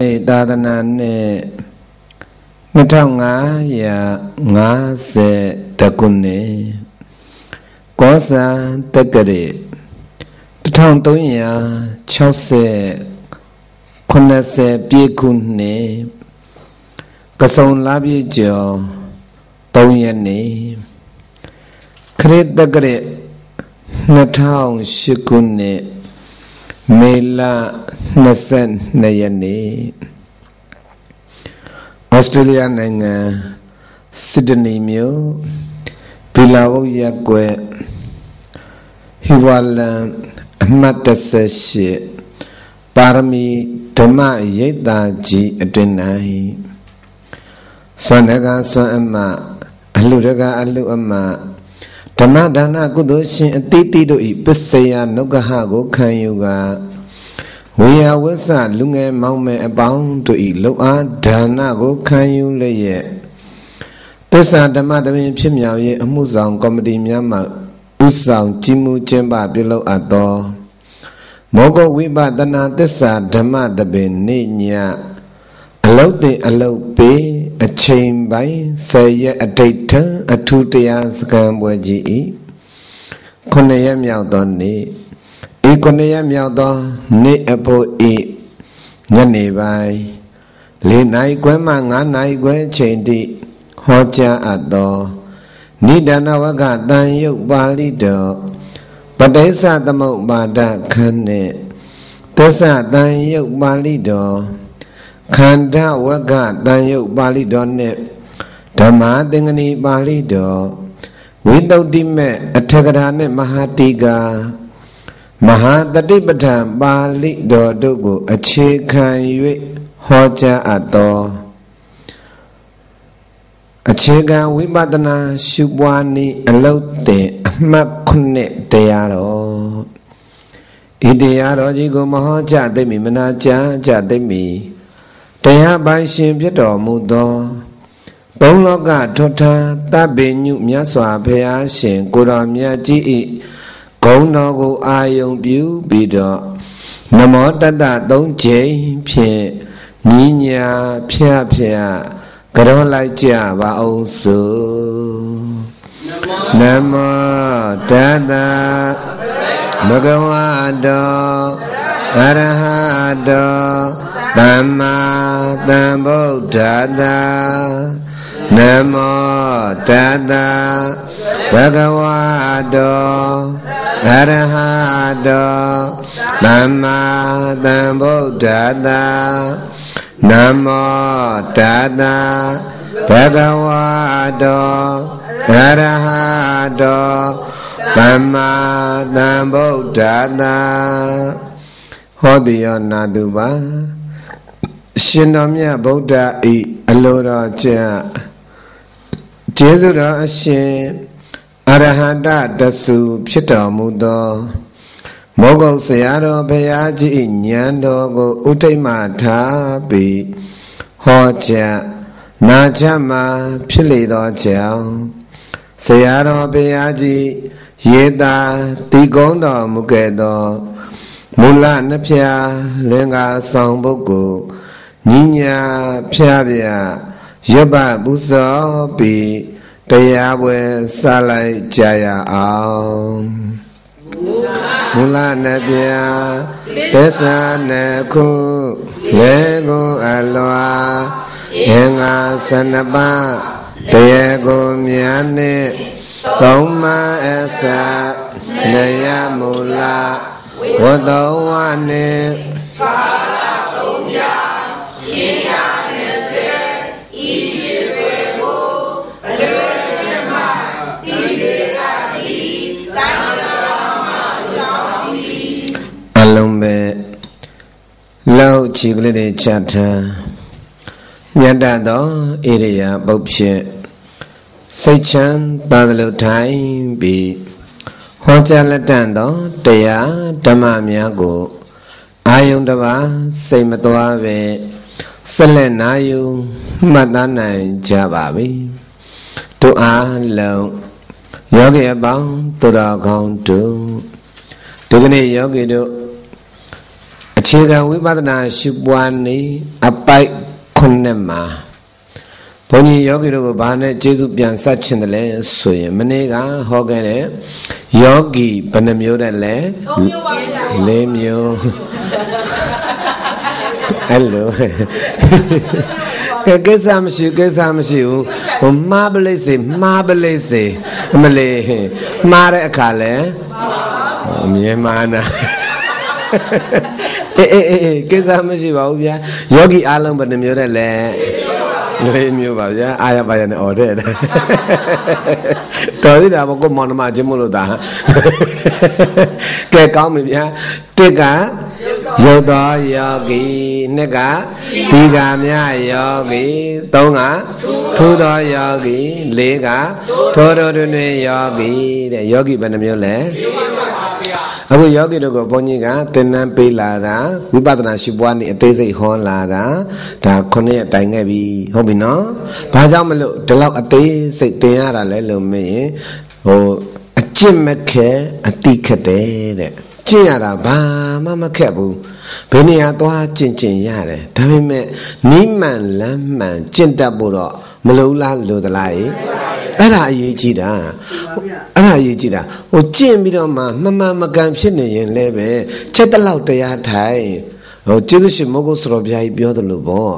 သာသနာနှစ်2550ခုနှစ်ကောဇာတက္ကရေ1360 90ပြည့်ခုနှစ်ကစုံလာပြည့်ကျော်3ရက်နေ့ခရစ်တက္ကရေ2008ခုနှစ်မေလ 22ရက်နေ့ဩစတြေးလျနိုင်ငံစစ်ဒနီမြို့ဘီလာဝုတ်ရက်ကွယ်ဟီဝါလန်အမှတ်38ပါရမီဓမ္မရိပ်သာကြီးအတွင်၌ဆွမ်းတကဆွမ်းအမအလှတကအလှအမဓမ္မဒါနကုသိုလ်ရှင်အတိတိတို့ဤပစ္စယနုက္ခဟကိုခံယူက ဝေယဝဆလူငယ်မောင်မယ်အပေါင်းတို့ဤလုံအားဒါနကိုခံယူလျက်သစ္စာဓမ္မတပင်ဖြစ်မြောက်ရေးအမှုဆောင်ကော်မတီများမှဥဆောင်ကြီးမှုကျင်းပပြုလုပ်အပ်သောမောဂဝိပဒနာသစ္စာဓမ္မတပင်နေညအလုတ်တင်အလုတ်ပေးအချိန်ပိုင်းဆယ်ရက်အတိတ်ထံအထူးတရားစကံပွဲကြီးဤခုနှစ်ရက်မြောက်သောနေ့ ဤခုနှစ်ရက်မြောက်သောနေ့အဖို့ဤညနေပိုင်း၄နိုင်ခွဲမှ၅နိုင်ခွဲချိန်တိဟောကြားအပ်သောနိဒာနဝကတန်ယုတ်ပါဠိတော်ပဋိစ္စသမုပ္ပါဒခန်းနှင့်သစ္စာတန်ယုတ်ပါဠိတော်ခန္ဓာဝကတန်ယုတ်ပါဠိတော်နှင့်ဓမ္မသင်္ကနီပါဠိတော်ဝိတုဒ္ဓိမေအထကရာနှင့်မဟာတိကာ မဟာတတိပဋ္ဌာန်ပါဠိတော်တို့ကို အခြေခံ၍ဟောကြားအပ်သောအခြေခံဝိပဿနာရှုပွားနည်းအလုတ်တင်အမှတ်ခုနှစ်တရားတော်ဤတရားတော်ကြီးကိုမဟောကြားသိမီမနာကြားကြသိမီတရားပိုင်ရှင်ဖြစ်တော်မူသောဘုံလောကထွထာတပ်ပင်ညုမြတ်စွာဘုရားရှင် ကိုတော်မြတ်ကြီး၏ ဂုဏ်တော်ကိုအာယုံပြုပြီးတော့နမောတတသုံးချိန်ဖြင့်ညီညာဖြတ်ဖြတ်ကြောလိုက်ကြပါအောင်စို့နမောတတဘဂဝတောအရဟတောသမ္မာသမ္ဗုဒ္ဓတနမောတတဘဂဝတော အရဟတောသမ္မာသမ္ဗုဒ္ဓတာနမောတတဘဂဝတောအရဟတောသမ္မာသမ္ဗုဒ္ဓတာဟောတိယောနာတုပါရှင်တော်မြတ်ဗုဒ္ဓဤအလိုတော်ကျင့်ကျေးဇူးတော်အရှင်အ ရဟတတဆုဖြစ်တော်မူသောမောဂုတ်ဆရာတော်ဘုရားကြီးဉာဏ်တော်ကိုဥထိတ်မှထားပြီးဟောကြားနာချမှာဖြစ်လေသောကြောင့်ဆရာတော်ဘုရားကြီးရေတာတီကုန်းတော်မူခဲ့သောမူလနှဖျားလင်္ကာဆောင်ပုဂ္ဂိုလ်ညီညာဖျားပြရပပူဇော်ပြီး တရားပွဲစလိုက်ကြရအောင်မူလနှပြသစ္စာနှစ်ခုလေကိုအလွာအင်္ဂါစနပါတရားကိုမြတ်နဲ့သုံးမအစနေယမူလဝတ္တဝနဲ့ လောက်ချီကလေးတွေချထားမြတ်သောဣရိယာပုတ်ဖြင့်စိတ်ချမ်းသာသလိုထိုင်ပြီးဟောကြားလက်တန်သောတရားဓမ္မများကိုအာယုန်တပါစိတ်မသွားပဲဆက်လက်နာယူမှတ်သားနိုင်ကြပါပြီတို့အားလုံးယောဂီအပေါင်းသူတော်ကောင်းတို့ဒီကနေ့ယောဂီတို့ အခြေခံဝိပဿနာရှုပွားနေအပိုက်ခုနှစ်မှာဘုန်းကြီးယောဂီတို့ကဘာနဲ့ကျေးဇူးပြန်ဆက်ချင်တယ်လဲဆိုရင်မနေ့ကဟောခဲ့တဲ့ယောဂီဘယ်နှမျိုးတဲ့လဲ၄မျိုးအဲ့လိုကဲကိစ္စမရှိကိစ္စမရှိဘူးဟိုမှားပလိစေမှားပလိစေအမလေးမှားတဲ့အခါလဲမြင်မာနာ အေးအေးအေးကိစ္စမရှိပါဘူးဗျာယောဂီအားလုံးဘယ်နှမျိုးတဲ့လဲလေးမျိုးပါဗျာအာရပါရနဲ့អော်တဲ့တော်သေးတာပေါ့ကိုမောင်နှမချင်းမလို့တာကဲကောင်းပြီဗျာတစ်ကရုပ်တော်ယောဂီနှစ်ကဒီကမြယောဂီသုံးကထူတော်ယောဂီလေးကထိုးတော်တွင်ယောဂီတဲ့ယောဂီဘယ်နှမျိုးလဲ အခုယောဂီတို့ကဘုန်းကြီးကသင်္นานပေးလာတာဝိပဿနာရှုပွားနေအသေးစိတ်ဟောလာတာဒါခုနှစ်ရက်တိုင်ခဲ့ပြီဟုတ်ပြီနော်ဘာကြောင့်မလို့ဒီလောက်အသေးစိတ်သင်ရတာလဲလို့မင်းဟိုအကျင့်မခဲအတိခက်တယ်တဲ့ကျင့်ရတာဘာမှမခက်ဘူးဘယ်နေရာသွားကျင့်ကျင့်ရတယ်ဒါပေမဲ့နိမန်လမ်းမှန်ကျင့်တတ်ဖို့တော့မလုံလားလို့သလား အဲ့ဒါအရေးကြီးတာအဲ့ဒါအရေးကြီးတာဟိုကျင့်ပြီးတော့မှမမှန်မကန်ဖြစ်နေရင်လည်းပဲချက်တလောက်တရားထိုင်ဟိုကျေးဇူးရှင်မောဂုစရောဘုရားကြီးပြောတယ်လို့ပေါ့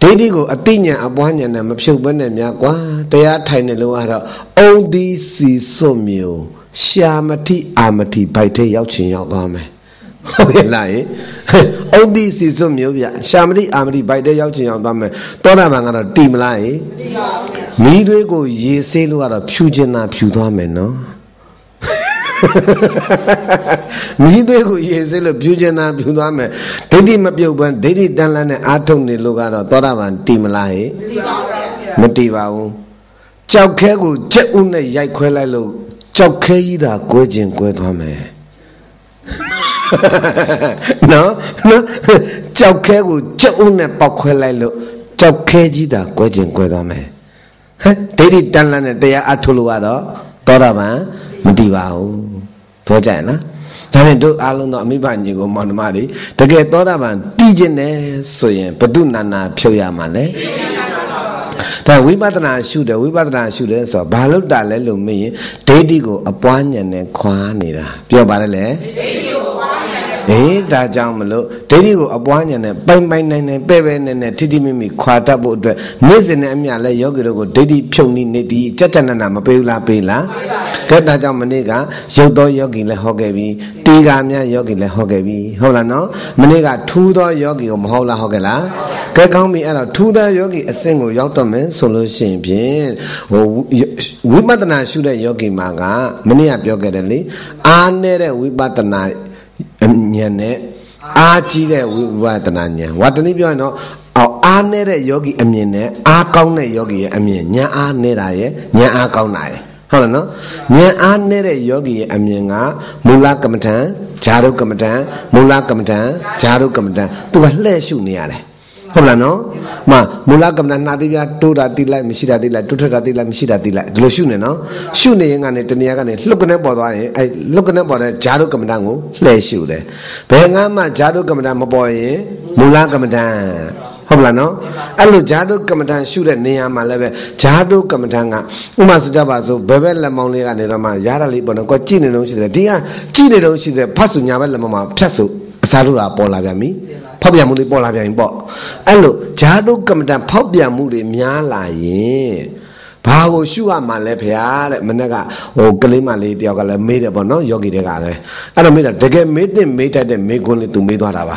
ဒိဋ္ဌိကိုအတိညာအပွားညာနဲ့မဖြုတ်ဘဲနဲ့များကွာတရားထိုင်နေလို့ကတော့အုံသီးစီစွတ်မျိုးရှာမတိအာမတိဘိုက်ထဲရောက်ချင်ရောက်သွားမယ်ဟုတ်ရဲ့လားယအုံသီးစီစွတ်မျိုးဗျရှာမတိအာမတိဘိုက်ထဲရောက်ချင်ရောက်သွားမယ်တောတာမန်ကတော့တီမလားယတီပါဘူး မိသွေးကိုရေဆေးလို့ကတော့ဖြူကျင်တာဖြူသွားမယ်နော်မိသေးကိုရေစေးလို့ဖြူကျင်တာဖြူသွားမယ်ဒိဋ္ဌိမပြုတ်ဘဲဒိဋ္ဌိတန်လန်းနဲ့အာထုံနေလို့ကတော့သောတာပန်တီမလားဟဲ့မတီပါဘူးကြောက်ခဲကိုကြက်ဥနဲ့ရိုက်ခွဲလိုက်လို့ကြောက်ခဲကြီးတာကွဲကျင်ကွဲသွားမယ်နော်နော်ကြောက်ခဲကိုကြက်ဥနဲ့ပောက်ခွဲလိုက်လို့ ကြောက်ခဲကြီးတာကွဲကျင်ကွဲသွားမယ်ဟဲ့ဒိဋ္ဌိတန်လန်းနဲ့တရားအထုလို့ကတော့သောတာပန်မတည်ပါဘူးပြောကြရင်နော်ဒါနဲ့တို့အားလုံးတော့အမိဘညီကိုမောင်နှမတွေတကယ်သောတာပန်တည်ခြင်းနဲ့ဆိုရင်ဘု து နာနာဖြုတ်ရမှာလေဒါဝိပဿနာရှုတယ်ဝိပဿနာရှုတယ်ဆိုတော့ဘာလို့တာလဲလို့မေးရင်ဒိဋ္ဌိကိုအပွားဉာဏ်နဲ့ခွာနေတာပြောပါတယ်လေဒိဋ္ဌိကို အပွားဉာဏ်နဲ့အေးဒါကြောင့်မလို့ဒိဋ္ဌိကိုအပွားဉာဏ်နဲ့ပိုင်ပိုင်နိုင်နိုင်ပဲ့ပဲနဲ့နဲ့ထိထိမိမိခွာတတ်ဖို့အတွက်နေ့စဉ်နဲ့အမျှလဲယောဂီတို့ကိုဒိဋ္ဌိဖြုံနေနေသည်ကြက်ကြက်နနာမပေးဘူးလားပေးလားကဲဒါကြောင့်မနေ့ကရုပ်သောယောဂီလည်းဟောခဲ့ပြီတေဃာများယောဂီလည်းဟောခဲ့ပြီဟုတ်လားနော်မနေ့ကထူးသောယောဂီကိုမဟုတ်လားဟောခဲ့လားကဲကောင်းပြီအဲ့တော့ထူးသောယောဂီအဆင့်ကိုရောက်တော့မယ်ဆိုလို့ရှိရင်ဖြင့်ဟိုဝိပဿနာရှုတဲ့ယောဂီမှာကမနေ့ကပြောခဲ့တယ်လေအားနေတဲ့ဝိပဿနာ ဉာဏ်နဲ့အားကြီးတဲ့ဝိပဿနာဉာဏ်ဝါတနည်းပြောရင်တော့အော်အားနေတဲ့ယောဂီအမြင်နဲ့အားကောင်းတဲ့ယောဂီရဲ့အမြင်ဉာဏ်အားနေတာရဲ့ဉာဏ်အားကောင်းတာရဲ့ဟုတ်လားနော်ဉာဏ်အားနေတဲ့ယောဂီရဲ့အမြင်ကမူလကမ္မထံဂျာရုကမ္မထံမူလကမ္မထံဂျာရုကမ္မထံသူကလှဲ့ရှုနေရတယ် ဟုတ်လားနော်မမူလကမ္မနာနှာသီးပြတိုးတာတိလိုက်မရှိတာတိလိုက်တွတ်ထွက်တာတိလိုက်မရှိတာတိလိုက်ဒီလိုရှုနေနော်ရှုနေရင်ကနေတဏှာကနေလှုပ်ကနေပေါ်သွားရင်အဲလှုပ်ကနေပေါ်တဲ့ဂျာတုကမ္မဋ္ဌာန်းကိုလှည့်ရှုတယ်ဘယ်ငါမှဂျာတုကမ္မဋ္ဌာန်းမပေါ်ရင်မူလကမ္မဋ္ဌာန်းဟုတ်လားနော်အဲ့လိုဂျာတုကမ္မဋ္ဌာန်းရှုတဲ့နေရာမှာလည်းပဲဂျာတုကမ္မဋ္ဌာန်းကဥမာဆိုကြပါစို့ဘယ်ဘက်လက်မောင်းလေးကနေတော့မှရတာလေးပေါ့နော်ကိုကြည့်နေလို့ရှိတယ်ဒီကကြည့်နေလို့ရှိတယ်ဖတ်စုညာဘက်လက်မောင်းမှာဖြတ်စုအစားလို့တာပေါ်လာပြန်ပြီ ဖောက်ပြန်မှုတွေပေါ်လာပြန်ပြီပေါ့အဲ့လိုဂျာတုကမ္မဋ္ဌာန်းဖောက်ပြန်မှုတွေများလာရင်ဘာကိုရှုရမှာလဲဖေဟာတဲ့မနေ့ကဟိုကလေးမလေးတယောက်ကလည်းမေးတယ်ပေါ့နော်ယောဂီတွေကလည်းအဲ့တော့မေးတာတကယ်မေးတဲ့မေးတတ်တဲ့မေးခွန်းလေးသူမေးသွားတာပါ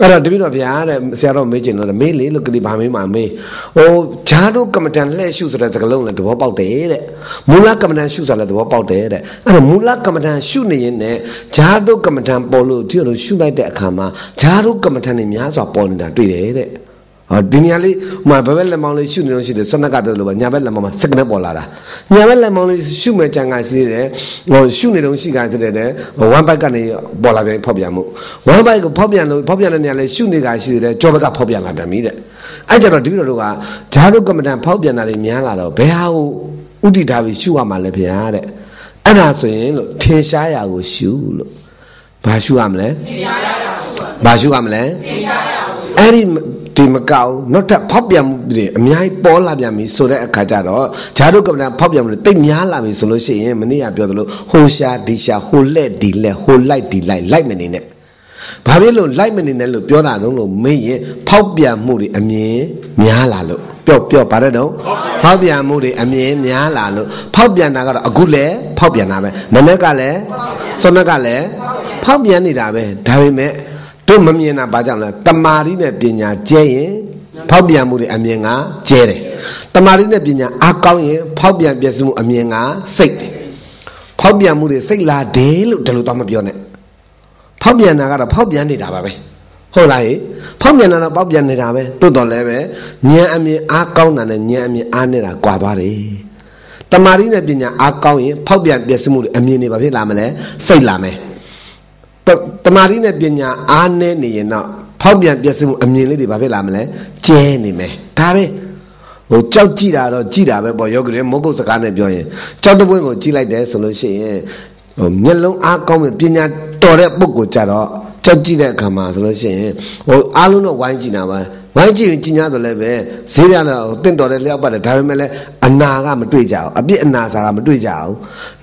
အဲ့တော့တပည့်တော်ဗျာတဲ့ဆရာတော်မေးချင်တော့မေးလေလို့ကလေးဘာမေးမှမေးဟိုဂျာတို့ကမ္မတန်လှဲ့ရှုဆိုတဲ့စကားလုံးလည်းသဘောပေါက်တယ်တဲ့မူလကမ္မတန်ရှုဆိုလည်းသဘောပေါက်တယ်တဲ့အဲ့တော့မူလကမ္မတန်ရှုနေရင်နဲ့ဂျာတို့ကမ္မတန်ပေါ်လို့ဒီလိုရှုလိုက်တဲ့အခါမှာဂျာတို့ကမ္မတန်တွေများစွာပေါ်နေတာတွေ့တယ်တဲ့ ဟောဒီနေရာလေးဟိုမှာဘယ်ဘက်လက်မောင်းလေးရှုနေလို့ရှိတယ်ဆွမ်းနက်ကပြောလို့ပါညာဘက်လက်မောင်းမှာစက္ကနဲ့ပေါ်လာတာညာဘက်လက်မောင်းလေးရှုမဲ့ကြံကရှိတယ်ဟိုရှုနေတော့ရှိကတဲ့တဲ့ဝမ်ဘိုက်ကနေပေါ်လာပြန်ဖောက်ပြန်မှုဝမ်ဘိုက်ကိုဖောက်ပြန်လို့ဖောက်ပြန်တဲ့နေရာလေးရှုနေတာရှိတယ်ကြောဘက်ကဖောက်ပြန်လာပြန်ပြီတဲ့အဲ့ကြတော့ဒီလိုတို့ကဂျာတို့ကမ္မဋ္ဌာန်းဖောက်ပြန်တာတွေများလာတော့ဘယ်ဟာကိုဥတည်ထားပြီးရှုရမှာလဲဗျာတဲ့အဲ့ဒါဆိုရင်လို့ထင်ရှားရာကိုရှုလို့ဘာရှုရမလဲထင်ရှားရာကိုရှုရဘာရှုရမလဲအဲ့ဒီ ဒီမကောက်နောက်ထပ်ဖောက်ပြန်မှုတွေအများကြီးပေါ်လာပြန်ပြီဆိုတဲ့အခါကျတော့ဂျာတို့ကမ္ဘာဖောက်ပြန်မှုတွေတိတ်များလာပြီဆိုလို့ရှိရင်မနေ့ကပြောသလိုဟိုရှာဒီရှာဟိုလက်ဒီလက်ဟိုလိုက်ဒီလိုက်လိုက်မနေနဲ့ဘာဖြစ်လို့လိုက်မနေနဲ့လို့ပြောတာတော့လို့မေးရင်ဖောက်ပြန်မှုတွေအမြင်များလာလို့ပြောပြောဗါတဲ့တော့ဖောက်ပြန်မှုတွေအမြင်များလာလို့ဖောက်ပြန်တာကတော့အခုလည်းဖောက်ပြန်တာပဲမနေ့ကလည်းစောနကလည်းဖောက်ပြန်နေတာပဲဒါပေမဲ့ တို့မမြင်တာဘာကြောင့်လဲတမာရီနဲ့ပညာကျဲရင်ဖောက်ပြန်မှုတွေအမြင်ကကျဲတယ်တမာရီနဲ့ပညာအားကောင်းရင်ဖောက်ပြန်ပြည့်စုံမှုအမြင်ကစိတ်တယ်ဖောက်ပြန်မှုတွေစိတ်လာတယ်လို့ဒီလိုတော့မပြောနဲ့ဖောက်ပြန်တာကတော့ဖောက်ပြန်နေတာပါပဲဟုတ်လားဟေဖောက်ပြန်တာတော့ပေါက်ပြန်နေတာပဲတိုးတော်လည်းပဲဉာဏ်အမြင်အားကောင်းတာနဲ့ဉာဏ်အမြင်အားနေတာကွာသွားတယ်တမာရီနဲ့ပညာအားကောင်းရင်ဖောက်ပြန်ပြည့်စုံမှုတွေအမြင်တွေဘာဖြစ်လာမလဲစိတ်လာမယ် တမာရီနဲ့ပညာအားနည်းနေရင်တော့ဖောက်ပြန်ပြည့်စုံမှုအမြင်လေးတွေဘာဖြစ်လာမလဲကျဲနေမယ်ဒါပဲဟိုကြောက်ကြည့်တာတော့ကြည့်တာပဲပေါ့ယောဂီတွေမုတ်ကုတ်စကားနဲ့ပြောရင်ကြောက်တပွင့်ကိုကြည့်လိုက်တယ်ဆိုလို့ရှိရင်ဟိုမျက်လုံးအားကောင်းတဲ့ပညာတော်တဲ့ပုဂ္ဂိုလ်ကြတော့ကြောက်ကြည့်တဲ့အခါမှာဆိုလို့ရှိရင်ဟိုအားလုံးတော့ဝိုင်းကြည့်တာပါ ဝိုင်းကြည့်ရင်ကြည်ညာတော့လည်းပဲဈေးရတော့တင့်တော်တဲ့လျှောက်ပါတယ်ဒါပေမဲ့လည်းအနာကမတွေ့ကြအောင်အပြစ်အနာစာကမတွေ့ကြအောင်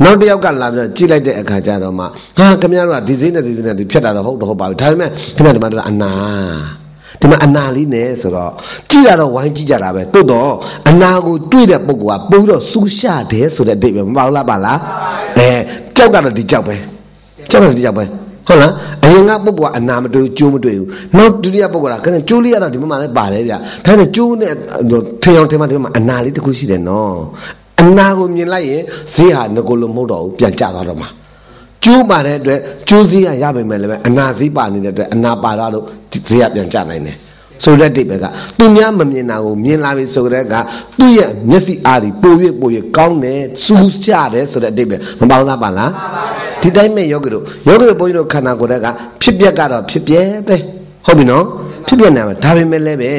နောက်တစ်ယောက်ကလာပြီးတော့ကြည့်လိုက်တဲ့အခါကျတော့မှဟာခင်ဗျားတို့ကဒီဈေးနဲ့ဒီဈေးနဲ့ဒီဖြတ်တာတော့ဟုတ်တော့ဟုတ်ပါဘူးဒါပေမဲ့ခင်ဗျားဒီမှာတော့အနာဒီမှာအနာလေးနဲ့ဆိုတော့ကြည့်ရတော့ဝိုင်းကြည့်ကြတာပဲတိုးတော့အနာကိုတွေ့တဲ့ပုဂ္ဂိုလ်ကပို့ပြီးတော့စူးရှတယ်ဆိုတဲ့အဓိပ္ပာယ်မပေါ့လားပါလားအဲကြောက်ကတော့ဒီကြောက်ပဲကြောက်ကတော့ဒီကြောက်ပဲ ဟုတ်လားအရင်ကပုဂ္ဂိုလ်ကအနာမတွေ့ကျိုးမတွေ့ဘူးနောက်ဒုတိယပုဂ္ဂိုလ်ကခဏကျိုးလေးကတော့ဒီမှာလည်းပါတယ်ဗျဒါနဲ့ကျိုးနဲ့ထေအောင်ထေမဒီမှာအနာလေးတစ်ခုရှိတယ်နော်အနာကိုမြင်လိုက်ရင်ဈေးဟာငကိုလိုမဟုတ်တော့ဘူးပြန်ကျသွားတော့မှာကျိုးပါတဲ့အတွက်ကျိုးစည်းကရပါမယ်လည်းပဲအနာစည်းပါနေတဲ့အတွက်အနာပါတော့ဈေးကပြန်ကျနိုင်တယ်ဆိုတဲ့တိပဲကသူများမမြင်တာကိုမြင်လာပြီဆိုတဲ့ကသူ့ရဲ့မျက်စိအားဒီပို၍ပို၍ကောင်းတယ်စူးကြတယ်ဆိုတဲ့အတိပဲမပေါလားပါလား ဒီတိုင်းမဲ့ယောဂီတို့ယောဂီတို့ဘုန်းကြီးတို့ခန္ဓာကိုယ်ကဖြစ်ပျက်ကတော့ဖြစ်ပျက်ပဲဟုတ်ပြီနော်ဖြစ်ပျက်နေမှာဒါပေမဲ့လည်းပဲ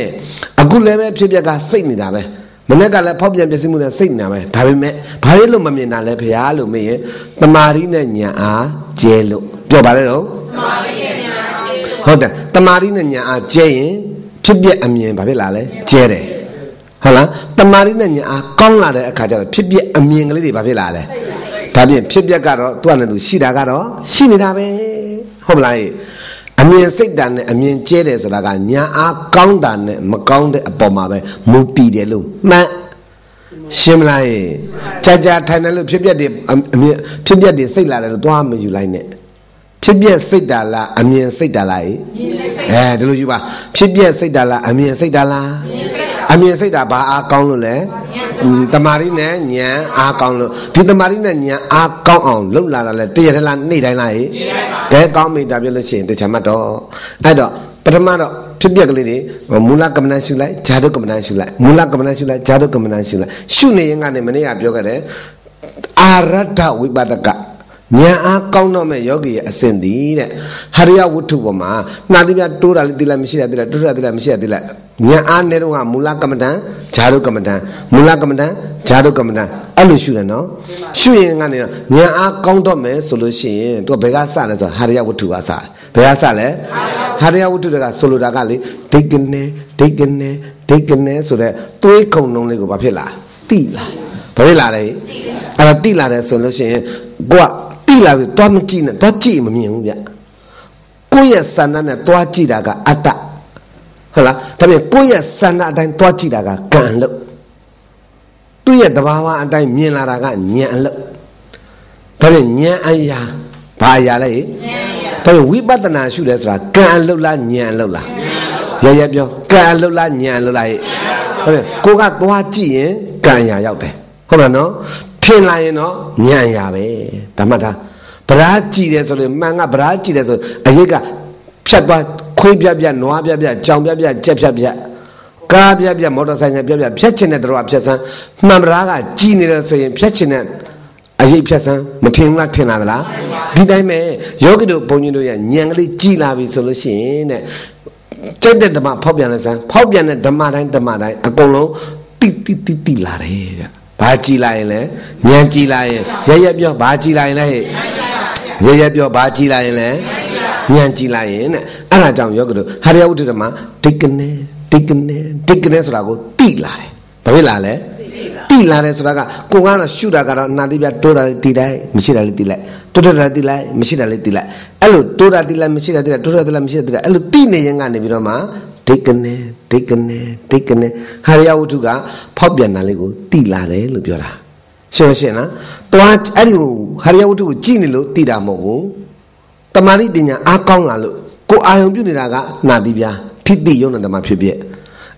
အခုလည်းပဲဖြစ်ပျက်ကစိတ်နေတာပဲမနေ့ကလည်းဖောက်ပြန်ပြည့်စုံမှုနဲ့စိတ်နေတာပဲဒါပေမဲ့ဘာလို့မမြင်တာလဲဖရာလို့မေးရင်တမာရီနဲ့ညာအားကျဲလို့ပြောပါလေတော့တမာရီနဲ့ညာအားကျဲဟုတ်တယ်တမာရီနဲ့ညာအားကျဲရင်ဖြစ်ပျက်အမြင်ဘာဖြစ်လာလဲကျဲတယ်ဟုတ်လားတမာရီနဲ့ညာအားကောင်းလာတဲ့အခါကျတော့ဖြစ်ပျက်အမြင်ကလေးတွေဘာဖြစ်လာလဲ ဒါပြင်ဖြစ်ပျက်ကတော့သူ့အနေနဲ့သူရှိတာကတော့ရှိနေတာပဲဟုတ်မလားအမြင်စိတ်ဓာတ်နဲ့အမြင်ကျဲတယ်ဆိုတာကညာအားကောင်းတာနဲ့မကောင်းတဲ့အပေါ်မှာပဲမူတည်တယ်လို့မှန်ရှင်းမလားကြာကြာထိုင်တယ်လို့ဖြစ်ပျက်တွေအမြင်ဖြစ်ပျက်တွေစိတ်လာတယ်လို့သွားမယူလိုက်နဲ့ဖြစ်ပျက်စိတ်တာလားအမြင်စိတ်တာလားအဲဒီလိုယူပါဖြစ်ပျက်စိတ်တာလားအမြင်စိတ်တာလားအမြင်စိတ် တာဘာအားကောင်းလို့လဲတမာရီနဲ့ညံအားကောင်းလို့ဒီတမာရီနဲ့ညံအားကောင်းအောင်လှုပ်လာတာလဲတရထလားနေ့တိုင်းလားဟဲ့ကဲကောင်းမိတာပြလို့ရှိရင်တချာမှတ်တော့အဲ့တော့ပထမတော့ဖြစ်ပျက်ကလေးတွေမူလကမ္မဏရှုလိုက်ဂျာတုကမ္မဏရှုလိုက်မူလကမ္မဏရှုလိုက်ဂျာတုကမ္မဏရှုလိုက်ရှုနေရင်ကနေမနေ့ကပြောခဲ့တယ်အာရဒဝိပဒကဉာဏ်အားကောင်းတော့မဲ့ယောဂီရဲ့အစဉ်တည်တဲ့ဟရိယဝတ္ထုပေါ်မှာနှာသီးပြတိုးတာလေးတိလိုက်မရှိတာတိလိုက်တိုးတာတိလိုက်မရှိတာတိလိုက် ဉာဏ်အားနဲ့တော့ကမူလကမ္မဋ္ဌာန်းဂျာတုကမ္မဋ္ဌာန်းမူလကမ္မဋ္ဌာန်းဂျာတုကမ္မဋ္ဌာန်းအဲ့လိုရှုတယ်နော်ရှုရင်ကနေဉာဏ်အားကောင်းတော့မယ်ဆိုလို့ရှိရင်သူကဘယ်ကစလဲဆိုဟရိယဝတ္ထုကစတယ်ဘယ်ကစလဲဟရိယဝတ္ထုတွေကဆိုလိုတာကလေဒိတ်ကနေဒိတ်ကနေဒိတ်ကနေဆိုတဲ့သွေးခုံလုံးလေးကိုဘာဖြစ်လာတိလာဘာဖြစ်လာလဲအဲ့ဒါတိလာတယ်ဆိုလို့ရှိရင်ကိုကတိလာပြီတွားမကြည့်နဲ့တွားကြည့်မမြင်ဘူးဗျကိုယ့်ရဲ့စန္ဒနဲ့တွားကြည့်တာကအတ္တ ဟုတ်လားဒါပြန်ကိုယ့်ရဲ့စန္ဒအတိုင်းတွားကြည့်တာကကံလို့သူ့ရဲ့တဘာဝအတိုင်းမြင်လာတာကဉာဏ်အလို့ဒါပြန်ဉာဏ်အရာဘာအရာလဲဉာဏ်အရာဒါပြန်ဝိပဿနာရှုတယ်ဆိုတာကံအလို့လားဉာဏ်အလို့လားဉာဏ်အလို့ရရပြောကံအလို့လားဉာဏ်အလို့လားဟဲ့ဒါပြန်ကိုကသွားကြည့်ရင်ကံအရာရောက်တယ်ဟုတ်လားနော်ထင်လာရင်တော့ညံ့ရပဲဒါမှတ်ထားဗရားကြည်တယ်ဆိုရင်မှန်ကဗရားကြည်တယ်ဆိုအရေးကဖြတ်သွား ခွေးပြပြနွားပြပြကြောင်ပြပြကြက်ပြပြကားပြပြမော်တော်ဆိုင်ကပြပြဖြတ်ချင်တဲ့တော့ဖြတ်စမ်းမှန်ဗရားကကြည်နေတယ်ဆိုရင်ဖြတ်ချင်တဲ့အရေးဖြတ်စမ်းမထင်ဘူးလားထင်လာသလားဒီတိုင်းပဲယောဂီတို့ဘုန်းကြီးတို့ရဲ့ညံကလေးကြည်လာပြီဆိုလို့ရှိရင်တဲ့တက်တဲ့ဓမ္မဖောက်ပြန်လဲစမ်းဖောက်ပြန်တဲ့ဓမ္မတိုင်းဓမ္မတိုင်းအကုန်လုံးတိတိတိတိလာတယ်ဗျဘာကြည်လာရင်လဲဉာဏ်ကြည်လာရင်ရရပြောဘာကြည်လာရင်လဲဟဲ့ရရပြောဘာကြည်လာရင်လဲ ဉာဏ်ကြည်လာရင်တဲ့အဲ့ဒါကြောင့်ယောဂီတို့ဟာရယဝတ္ထုမှာဒိတ်ကနေဒိတ်ကနေဒိတ်ကနေဆိုတာကိုတိလာတယ်ဘာဖြစ်လာလဲတိလာတယ်ဆိုတာကကိုကတော့ရှုတာကတော့နာတိပြတိုးတာတိလိုက်မရှိတာလေးတိလိုက်တိုးတာတိလိုက်မရှိတာလေးတိလိုက်အဲ့လိုတိုးတာတိလိုက်မရှိတာတိလိုက်တိုးတာတိလိုက်မရှိတာတိလိုက်အဲ့လိုတိနေရင်ကနေပြီးတော့မှဒိတ်ကနေဒိတ်ကနေဒိတ်ကနေဟာရယဝတ္ထုကဖောက်ပြန်တာလေးကိုတိလာတယ်လို့ပြောတာရှင်းရှင်းလားတွားအဲ့ဒီကိုဟာရယဝတ္ထုကိုကြည့်နေလို့တိတာမဟုတ်ဘူး တမာတိပညာအားကောင်းလာလို့ကိုအာယုံပြုနေတာကနာတိပြထိတိယုံနာဓမ္မဖြစ်ဖြစ်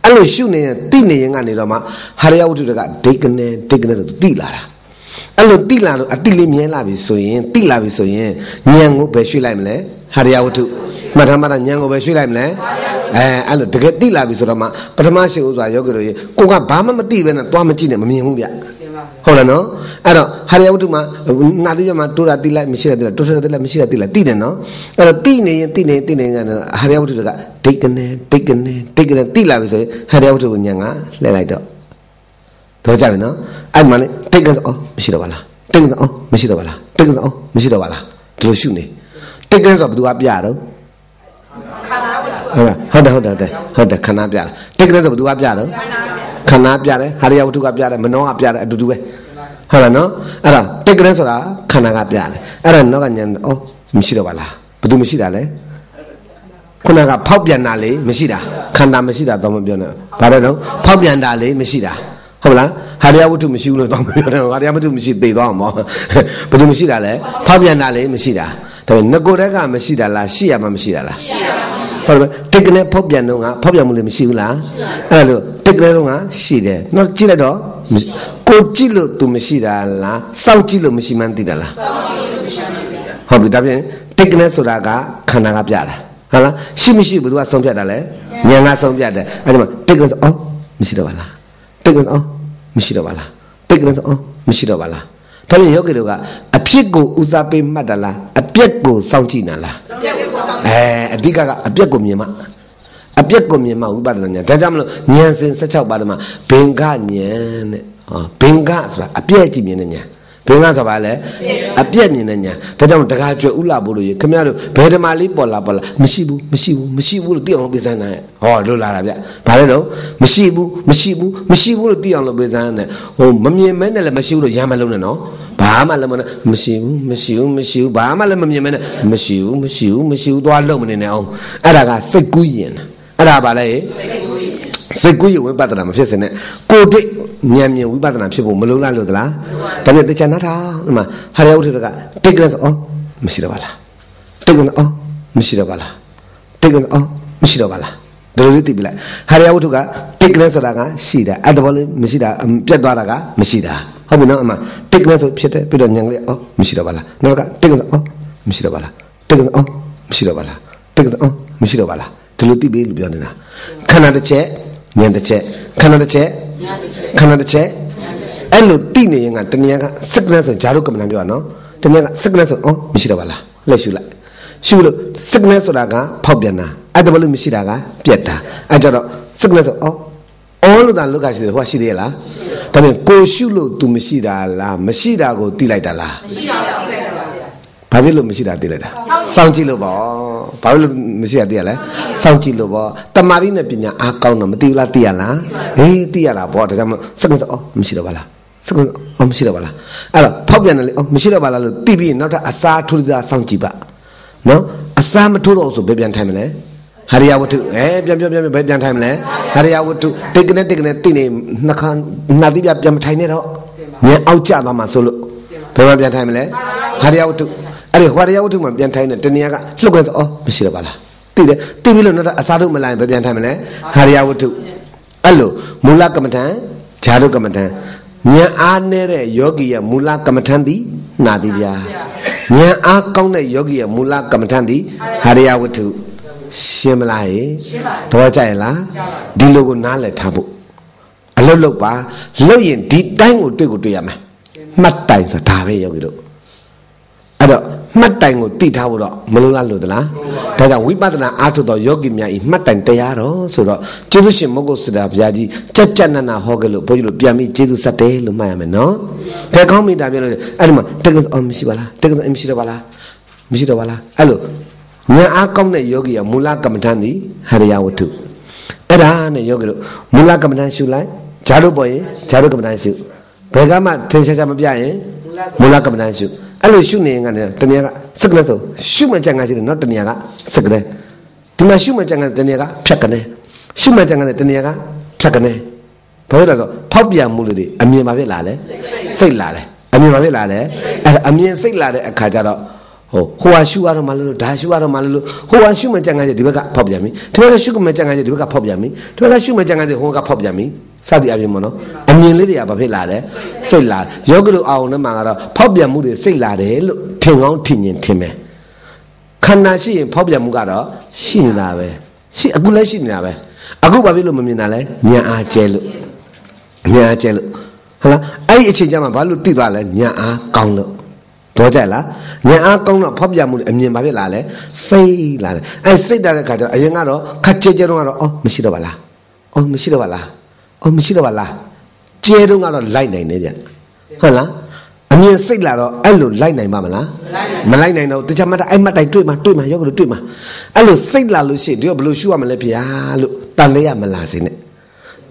အဲ့လိုရှုနေရင်တိနေရင်ကနေတော့မှဟာရယဝတ္ထုတွေကဒိတ်ကနေဒိတ်ကနေဆိုတိလာတာအဲ့လိုတိလာလို့အတိလေးမြဲလာပြီဆိုရင်တိလာပြီဆိုရင်ဉာဏ်ကိုဘယ်ရွှေ့လိုက်မလဲဟာရယဝတ္ထုမှတ်ထားမှတ်ထားဉာဏ်ကိုဘယ်ရွှေ့လိုက်မလဲအဲအဲ့လိုတကယ်တိလာပြီဆိုတော့မှပထမရှိဥစွာယောဂီတို့ရေကိုကဘာမှမသိပဲနဲ့သွားမကြည့်နဲ့မမြင်ဘူးဗျ ဟုတ်လားနော်အဲ့တော့ဟာရယဝတ္ထုမှာနာတိပြမှာတိုးတာတိလိုက်မရှိတာတိလိုက်တိုးတာတိလိုက်မရှိတာတိလိုက်တိတယ်နော်အဲ့တော့တိနေရင်တိနေတိနေရင်ဟာရယဝတ္ထုကဒိတ်ကနေဒိတ်ကနေဒိတ်ကနေတိလာပြီဆိုရင်ဟာရယဝတ္ထုကိုညာကလှည့်လိုက်တော့တော့ကြပြီနော်အဲ့မှာလေဒိတ်ကနေအော်မရှိတော့ပါလားဒိတ်ကနေအော်မရှိတော့ပါလားဒိတ်ကနေအော်မရှိတော့ပါလားဒီလိုရှုနေဒိတ်ကနေဆိုဘယ်သူကပြတော့ဟုတ်တယ်ဟုတ်တယ်ဟုတ်တယ်ဟုတ်တယ်ခန္ဓာပြတယ်ဒိတ်ကနေဆိုဘယ်သူကပြတော့ခန္ဓာ ပြတယ်ဟာရယဝတ္ထုကပြတယ်မနောကပြတယ်အတူတူပဲဟုတ်လားနော်အဲ့ဒါတိတ်ကလေးဆိုတာခန္ဓာကပြတယ်အဲ့ဒါနောက်ကညာဩမရှိတော့ပါလားဘယ်သူမရှိတာလဲခုနကဖောက်ပြန်တာလေမရှိတာခန္ဓာမရှိတာတော့မပြောနဲ့ဘာလဲတော့ဖောက်ပြန်တာလေမရှိတာဟုတ်လားဟာရယဝတ္ထုမရှိဘူးလို့တော့မပြောနဲ့ဟာရယဝတ္ထုမရှိသေးတော့မှာဘယ်သူမရှိတာလဲဖောက်ပြန်တာလေမရှိတာဒါပေမဲ့ငကိုတက်ကမရှိတာလားရှိရမှမရှိတာလားရှိရပါ ဟုတ်တယ်တိတ်ကနေဖောက်ပြန်တော့ကဖောက်ပြန်မှုလည်းမရှိဘူးလားအဲ့လိုတိတ်ကနေတော့ကရှိတယ်နောက်ကြည့်လိုက်တော့ကိုကြည့်လို့ तू မရှိတာလားစောင့်ကြည့်လို့မရှိမှန်းသိတာလားစောင့်ကြည့်လို့မရှိမှန်းသိတာဟုတ်ပြီဒါဖြင့်တိတ်ကနေဆိုတာကခန္ဓာကပြတာဟုတ်လားရှိမရှိဘယ်သူကဆုံးဖြတ်တာလဲဉာဏ်ကဆုံးဖြတ်တယ်အဲ့ဒီမှာတိတ်ကနေအော်မရှိတော့ပါလားတိတ်ကနေအော်မရှိတော့ပါလားတိတ်ကနေအော်မရှိတော့ပါလားဒါဖြင့်ယောဂီတို့ကအဖြစ်ကိုဦးစားပေးမှတ်တာလားအပြက်ကိုစောင့်ကြည့်နာလားစောင့်ကြည့်ကိုစောင့် အဲအဓိကကအပြက်ကိုမြင်မှအပြက်ကိုမြင်မှဝိပဿနာဉာဏ်ဒါကြောင့်မလို့ဉာဏ်စဉ်16ပါးတမှာဘင်္ဂဉာဏ်တဲ့ဟောဘင်္ဂဆိုတာအပြက်ကြည့်မြင်တဲ့ဉာဏ်ဘင်္ဂဆိုတာလဲအပြက်မြင်တဲ့ညာဒါကြောင့်တကားကြွဥလာဖို့လို့ရခင်ဗျားတို့ဘယ်ဓမ္မလေးပေါ်လာပေါ်လာမရှိဘူးမရှိဘူးမရှိဘူးလို့သိအောင်ပေးစမ်းနိုင်ဟောလို့လာတာဗျဘာလဲတော့မရှိဘူးမရှိဘူးမရှိဘူးလို့သိအောင်လို့ပေးစမ်းနိုင်ဟိုမမြင်မဲနဲ့လည်းမရှိဘူးလို့ရမ်းမလုံးနဲ့နော် ဘာမှလည်းမနဲ့မရှိဘူးမရှိဘူးမရှိဘူးဘာမှလည်းမမြင်မဲနဲ့မရှိဘူးမရှိဘူးမရှိဘူးသွားလုံးမနေနဲ့အောင်အဲ့ဒါကစိတ်ကူးရင်အဲ့ဒါဘာလဲစိတ်ကူးရင်စိတ်ကူးရဝိပဿနာမဖြစ်စင်နဲ့ကိုတိတ်ဉာဏ်မြင်ဝိပဿနာဖြစ်ဖို့မလုံးလားလို့သလားဒါနဲ့တခြားနားထားဒီမှာဟာရယဝတ္ထုကတိတ်ကလေးဆိုအော်မရှိတော့ပါလားတိတ်ကလေးအော်မရှိတော့ပါလားတိတ်ကလေးအော်မရှိတော့ပါလားဒါလိုလေးသိပြီလားဟာရယဝတ္ထုကတိတ်ကလေးဆိုတာကရှိတာအဲ့ဒါဘောလေးမရှိတာပြတ်သွားတာကမရှိတာ ဟုတ်ပြီနော်အမတိတ်ကလေးဆိုဖြစ်တယ်ပြီးတော့ဉာဏ်ကလေးအော်မရှိတော့ပါလားနောက်ကတိတ်ကလေးအော်မရှိတော့ပါလားတိတ်ကလေးအော်မရှိတော့ပါလားတိတ်ကလေးအော်မရှိတော့ပါလားဒီလိုသိပြီလို့ပြောနေတာခန္ဓာတစ်ချက်ဉာဏ်တစ်ချက်ခန္ဓာတစ်ချက်ခန္ဓာတစ်ချက်အဲ့လိုတိနေရင်ကတဏှာကစက္ကနဆိုဂျာရုကမ္မဏပြောတာနော်တဏှာကစက္ကနဆိုအော်မရှိတော့ပါလားလက်ရှုလိုက်ရှုလို့စက္ကနဆိုတာကဖောက်ပြန်တာအဲ့ဒါဘလို့မရှိတာကပြက်တာအဲ့ကြတော့စက္ကနဆိုအော် အော်လို့သာလုကရှိတယ်ဟိုကရှိသေးရလားဒါပေမဲ့ကိုရှုလို့ तू မရှိတာလားမရှိတာကိုတိလိုက်တာလားမရှိတာကိုတိလိုက်တာဘာဖြစ်လို့မရှိတာသိလိုက်တာစောင့်ကြည့်လို့ပေါ့ဘာဖြစ်လို့မရှိတာသိရလဲစောင့်ကြည့်လို့ပေါ့တမာရီနဲ့ပညာအားကောင်းတော့မသိဘူးလားသိရလားဟေးသိရတာပေါ့ဒါကြောင့်စက္ကန့်အော်မရှိတော့ပါလားစက္ကန့်အော်မရှိတော့ပါလားအဲ့တော့ဖောက်ပြန်တယ်လေအော်မရှိတော့ပါလားလို့သိပြီးနောက်ထပ်အစာထိုးတာစောင့်ကြည့်ပါနော်အစာမထိုးတော့ဆိုဘယ်ပြန်ထိုင်မလဲ ဟာရယဝတ္ထုအဲပြန်ပြန်ပြန်ဘယ်ပြန်ထိုင်မလဲဟာရယဝတ္ထုတိတ်ကနေတိတ်ကနေတိနေနှခါနှာတိပြပြန်မထိုင်နဲ့တော့ညံအောက်ကျသွားမှာဆိုလို့ဘယ်မှာပြန်ထိုင်မလဲဟာရယဝတ္ထုအဲ့ဒီဟွာရယဝတ္ထုမှာပြန်ထိုင်တဲ့တဏှာကလှုပ်ကြတော့အော်မရှိတော့ပါလားသိတယ်သိပြီလို့တော့အစားတို့မလိုက်ဘယ်ပြန်ထိုင်မလဲဟာရယဝတ္ထုအဲ့လိုမူလကမ္မထံဈာတုကမ္မထံဉာဏ်အားနေတဲ့ယောဂီရဲ့မူလကမ္မထံသည်နာတိဗျာဉာဏ်အားကောင်းတဲ့ယောဂီရဲ့မူလကမ္မထံသည်ဟာရယဝတ္ထု ရှင်းမလားရေရှင်းပါတော့ကြရဲ့လားဒီလိုကိုနားလည်ထားဖို့အလုတ်လုတ်ပါလုတ်ရင်ဒီတိုင်းကိုတွေ့ကိုတွေ့ရမယ်မှတ်တိုင်ဆိုတာဒါပဲယောဂီတို့အဲ့တော့မှတ်တိုင်ကိုသိထားဖို့တော့မလိုလားလို့သလားဒါကြောင့်ဝိပဿနာအားထုတ်တော့ယောဂီများဤမှတ်တိုင်တရားတော်ဆိုတော့ကျေးဇူးရှင်မဂ္ဂုစတာဘုရားကြီးကြက်ကြက်နနဟောခဲ့လို့ဘုန်းကြီးတို့ပြန်ပြီးကျေးဇူးဆက်တယ်လို့မှတ်ရမယ်နော်ဒါကောင်းပြီဒါပြောလို့အဲ့ဒီမှာတက္ကသိုလ်အော်မရှိပါလားတက္ကသိုလ်မရှိတော့ပါလားမရှိတော့ပါလားအဲ့လို ဉာဏ်အားကောင်းတဲ့ယောဂီကမူလကမ္မထန်သည်ဟရိယဝတ္ထုအဲ့ဒါနဲ့ယောဂီတို့မူလကမ္မထန်ရှုလိုက်ဂျာတို့ပေါ်ရင်ဂျာတို့ကမ္မထန်ရှုဘယ်ကမှထင်ရှားရှားမပြရင်မူလကမ္မထန်ရှုအဲ့လိုရှုနေရင်ကတည်းကတနည်းကစကလည်းဆိုရှုမှကြံကရှိတယ်နော်တနည်းကစကလည်းဒီမှာရှုမှကြံကတနည်းကဖြတ်ကနေရှုမှကြံကတနည်းကဖြတ်ကနေဘာလို့လဲဆိုဖောက်ပြန်မှုတွေအမြင်ပါဖြစ်လာလဲစိတ်လာတယ်အမြင်ပါဖြစ်လာတယ်အဲ့အမြင်စိတ်လာတဲ့အခါကျတော့ ဟိုဟိုဟာရှုရတော့မလို့ဒါရှုရတော့မလို့ဟိုဟာရှုမကြံကြဒီဘက်ကဖောက်ပြန်ပြီဒီဘက်ကရှုမကြံကြဒီဘက်ကဖောက်ပြန်ပြီဒီဘက်ကရှုမကြံကြဟိုကဖောက်ပြန်ပြီစသည်အပြင်မနော်အမြင်လေးတွေကဘာဖြစ်လာလဲစိတ်လာယောဂလူအောင်နဲ့မှာကတော့ဖောက်ပြန်မှုတွေစိတ်လာတယ်လို့ထင်ကောင်းထင်ရင်ထင်မယ်ခန္ဓာရှိရင်ဖောက်ပြန်မှုကတော့ရှိနေတာပဲရှိအခုလည်းရှိနေတာပဲအခုဘာဖြစ်လို့မမြင်တာလဲဉာဏ်အားကျဲလို့ဉာဏ်အားကျဲလို့ဟုတ်လားအဲ့ဒီအချိန်ကျမှဘာလို့သိသွားလဲဉာဏ်အားကောင်းလို့တော့ကြလား ဉာဏ်အားကောင်းတော့ဖောက်ပြမှုအမြင်ပါဖြစ်လာလဲစိတ်လာတယ်အဲစိတ်တာတဲ့ခါကျတော့အရင်ကတော့ခက်ကြဲကြဲတော့ကတော့အော်မရှိတော့ပါလားအော်မရှိတော့ပါလားအော်မရှိတော့ပါလားကျဲတော့ကတော့လိုက်နိုင်တယ်ဗျဟုတ်လားအမြင်စိတ်လာတော့အဲ့လိုလိုက်နိုင်ပါမလားမလိုက်နိုင်တော့တခြားမတ်အဲ့မတ်တိုင်တွေ့မှာတွေ့မှာရောက်လို့တွေ့မှာအဲ့လိုစိတ်လာလို့ရှိရင်ဒီကဘယ်လိုရှုရမလဲဗျာလို့တန်လေးရမလားစေနဲ့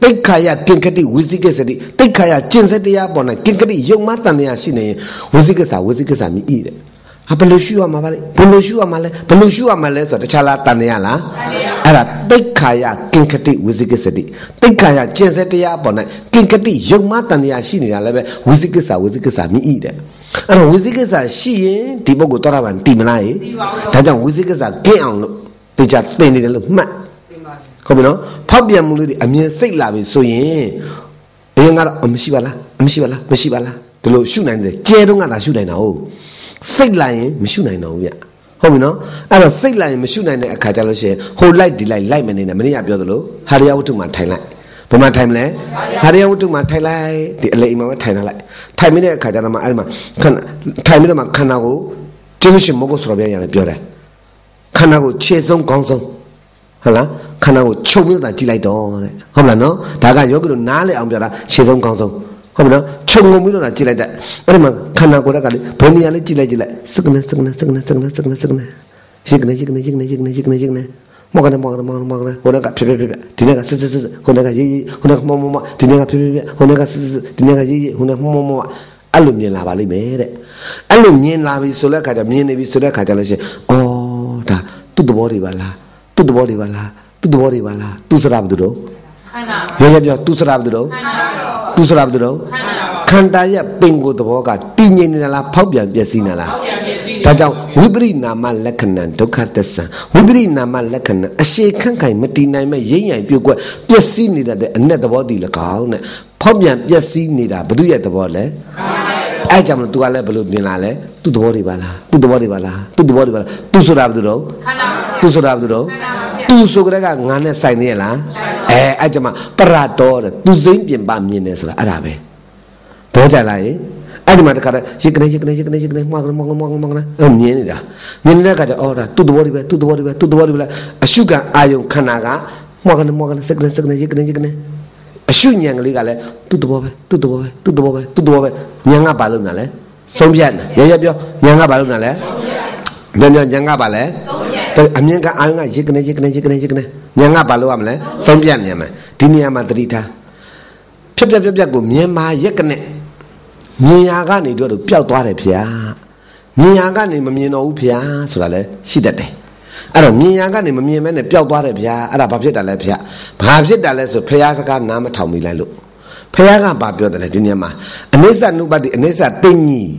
တိခါယကင်ကတိဝိသိကိစ္စတိတိခါယကျင့်စတရားပေါ်၌ကင်ကတိယုံမတန်တရားရှိနေရင်ဝိသိကိစ္စဝိသိကိစ္စမြည်တဲ့ ဟာဘယ်လိုရှုရမှာပါလဲဘယ်လိုရှုရမှာလဲဘယ်လိုရှုရမှာလဲဆိုတော့တခြားလားတန်တရားလားအဲ့ဒါတိခါယကင်ကတိဝိသိကိစ္စတိတိခါယကျင့်စတရားပေါ်၌ကင်ကတိယုံမတန်တရားရှိနေတာလည်းပဲဝိသိကိစ္စဝိသိကိစ္စမြည်တဲ့အဲ့တော့ဝိသိကိစ္စရှိရင်ဒီပုဂ္ဂိုလ်တော်ရပါတည်မလားရေဒါကြောင့်ဝိသိကိစ္စကင်းအောင်လို့တရားသင်နေတယ်လို့မှတ်ဟုတ်ပြီနော်ဖောက်ပြန်မှုလေးတွေအမြင်စိတ်လာပြီဆိုရင်အရင်ကတော့မရှိပါလားမရှိပါလားမရှိပါလားဒီလိုရှုနိုင်တယ်ကျဲတော့ကသာရှုနိုင်တာဟုတ် စိတ်လာရင်မရှုနိုင်တော့ဘူးဗျဟုတ်ပြီနော်အဲ့တော့စိတ်လာရင်မရှုနိုင်တဲ့အခါကျလို့ရှိရင်ဟိုလိုက်ဒီလိုက်လိုက်မနေနဲ့မနေ့ကပြောသလိုဟာရယဝတ္ထုမှာထိုင်လိုက်ဘယ်မှာထိုင်မလဲဟာရယဝတ္ထုမှာထိုင်လိုက်ဒီအလေအိမ်မှာပဲထိုင်လိုက်ထိုင်မိတဲ့အခါကျတော့မှအဲ့မှာခဏထိုင်မိတော့မှခန္ဓာကိုကျေးဇူးရှင်မဟုတ်ဆိုတော့ပြန်ရတယ်ပြောတယ်ခန္ဓာကိုခြေဆုံးခေါင်းဆုံးဟုတ်လားခန္ဓာကိုချုပ်ပြီးတော့ကြည့်လိုက်တော့တဲ့ဟုတ်လားနော်ဒါကယောဂီတို့နားလေအောင်ပြောတာခြေဆုံးခေါင်းဆုံး ဟုတ်ပြီနော်ခြုံငုံပြီးတော့ကြည့်လိုက်တဲ့အဲ့ဒီမှာခန္ဓာကိုယ်ကလည်းဘယ်နေရာလေးကြည့်လိုက်ကြည့်လိုက်စကနေစကနေစကနေစကနေစကနေစကနေရှိကနေရှိကနေရှိကနေရှိကနေရှိကနေရှိကနေမောကနေမောကနေမောကနေမောကနေဟိုကဖြည်းဖြည်းဖြည်းဒီနေ့ကစစ်စစ်စစ်ဟိုနေ့ကရေးရေးဟိုနေ့ကမောမောမောဒီနေ့ကဖြည်းဖြည်းဖြည်းဟိုနေ့ကစစ်စစ်ဒီနေ့ကရေးရေးဟိုနေ့မောမောမောအဲ့လိုမြင်လာပါလိမ့်မယ်တဲ့အဲ့လိုမြင်လာပြီဆိုတဲ့အခါကျမြင်နေပြီဆိုတဲ့အခါကျလို့ရှိရင်အော်ဒါသူ့သဘောတွေပါလားသူ့သဘောတွေပါလားသူ့သဘောတွေပါလားသူစရာဘယ်သူတော့ခန္ဓာရရပြောသူစရာဘယ်သူတော့ခန္ဓာ သူစရာဘယ်သူတော့ခန္ဓာရဲ့ပင်ကိုယ်သဘောကတည်ငြိမ်နေတာလားဖောက်ပြန်ပျက်စီးနေတာလားဒါကြောင့်ဝိပရိနာမလက္ခဏာဒုက္ခသစ္စာဝိပရိနာမလက္ခဏာအရှိခန့်ခိုင်မတည်နိုင်မဲ့ရိမ့်ရိုင်ပြုတ်ကွက်ပျက်စီးနေတဲ့အ내သဘောတည်၎င်းနဲ့ဖောက်ပြန်ပျက်စီးနေတာဘု து ရဲ့သဘောလဲ အဲ့ကြောင့်မလို့ तू ကလည်းဘယ်လိုမြင်လာလဲသူ့သဘောတွေပါလားသူ့သဘောတွေပါလားသူ့သဘောတွေပါလားသူဆိုတာဘယ်သူတော့ခန္ဓာသူဆိုတာဘယ်သူတော့သူဆိုကြတဲ့ကငါနဲ့ဆိုင်သေးရလားအဲအဲ့ကြောင့်မပရတော်တဲ့သူစိမ့်ပြင်ပမြင်တယ်ဆိုတာအဲ့ဒါပဲတော့ကြလားရေအဲ့ဒီမှာတခါတည်းရစ်ကနေရစ်ကနေရစ်ကနေရစ်ကနေမောကမောကမောကမောကအဲ့မြင်နေတာမြင်နေတဲ့အခါကျအော်ဒါသူ့သဘောတွေပဲသူ့သဘောတွေပဲသူ့သဘောတွေပဲအရှုကအာယုံခန္ဓာကမောကမောကစကနေစကနေရစ်ကနေရစ်ကနေ အရှုဉဏ်ကလေးကလည်းသူ့သဘောပဲသူ့သဘောပဲသူ့သဘောပဲသူ့သဘောပဲဉာဏ်ကဘာလို့နာလဲဆုံးဖြတ်ရရပြောဉာဏ်ကဘာလို့နာလဲညံ့ညံ့ဉာဏ်ကဘာလဲအမြင်ကအာယုံကရစ်ကနေရစ်ကနေရစ်ကနေရစ်ကနေဉာဏ်ကဘာလို့ရမလဲဆုံးဖြတ်နေရမယ်ဒီနေရာမှာတတိထားဖြက်ဖြက်ဖြက်ဖြက်ကိုမြင်မာရက်ကနေမြင်ရကနေတော့ပျောက်သွားတယ်ဗျာမြင်ရကနေမမြင်တော့ဘူးဗျာဆိုတာလဲရှိတတ်တယ် အဲ့တော့မြင်ရကနေမမြင်မဲနဲ့ပျောက်သွားတယ်ဗျာအဲ့ဒါဘာဖြစ်တာလဲဗျာဘာဖြစ်တာလဲဆိုဖះစကားနားမထောင်မိလိုက်လို့ဖះကဘာပြောတယ်လဲဒီနေရာမှာအနိစ္စနုပတိအနိစ္စတင်းကြီး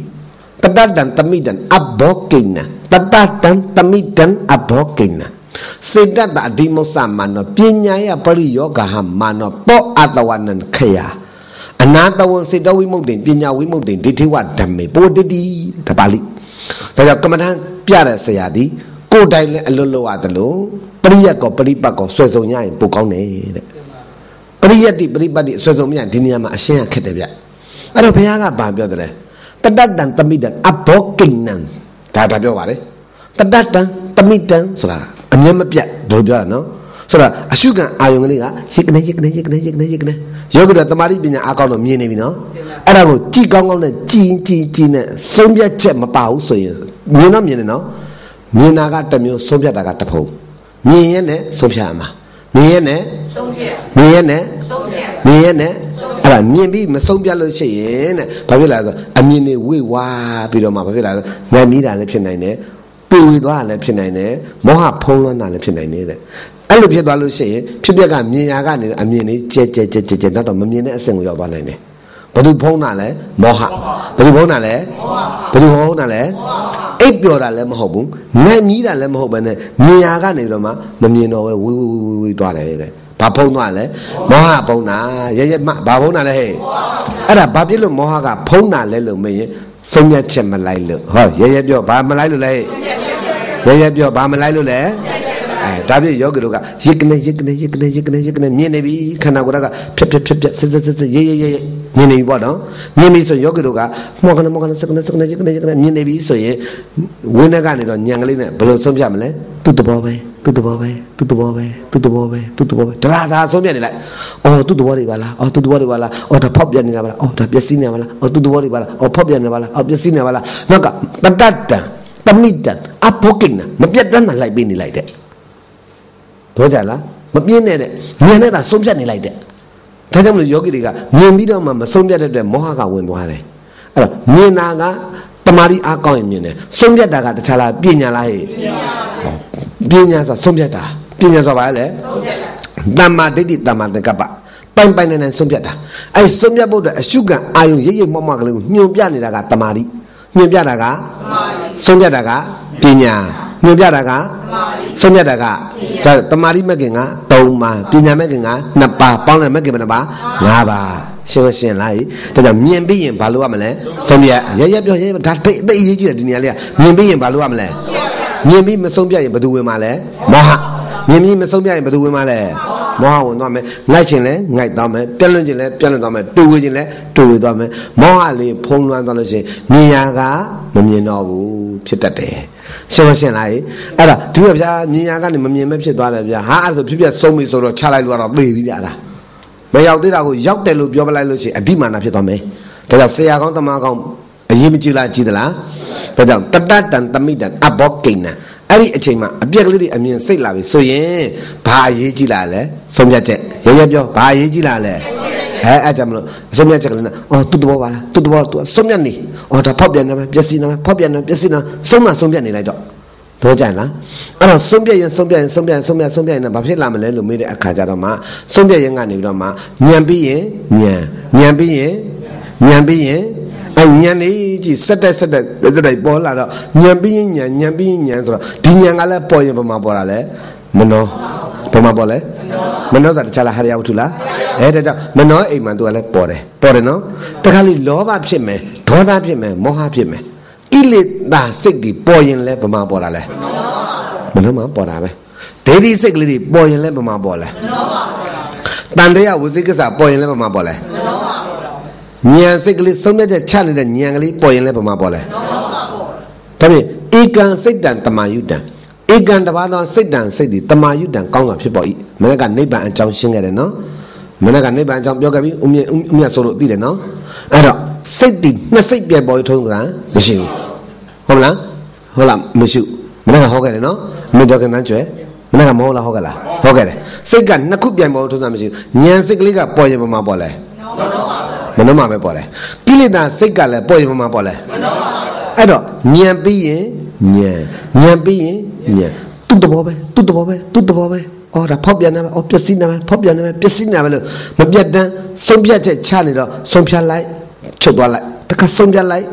တတတံတမိတံအဘောကိနတတတံတမိတံအဘောကိနစေတတအဓိမောစမနောပညာယပရိယောဂဟမနောတောအတဝနံခယအနာတဝံစေတဝိမုတ်တင်ပညာဝိမုတ်တင်ဒိဋ္ဌိဝဓမ္မေပိုတတိတပါဠိဒါကြောင့်ကမ္မဋ္ဌာန်းပြတဲ့ဆရာသည် ကိုယ်တိုင်လည်းအလွတ်လို့ရတယ်လို့ပရိယတ်ကောပရိပတ်ကောဆွဲစုံရရင်ပိုကောင်းတယ်တဲ့ပရိယတ်တိပရိပတ်တိဆွဲစုံမြဒီနေရာမှာအရှင်းရခက်တယ်ဗျအဲ့တော့ဘုရားကဘာပြောတယ်လဲတတတံတမိတံအဘောကိဏံဒါဒါပြောပါလေတတတံတမိတံဆိုတာအမျက်မပြတ်ဒါလိုပြောတာနော်ဆိုတာအရှုခံအာယုံကလေးကရှိကနေရှိကနေရှိကနေရှိကနေရှိကနေယောဂီတော့တမာတိပညာအားကောင်းလို့မြင်နေပြီနော်အဲ့ဒါကိုကြည်ကောင်းကောင်းနဲ့ကြည်ကြည်ကြည်နဲ့ဆုံးဖြတ်ချက်မပါဘူးဆိုရင်မြင်တော့မြင်တယ်နော် မြင်တာကတစ်မျိုးဆုံးဖြတ်တာကတစ်ဖုံမြင်ရဲ့နဲ့ဆုံးဖြတ်ရမှာမြင်ရဲ့နဲ့ဆုံးဖြတ်မြင်ရဲ့နဲ့ဆုံးဖြတ်မြင်ရဲ့နဲ့အဲ့ဒါမြင်ပြီးမဆုံးပြတ်လို့ရှိရင်တဲ့ဘာဖြစ်လဲဆိုအမြင်တွေဝိဝါပြီးတော့မှဘာဖြစ်လဲဆိုညံမီးတာလည်းဖြစ်နိုင်တယ်ပူဝေသွားတာလည်းဖြစ်နိုင်တယ်မောဟဖုံးလွှမ်းတာလည်းဖြစ်နိုင်တယ်တဲ့အဲ့လိုဖြစ်သွားလို့ရှိရင်ဖြစ်ပျက်ကမြင်ရကနေအမြင်လေးကြဲကြဲကြဲကြဲကြဲနောက်တော့မမြင်တဲ့အဆင့်ကိုရောက်သွားနိုင်တယ် ဘယ်သူဖုံးတာလဲမောဟဘယ်သူဖုံးတာလဲဘယ်သူဖုံးတာလဲအိပ်ပျော်တာလည်းမဟုတ်ဘူးနိုင်ကြီးတာလည်းမဟုတ်ဘဲနဲ့မြင်ရကနေတော့မှမမြင်တော့ဝေးဝေးဝေးဝေးသွားတယ်တဲ့ဘာဖုံးသွားလဲမောဟဖုံးတာရရမဘာဖုံးတာလဲဟဲ့အဲ့ဒါဘာဖြစ်လို့မောဟကဖုံးတာလဲလို့မင်းဆုံးဖြတ်ချက်မလိုက်လို့ဟောရရပြောဘာမလိုက်လို့လဲရရပြောဘာမလိုက်လို့လဲ အဲဒါပြည့်ယောဂီတို့ကရစ်ကနေရစ်ကနေရစ်ကနေရစ်ကနေရစ်ကနေမြင်နေပြီခန္ဓာကိုယ်ကဖြက်ဖြက်ဖြက်ဖြက်စစ်စစ်စစ်စစ်ရရရရမြင်နေပြီပေါ့နော်မြင်ပြီဆိုယောဂီတို့ကမောကနမောကနစကနစကနရစ်ကနေရစ်ကနေမြင်နေပြီဆိုရင်ဝိနည်းကနေတော့ညံကလေးနဲ့ဘယ်လိုဆုံးဖြတ်မလဲသူ့တဘောပဲသူ့တဘောပဲသူ့တဘောပဲသူ့တဘောပဲသူ့တဘောပဲဒါဒါဆုံးဖြတ်နေလိုက်အော်သူ့တဘောတွေပါလားအော်သူ့တဘောတွေပါလားအော်ဒါဖောက်ပြန်နေတာပါလားအော်ဒါပျက်စီးနေတာပါလားအော်သူ့တဘောတွေပါလားအော်ဖောက်ပြန်နေတာပါလားအော်ပျက်စီးနေတာပါလားနောက်ကတတတ္တတမိတန်အဘောကိနာမပြတ်တမ်းမှလိုက်ပေးနေလိုက်တဲ့ တော့ကြလားမပြင်းနဲ့တဲ့ဉာဏ်နဲ့သာဆုံးဖြတ်နေလိုက်တဲ့ဒါကြောင့်မလို့ယောဂီတွေကမြင်ပြီးတော့မှမဆုံးဖြတ်တဲ့အတွက်မောဟကဝင်သွားတယ်အဲ့တော့မြင်တာကတမာရီအားကောင်းရင်မြင်တယ်ဆုံးဖြတ်တာကတခြားလားပညာလားဟဲ့ပညာဆိုဆုံးဖြတ်တာပညာဆိုပါလေဆုံးဖြတ်တာတမ္မာဒိဋ္ဌိတမ္မာသင်္ကပ္ပပိုင်ပိုင်နိုင်နိုင်ဆုံးဖြတ်တာအဲဆုံးဖြတ်ဖို့အတွက်အရှုခံအာယုရိပ်ရိပ်မော့မော့ကလေးကိုညွန်ပြနေတာကတမာရီညွန်ပြတာကတမာရီဆုံးဖြတ်တာကပညာ ညွန်ပြတာကဆုံးဖြတ်တာကဒါတမာရီမက်ကင်က3ပါးပညာမက်ကင်က2ပါးပေါင်းတဲ့မက်ကင်ဘယ်နှပါး5ပါးရှင်းရှင်းလိုက်ဒါကြောင့်မြင်ပြီးရင်ဘာလို့ရမလဲဆုံးဖြတ်ရရပြောရရဒါတိတ်တိတ်အရေးကြီးတယ်ဒီနေရာလေးကမြင်ပြီးရင်ဘာလို့ရမလဲမြင်ပြီးမဆုံးဖြတ်ရင်ဘယ်သူဝင်မှာလဲမောဟမြင်ပြီးမဆုံးဖြတ်ရင်ဘယ်သူဝင်မှာလဲမောဟဝင်သွားမယ်ငိုက်ချင်လဲငိုက်သွားမယ်ပြက်လွန်ချင်လဲပြက်လွန်သွားမယ်တူဝေချင်လဲတူဝေသွားမယ်မောဟလေးဖုံးလွှမ်းသွားလို့ရှိရင်မြင်ရကမမြင်တော့ဘူးဖြစ်တတ်တယ် ရှင်းမရှင်းလားအဲ့ဒါဒီကဗျာမြင်ရကနေမမြင်မဲ့ဖြစ်သွားတယ်ဗျာဟာအဲ့ဆိုဖြစ်ဖြစ်ဆုံးပြီဆိုတော့ချလိုက်လို့တော့သေပြီဗျာဒါမရောက်သေးတာကိုရောက်တယ်လို့ပြောပလိုက်လို့ရှိရင်အဓိမာနဖြစ်သွားမယ်ဒါကြောင့်ဆရာကောင်းတမကောင်းအရေးမကြီးလားကြည်သလားဒါကြောင့်တတတန်တမိတန်အဘောကိဏံအဲ့ဒီအချိန်မှာအပြက်ကလေးတွေအမြင်စိတ်လာပြီဆိုရင်ဘာအရေးကြီးလာလဲဆုံးဖြတ်ချက်ရရပြောဘာအရေးကြီးလာလဲ အဲအဲ့ကြောင့်မလို့ဆုံးဖြတ်ချက်ကလေးနဲ့အော်သူ့တဘောပါလားသူ့တဘောသူဆုံးဖြတ်နေအော်ဒါဖောက်ပြန်နေမယ်ပျက်စီးနေမယ်ဖောက်ပြန်နေပျက်စီးနေဆုံးမဆုံးဖြတ်နေလိုက်တော့တော့ကြလားအဲ့တော့ဆုံးပြရင်ဆုံးပြရင်ဆုံးပြရင်ဆုံးပြဆုံးပြရင်ဘာဖြစ်လာမလဲလို့မေးတဲ့အခါကျတော့မှဆုံးပြရင်ကနေပြီးတော့မှညံပြီးရင်ညံညံပြီးရင်ညံပြီးရင်အဲညံလေးကြီးစက်တက်စက်တက်စက်တက်ပေါ်လာတော့ညံပြီးရင်ညံညံပြီးရင်ညံဆိုတော့ဒီညံကလည်းပေါ်ရင်ပမာပေါ်တာလဲမနော ပမာပေါ်လဲမနောဆိုတာတခြားလားဟာရဝတ္ထုလားအဲဒါကြောင့်မနောအိမ်မှာသူကလည်းပေါ်တယ်ပေါ်တယ်နော်တခါလေလောဘဖြစ်မယ်ဒေါသဖြစ်မယ်မောဟဖြစ်မယ်ကိလေသာစိတ်တွေပေါ်ရင်လဲပမာပေါ်တာလဲမနောမှာပေါ်တာပဲဒိဋ္ဌိစိတ်ကလေးတွေပေါ်ရင်လဲပမာပေါ်လဲမနောမှာပေါ်တာတန်တရားဝစိကစ္စပေါ်ရင်လဲပမာပေါ်လဲမနောမှာဉာဏ်စိတ်ကလေးဆုံးဖြတ်ချက်ချနေတဲ့ဉာဏ်ကလေးပေါ်ရင်လည်းပမာပေါ်လဲဒါဖြင့်ဧကံစိတ်တံတမာယုတံဧ ကံတပါးသောစိတ်တံစိတ်သည်တမာယုတံကောင်းစွာဖြစ်ပေါ်၏မနေ့ကနိဗ္ဗာန်အကြောင်းရှင်းခဲ့တယ်နော်မနေ့ကနိဗ္ဗာန်အကြောင်းပြောခဲ့ပြီးဥမြဥမြဆိုလို့သိတယ်နော်အဲ့တော့စိတ်သည်နှစ်စိတ်ပြဲပေါ်ထုံးကံမရှိဘူးဟုတ်မလားဟုတ်လားမရှိမနေ့ကဟောခဲ့တယ်နော်မြေတော်ကနန်းကျွဲမနေ့ကမဟုတ်လားဟောခဲ့လားဟောခဲ့တယ်စိတ်ကနှစ်ခုပြိုင်ပေါ်ထုံးကံမရှိဘူးဉာဏ်စိတ်ကလေးကပေါ်ရင်ပမာပေါ်လဲမနှောမှာပဲပေါ်တယ်ကိလေသာစိတ်ကလည်းပေါ်ရင်မှပေါ်လဲမနှောမှာအဲ့တော့ညံပြီးရင်ညံညံပြီးရင် ညံသူ့တဘောပဲသူ့တဘောပဲသူ့တဘောပဲအော်ဒါဖောက်ပြန်နေမယ်အော်ပျက်စီးနေမယ်ဖောက်ပြန်နေမယ်ပျက်စီးနေမယ်လို့မပြတ်တမ်းဆုံးဖြတ်ချက်ချနေတော့ဆုံးဖြတ်လိုက်ချုပ်သွားလိုက်တခါဆုံးဖြတ်လိုက်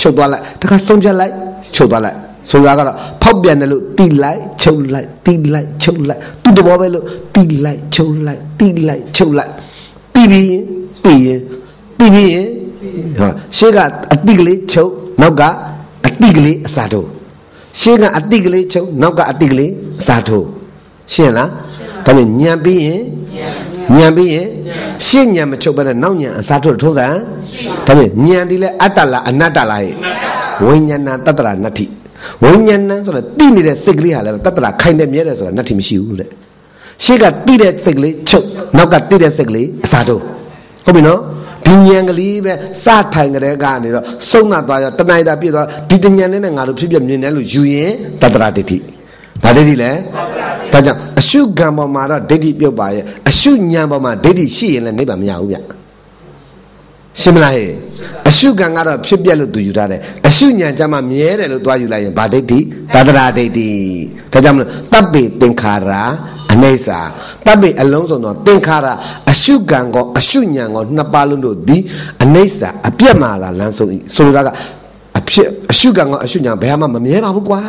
ချုပ်သွားလိုက်တခါဆုံးဖြတ်လိုက်ချုပ်သွားလိုက်ဆိုတာကတော့ဖောက်ပြန်တယ်လို့တီလိုက်ချုပ်လိုက်တီလိုက်ချုပ်လိုက်သူ့တဘောပဲလို့တီလိုက်ချုပ်လိုက်တီလိုက်ချုပ်လိုက်တီပြီးတီရင်ပြီးပြီးရင်ဟောရှေ့ကအတိကလေးချုပ်နောက်ကအတိကလေးအစာထိုး ရှေ့ကအတိကလေးချုပ်နောက်ကအတိကလေးအစာထိုးရှင်းလားဒါနဲ့ညံပြီးရင်ညံပြီးရင်ရှေ့ညံမချုပ်ဘဲနဲ့နောက်ညံအစာထိုးထုံးစံဒါနဲ့ညံဒီလဲအတ္တလားအနတ္တလားဟဲ့ဝိညာဏတတ္တရာနတ္ထိဝိညာဏဆိုတော့တိနေတဲ့စိတ်ကလေးဟာလည်းတတ္တရာခိုင်နေမြဲတယ်ဆိုတာနတ္ထိမရှိဘူးတဲ့ရှေ့ကတိတဲ့စိတ်ကလေးချုပ်နောက်ကတိတဲ့စိတ်ကလေးအစာထိုးဟုတ်ပြီနော် ဒီဉာဏ်ကလေးပဲစထိုင်ကြတဲ့ကနေတော့စုံနာသွားရောတဏှာတာပြည့်သွားဒီတဉာဏ်နဲ့ငါတို့ဖြစ်ဖြစ်မြင်တယ်လို့ယူရင်တတရာဒိဋ္ဌိဘာဒိဋ္ဌိလဲဒါကြောင့်အရှုကံပေါ်မှာတော့ဒိဋ္ဌိပြုတ်ပါရဲ့အရှုဉာဏ်ပေါ်မှာဒိဋ္ဌိရှိရင်လည်းနိဗ္ဗာန်မရဘူးဗျရှင်းမလားဟဲ့အရှုကံကတော့ဖြစ်ပြက်လို့သူယူထားတယ်အရှုဉာဏ်ကြမှာမြဲတယ်လို့သွားယူလိုက်ရင်ဗာဒိဋ္ဌိတတရာဒိဋ္ဌိဒါကြောင့်မလို့တပ်ပေသင်္ခါရ အနေစာတပ်ပေအလုံးစုံတော့သင်္ခါရအရှုကံကောအရှုဉဏ်ကောနှစ်ပါးလုံးတို့သည်အနေစာအပြတ်မှာသာလမ်းဆုံးဤဆိုလိုတာကအဖြစ်အရှုကံကောအရှုဉဏ်ဘယ်မှမမြဲပါဘူးကွာ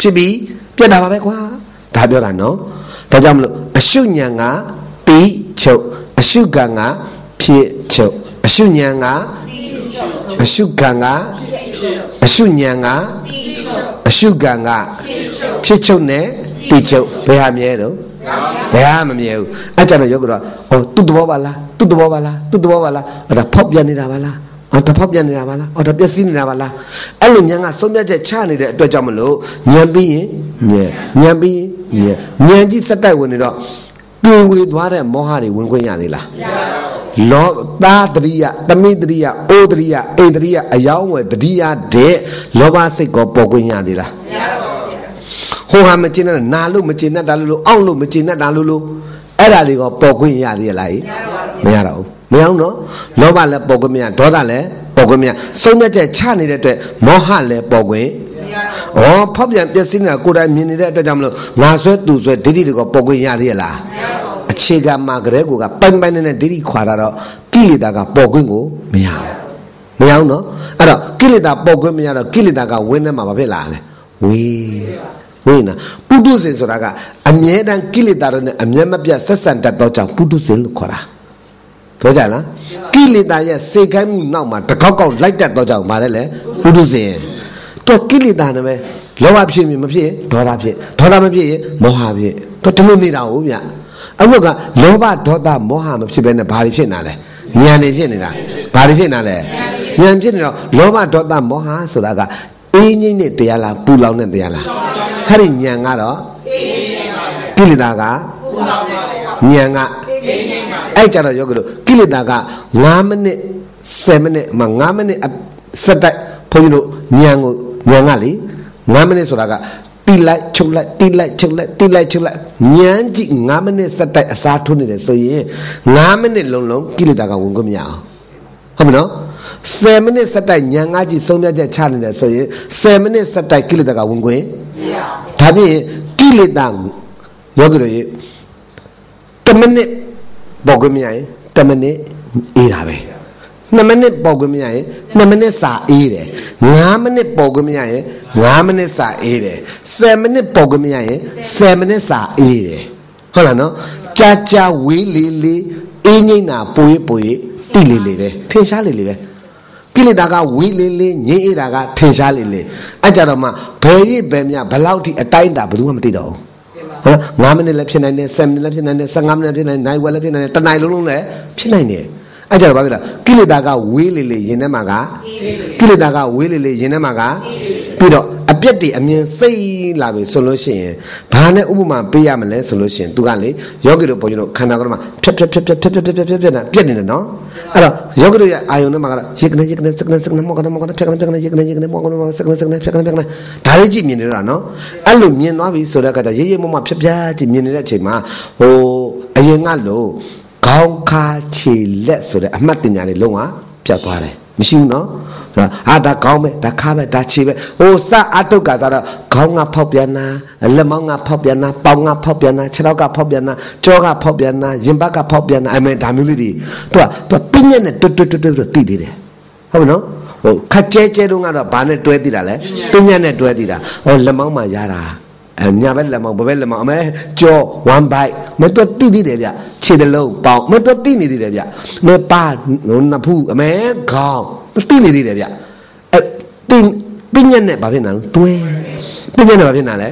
ဖြစ်ပြီးပြတ်တာပါပဲကွာဒါပြောတာနော်ဒါကြောင့်မလို့အရှုဉဏ်ကတိချုပ်အရှုကံကဖြစ်ချုပ်အရှုဉဏ်ကအရှုကံကအရှုဉဏ်ကအရှုကံကဖြစ်ချုပ်နဲ့ တိချုပ်ဘယ်ဟာမြဲတော့ဘယ်ဟာမမြဲဘူးအဲ့ကြတော့ယောဂတော့အော်သူ့သဘောပါလားသူ့သဘောပါလားသူ့သဘောပါလားအဲ့ဒါဖောက်ပြန်နေတာပါလားအော်တဖောက်ပြန်နေတာပါလားအော်တပျက်စီးနေတာပါလားအဲ့လိုညာကဆုံးဖြတ်ချက်ချနေတဲ့အတွက်ကြောင့်မလို့ညံပြီးရင်ညံညံပြီးရင်ညံညံကြီးစက်တိုက်ဝင်နေတော့တွေ့ဝေသွားတဲ့မောဟတွေဝင်ခွင့်ရသေးလားမရပါဘူးလောသားတရိယတမိတရိယအိုတရိယအိတရိယအယောင်းဝယ်တရိယတဲ့လောဘစိတ်ကောပေါ်ခွင့်ရသေးလားမရပါဘူး ဟိုဟာမကျင်တဲ့နာလို့မကျင်တတ်တာလို့အောင့်လို့မကျင်တတ်တာလို့လို့အဲ့ဒါတွေကပေါ်ခွင့်ရသေးလားမရတော့ဘူးမရအောင်နော်လောဘလည်းပေါ်ခွင့်မရဒေါသလည်းပေါ်ခွင့်မရစုံမဲ့ချက်ချနေတဲ့အတွက်မောဟလည်းပေါ်ခွင့်ဩဖောက်ပြန်ပျက်စီးနေတာကိုယ်တိုင်မြင်နေတဲ့အတွက်ကြောင့်မလို့ငါဆွဲသူဆွဲဒိဋ္ဌိတွေကပေါ်ခွင့်ရသေးလားအခြေခံမှာကြဲကိုကပိုင်ပိုင်နဲ့ဒိဋ္ဌိခွာတာတော့ကိလေသာကပေါ်ခွင့်ကိုမရဘူးမရအောင်နော်အဲ့တော့ကိလေသာပေါ်ခွင့်မရတော့ကိလေသာကဝင်းထဲမှာဘာဖြစ်လာလဲဝေး ဝိညာပုထုဇဉ်ဆိုတာကအမြဲတမ်းကိလေသာတွေနဲ့အမျက်မပြတ်ဆက်ဆံတတ်သောကြောင့်ပုထုဇဉ်လို့ခေါ်တာပြောကြလားကိလေသာရဲ့စေခိုင်းမှုနောက်မှာတကောက်ကောက်လိုက်တတ်သောကြောင့်ဗါတယ်လေပုထုဇဉ်တော့ကိလေသာနဲ့ပဲလောဘဖြစ်မြင်မဖြစ်ဒေါသဖြစ်ဒေါသမဖြစ်ရင်မောဟဖြစ်တော့ဒီလိုနေတာဟုတ်ဗျအခုကလောဘဒေါသမောဟမဖြစ်ဘဲနဲ့ဘာတွေဖြစ်နေလဲဉာဏ်တွေဖြစ်နေတာဘာတွေဖြစ်နေလဲဉာဏ်ဖြစ်နေတော့လောဘဒေါသမောဟဆိုတာက အေးငိမ့်တဲ့တရားလားပူလောင်တဲ့တရားလားအဲ့ဒီညံကတော့ကိလေသာကညံကအဲ့ကြတော့ယောဂတို့ကိလေသာက9မိနစ်10မိနစ်မှ9မိနစ်စက်တိုက်ဘုန်းကြီးတို့ညံကိုညံကလေ9မိနစ်ဆိုတာကတီလိုက်ချုပ်လိုက်တီလိုက်ချုပ်လိုက်တီလိုက်ချုပ်လိုက်ညံကြည့်9မိနစ်စက်တိုက်အစားထိုးနေတယ်ဆိုရင်9မိနစ်လုံးလုံးကိလေသာကဝင်ခွင့်မရအောင်ဟုတ်ပြီနော် 10မိနစ်စက်တိုက်ညံငါးကြည့်ဆုံးဖြတ်ချက်ချနေတယ်ဆိုရင်10မိနစ်စက်တိုက်ကိလေသာကဝင်ခွင့်ဒါဖြင့်ကိလေသာယောဂီတို့10မိနစ်ပေါ်ခွင့်မရရင်10မိနစ်အေးတာပဲ2မိနစ်ပေါ်ခွင့်မရရင်2မိနစ်စာအေးတယ်5မိနစ်ပေါ်ခွင့်မရရင်5မိနစ်စာအေးတယ်10မိနစ်ပေါ်ခွင့်မရရင်10မိနစ်စာအေးတယ်ဟုတ်လားနော်ကြာကြာဝေးလေးလေးအေးငိမ့်တာပိုးပိုးတိလေးလေးပဲထင်ရှားလေးလေးပဲ ကိလေသာကဝီလေးလေးငြိအေးတာကထင်ရှားလေးလေးအဲ့ကြတော့မှဘယ်ရစ်ဘယ်မြဘယ်လောက်ထိအတိုင်းတာဘယ်သူမှမသိတော့ဘူးဟုတ်လား9မိနစ်လည်းဖြစ်နိုင်တယ်7မိနစ်လည်းဖြစ်နိုင်တယ်15မိနစ်ဖြစ်နိုင်တယ်နိုင်ဝက်လည်းဖြစ်နိုင်တယ်တနိုင်လုံးလုံးလည်းဖြစ်နိုင်တယ်အဲ့ကြတော့ဘာဖြစ်လဲကိလေသာကဝေးလေလေရင်ထဲမှာကကိလေသာကဝေးလေလေရင်ထဲမှာကပြီးတော့အပြက်တွေအမြင်စိတ်လာပြီဆိုလို့ရှိရင်ဘာနဲ့ဥပမာပေးရမလဲဆိုလို့ရှိရင်သူကလေယောဂီတို့ဘုန်းကြီးတို့ခန္ဓာကိုယ်မှာဖြတ်ဖြတ်ဖြတ်ဖြတ်ဖြတ်ဖြတ်ဖြတ်ဖြတ်ဖြတ်ဖြတ်နာပြက်နေတယ်နော် အဲ့တော့ယောဂီတို့ရဲ့အာယုန်ထဲမှာကတော့ရေကနေရေကနေစကနေစကနေမောကနေမောကနေဖြတ်ကနေဖြတ်ကနေရေကနေရေကနေမောကနေမောစကနေစကနေဖြတ်ကနေဖြတ်ကနေဒါလေးကြည့်မြင်နေတာနော်အဲ့လိုမြင်သွားပြီဆိုတဲ့အခါကျရေရေမောမောဖြတ်ဖြတ်ကြည့်မြင်နေတဲ့အချိန်မှာဟိုအရင်ကလို့ခေါင်းခါခြေလက်ဆိုတဲ့အမှတ်တင်ညာတွေလုံးဝပြတ်သွားတယ် မရှိဘူးနော်ဟာဒါခေါင်းပဲဒါခါပဲဒါခြေပဲဟိုစအတုတ်ကစားတော့ခေါင်းကဖောက်ပြန်တာလက်မောင်းကဖောက်ပြန်တာပေါင်ကဖောက်ပြန်တာခြေထောက်ကဖောက်ပြန်တာကြောကဖောက်ပြန်တာရင်ဘတ်ကဖောက်ပြန်တာအမေဒါမျိုးလေးတွေသူကသူကပြင်းညက်နဲ့တွတ်တွတ်တွတ်တွတ်သိသေးတယ်ဟုတ်ပြီနော်ဟိုခက်ကျဲကျဲတုန်းကတော့ဘာနဲ့တွဲသိတာလဲပြင်းညက်နဲ့တွဲသိတာဟိုလက်မောင်းမှာရတာအညာဘက်လက်မောင်းဘဘက်လက်မောင်းအမဲကြော1 bite မတော်တိတိတယ်ဗျ ခြေတလုံးပေါင်မတော်တိနေသေးတယ်ဗျမပါနှစ်ဖူးအမဲခေါင်းတိနေသေးတယ်ဗျအဲတင်းပညာနဲ့ဘာဖြစ်နေလဲတွဲပညာနဲ့ဘာဖြစ်နေလဲ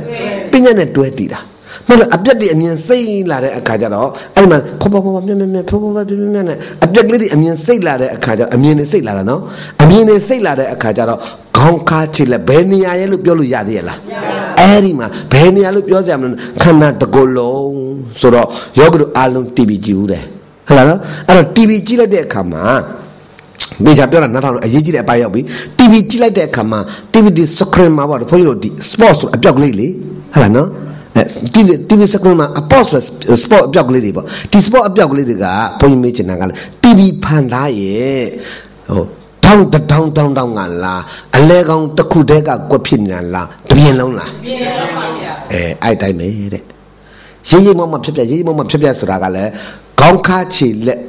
ပညာနဲ့တွဲတည်တာ မဟုတ်အပြက်တွေအမြင်စိတ်လာတဲ့အခါကျတော့အဲ့မှာဖောဖောဖောမြဲမြဲမြဲဖောဖောဖောမြဲမြဲနဲ့အပြက်ကလေးတွေအမြင်စိတ်လာတဲ့အခါကျတော့အမြင်တွေစိတ်လာတာနော်အမြင်တွေစိတ်လာတဲ့အခါကျတော့ခေါင်းခါချစ်လက်ဘယ်နေရာရဲ့လို့ပြောလို့ရသေးရလားအဲ့ဒီမှာဘယ်နေရာလို့ပြောကြမလို့ခန္ဓာတကုလုံးဆိုတော့ယောဂတို့အားလုံးတည်ပြီးကြည့်ဦးတယ်ဟုတ်လားနော်အဲ့တော့ TV ကြည့်လိုက်တဲ့အခါမှာမေချာပြောတာနားထောင်လို့အရေးကြီးတဲ့အပိုင်းရောက်ပြီ TV ကြည့်လိုက်တဲ့အခါမှာ TV ဒီ screen မှာပေါ့ဘုန်းကြီးတို့ဒီ sports ဆိုအပြောက်ကလေးလေဟုတ်လားနော် အဲ TV TV screen မှာ sports sport အပြောက်ကလေးတွေပေါ့ဒီ sport အပြောက်ကလေးတွေကဘုန်းကြီးမေးချင်တာကလည်း TV ဖန်သားရဲ့ဟိုတောင်းတောင်းတောင်းတောင်းကလားအလဲကောင်းတစ်ခုတည်းကကွက်ဖြစ်နေတာလားတပြင်းလုံးလားတပြင်းလုံးပါဗျာအဲအဲ့တိုင်းပဲတဲ့ရေးရေးမမဖြစ်ပြရေးရေးမမဖြစ်ပြဆိုတာကလည်းခေါင်းခါချီလက်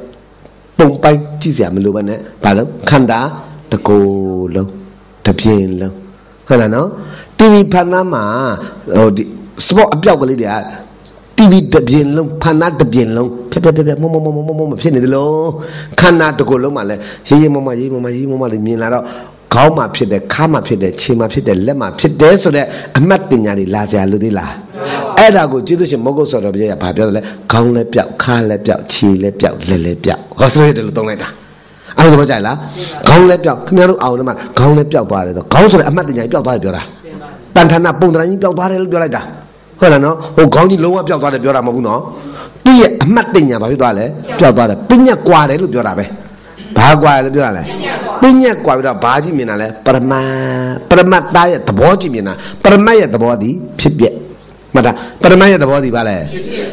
ပုံပိုင်းကြည့်စရာမလိုပါနဲ့ဘာလို့ခန္ဓာတကူလုံးတပြင်းလုံးဟုတ်လားနော် TV ဖန်သားမှာဟိုဒီ sport အပြောက်ကလေးတွေက TV တပြင်းလုံးဖန်သားတပြင်းလုံးဖြက်ဖြက်ဖြက်ဖြက်မမမမမမဖြစ်နေသလိုခန္ဓာတကူလုံးမှာလဲရေးရေးမမရေးမမရေးမမလေးမြင်လာတော့ခေါင်းမှာဖြစ်တယ်ခါမှာဖြစ်တယ်ခြေမှာဖြစ်တယ်လက်မှာဖြစ်တယ်ဆိုတော့အမှတ်တင်ညာတွေလာစရာလိုသေးလားအဲ့ဒါကိုကျေးဇူးရှင်မဟုတ်ဆိုတော့ပြည့်ရဘာပြောတယ်လဲခေါင်းလည်းပြောက်ခါလည်းပြောက်ခြေလည်းပြောက်လက်လည်းပြောက်ဟောဆိုရတယ်လို့သုံးလိုက်တာအဲ့ဒါတော့ကြိုက်လားခေါင်းလည်းပြောက်ခင်ဗျားတို့အောင်တယ်မှာခေါင်းလည်းပြောက်သွားတယ်ဆိုခေါင်းဆိုတဲ့အမှတ်တင်ညာပြောက်သွားတယ်ပြောတာတန်ထနာပုံတရင်းပြောက်သွားတယ်လို့ပြောလိုက်တာ ဟုတ်လားနော်ဟိုခေါင်းကြီးလုံးဝပြောက်သွားတယ်ပြောတာမဟုတ်ဘူးနော်သူ့ရဲ့အမှတ်တင်ညာဘာဖြစ်သွားလဲပြောက်သွားတယ်ပညာကွာတယ်လို့ပြောတာပဲဘာကွာလဲပြောတာလဲပညာကွာပြီးတော့ဘာကြည့်မြင်တာလဲပရမပရမတ်သားရဲ့သဘောကြည့်မြင်တာပရမတ်ရဲ့သဘောသည်ဖြစ်ပြက်မှတ်တာပရမတ်ရဲ့သဘောသည်ဘာလဲ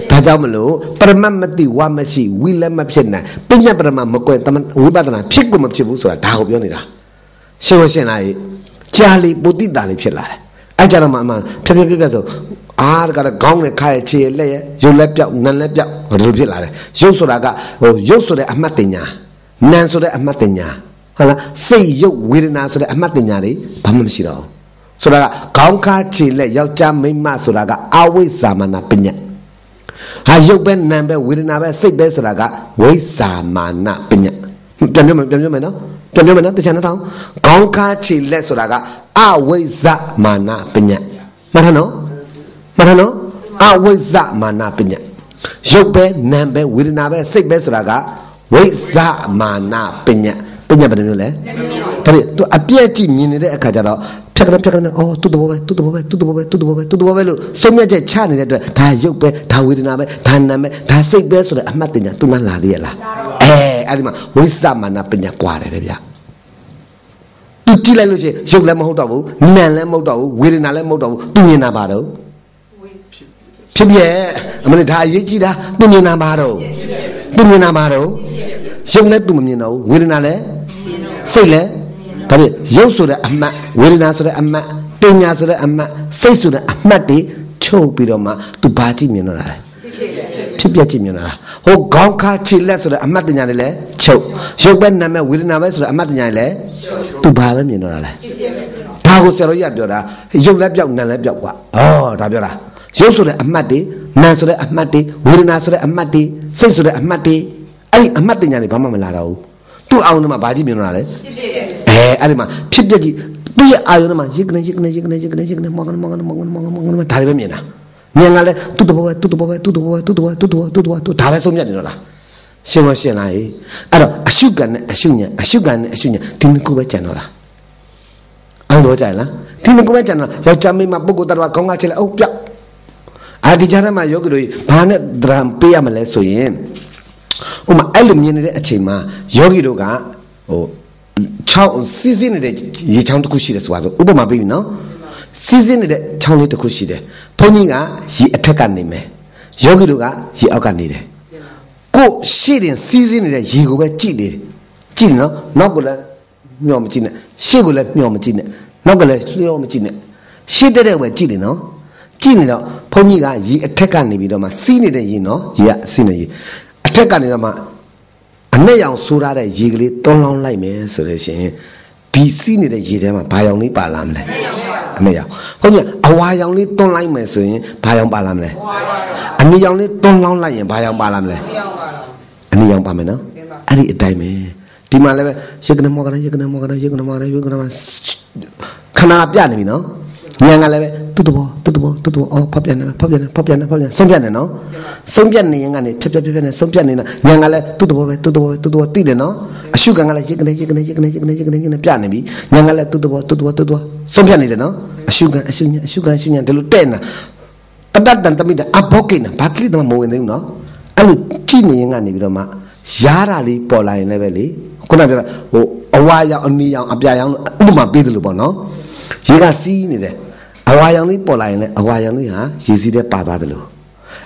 ဒါကြောင့်မလို့ပရမတ်မသိဝါမရှိဝိလည်းမဖြစ်နိုင်ပညာပရမတ်မကွဲဝိပဿနာဖြစ်ကိုမဖြစ်ဘူးဆိုတာဒါကိုပြောနေတာရှင်းရှင်းလားကြာလီပုတိတာလေးဖြစ်လာတယ်အဲ့ကြတော့မှအမှန်ဖြည်းဖြည်းဖြည်းဖြည်းဆို အားကလည်းခေါင်းနဲ့ခါရဲ့ခြေရဲ့လက်ရဲ့ရုပ်လက်ပြောက်နံလက်ပြောက်ဟိုဒီလိုဖြစ်လာတယ်ရုပ်ဆိုတာကဟိုရုပ်ဆိုတဲ့အမှတ်တင်ညာနံဆိုတဲ့အမှတ်တင်ညာဟုတ်လားစိတ်ရုပ်ဝေဒနာဆိုတဲ့အမှတ်တင်ညာတွေဘာမှမရှိတော့ဘူးဆိုတာကခေါင်းခါခြေလက်ယောက်ျားမိန်းမဆိုတာကအဝိဇ္ဇာမနာပညာဟာရုပ်ပဲနံပဲဝေဒနာပဲစိတ်ပဲဆိုတာကဝိဇ္ဇာမာနပညာပြန်ပြောမယ်ပြန်ပြောမယ်နော်ပြန်ပြောမယ်နော်တခြားနှထောင်ခေါင်းခါခြေလက်ဆိုတာကအဝိဇ္ဇာမာနပညာမှတ်ထားနော် မှတ်ထားနော်အဝိဇ္ဇမာနပညာရုပ်ပဲနာမ်ပဲဝေဒနာပဲစိတ်ပဲဆိုတာကဝိဇ္ဇမာနပညာပညာဘယ်လိုမျိုးလဲဒါပေမဲ့ तू အပြည့်ကြည့်မြင်နေတဲ့အခါကျတော့ဖြတ်ကနဖြတ်ကနအော်သူ့တဘောပဲသူ့တဘောပဲသူ့တဘောပဲသူ့တဘောပဲသူ့တဘောပဲလို့စုံမြတ်ချက်ချနေတဲ့အတွက်ဒါရုပ်ပဲဒါဝေဒနာပဲဒါနာမ်ပဲဒါစိတ်ပဲဆိုတဲ့အမှတ်တင်ညာ तू မှလာသေးရလားအဲအဲ့ဒီမှာဝိဇ္ဇမာနပညာကွာတယ်ဗျာသူကြည့်လိုက်လို့ရှိရင်ရုပ်လည်းမဟုတ်တော့ဘူးနာမ်လည်းမဟုတ်တော့ဘူးဝေဒနာလည်းမဟုတ်တော့ဘူးသူမြင်တာပါတော့ ဖြစ်ပြအမလေးဒါအရေးကြီးတာသူမြင်တာပါတော့သူမြင်တာပါတော့ရုပ်လည်းသူမမြင်တော့ဘူးဝေဒနာလည်းစိတ်လည်းဒါပြရုပ်ဆိုတဲ့အမှတ်ဝေဒနာဆိုတဲ့အမှတ်ပညာဆိုတဲ့အမှတ်စိတ်ဆိုတဲ့အမှတ်တွေချုပ်ပြီးတော့မှသူဘာကြည့်မြင်တော့တာလဲဖြစ်ပြကြည့်မြင်တာဟိုခေါင်းခါခြေလက်ဆိုတဲ့အမှတ်တင်ညာတွေလည်းချုပ်ရုပ်ပဲနာမည်ဝေဒနာပဲဆိုတဲ့အမှတ်တင်ညာတွေလည်းသူဘာပဲမြင်တော့တာလဲဒါကိုဆရာတော်ကြီးကပြောတာရုပ်လည်းပြောက်နာမ်လည်းပြောက်กว่าဩဒါပြောတာ ရုပ်ဆိုတဲ့အမှတ်တွေနာမ်ဆိုတဲ့အမှတ်တွေဝေဒနာဆိုတဲ့အမှတ်တွေစိတ်ဆိုတဲ့အမှတ်တွေအဲ့ဒီအမှတ်တင်ညာတွေဘာမှမလာတော့ဘူးသူ့အောင်ထဲမှာဘာကြည့်မြင်တော့တာလဲအဲအဲ့ဒီမှာဖြစ်ပြကြည့်သူ့ရဲ့အာယုံထဲမှာရစ်ကနေရစ်ကနေရစ်ကနေရစ်ကနေရစ်ကနေမောင်ကနေမောင်ကနေမောင်ကနေမောင်ကနေမောင်ကနေဒါတွေပဲမြင်တာမြင်ကလည်းသူ့တဘောပဲသူ့တဘောပဲသူ့တဘောပဲသူ့တဘောသူ့တဘောသူ့တဘောသူ့ဒါပဲဆုံးမြတ်နေတော့လားရှင်းမရှင်းလားအဲ့တော့အရှုကန်နဲ့အရှုညံအရှုကန်နဲ့အရှုညံဒီနှစ်ခုပဲကြံတော့တာအဲ့တော့ကြိုင်လားဒီနှစ်ခုပဲကြံတော့ယောက်ျားမိန်းမပုဂ္ဂိုလ်တော်ခေါင်းကချစ်လဲအုပ်ပြောက် အာဒီကြားထဲမှာယောဂီတို့ဘာနဲ့ဒရမ်ပေးရမလဲဆိုရင်ဥမာအဲ့လိုမြင်နေတဲ့အချိန်မှာယောဂီတို့ကဟိုချောင်းစီးစင်းနေတဲ့ရေချောင်းတစ်ခုရှိတယ်ဆိုပါစို့ဥပမာပေးပြီနော်စီးစင်းနေတဲ့ချောင်းလေးတစ်ခုရှိတယ်ဘုန်းကြီးကရေအထက်ကနေမယ်ယောဂီတို့ကရေအောက်ကနေတယ်ကိုရှေ့တင်စီးစင်းနေတဲ့ရေကိုပဲကြည့်နေတယ်ကြည့်နော်နောက်ကလည်းမျောမကြည့်နဲ့ရှေ့ကိုလည်းမျောမကြည့်နဲ့နောက်ကလည်းလျှောမကြည့်နဲ့ရှေ့တက်တဲ့ပဲကြည့်နေနော် ကြည့်နေတော့ဘုန်းကြီးကရေအထက်ကနေပြီးတော့မှစီးနေတဲ့ရေနော်ရေကစီးနေရေအထက်ကနေတော့မှအနဲ့ရောင်ဆိုးရတဲ့ရေကလေးတွန်းလောင်းလိုက်မယ်ဆိုလို့ရှိရင်ဒီစီးနေတဲ့ရေထဲမှာဘာရောင်လေးပါလာမလဲအနဲ့ရောင်ဟုတ်ကြီးအဝါရောင်လေးတွန်းလိုက်မယ်ဆိုရင်ဘာရောင်ပါလာမလဲအနီရောင်လေးတွန်းလောင်းလိုက်ရင်ဘာရောင်ပါလာမလဲအနီရောင်ပါမယ်နော်အဲ့ဒီအတိုင်းပဲဒီမှာလည်းပဲရေကနေမောကရရေကနေမောကရရေကနေမောကရရေကနေမောခဏပြနေပြီနော် ညံကလည်းပဲတူတဘောတူတဘောတူတဘောအော်ဖတ်ပြန်နေဖတ်ပြန်နေဖတ်ပြန်နေဖတ်ပြန်ဆုံးပြတ်နေနော်ဆုံးပြတ်နေရင်ကနေဖြတ်ဖြတ်ဖြတ်ဖြတ်နေဆုံးပြတ်နေနော်ညံကလည်းတူတဘောပဲတူတဘောပဲတူတဘောတိတယ်နော်အရှုခံကလည်းရေကနေရေကနေရေကနေရေကနေရေကနေရေကနေပြနေပြီညံကလည်းတူတဘောတူတဘောတူတဘောဆုံးပြတ်နေတယ်နော်အရှုခံအရှုညံအရှုခံအရှုညံဒီလိုတဲ့နာတတတန်တမိတအဘောကိနဘာကိတမမဝင်သေးဘူးနော်အဲ့လိုကြည့်နေရင်ကနေပြီးတော့မှရားတာလေးပေါ်လာရင်လည်းပဲလေခုနကပြောတာဟိုအဝါရောင်အနီရောင်အပြာရောင်ဥပမာပေးတယ်လို့ပေါ့နော် ရေကစီးနေတယ်အဝါရောင်လေးပေါ်လာရင်လည်းအဝါရောင်လေးဟာရေစီးတဲ့ပါသွားတယ်လို့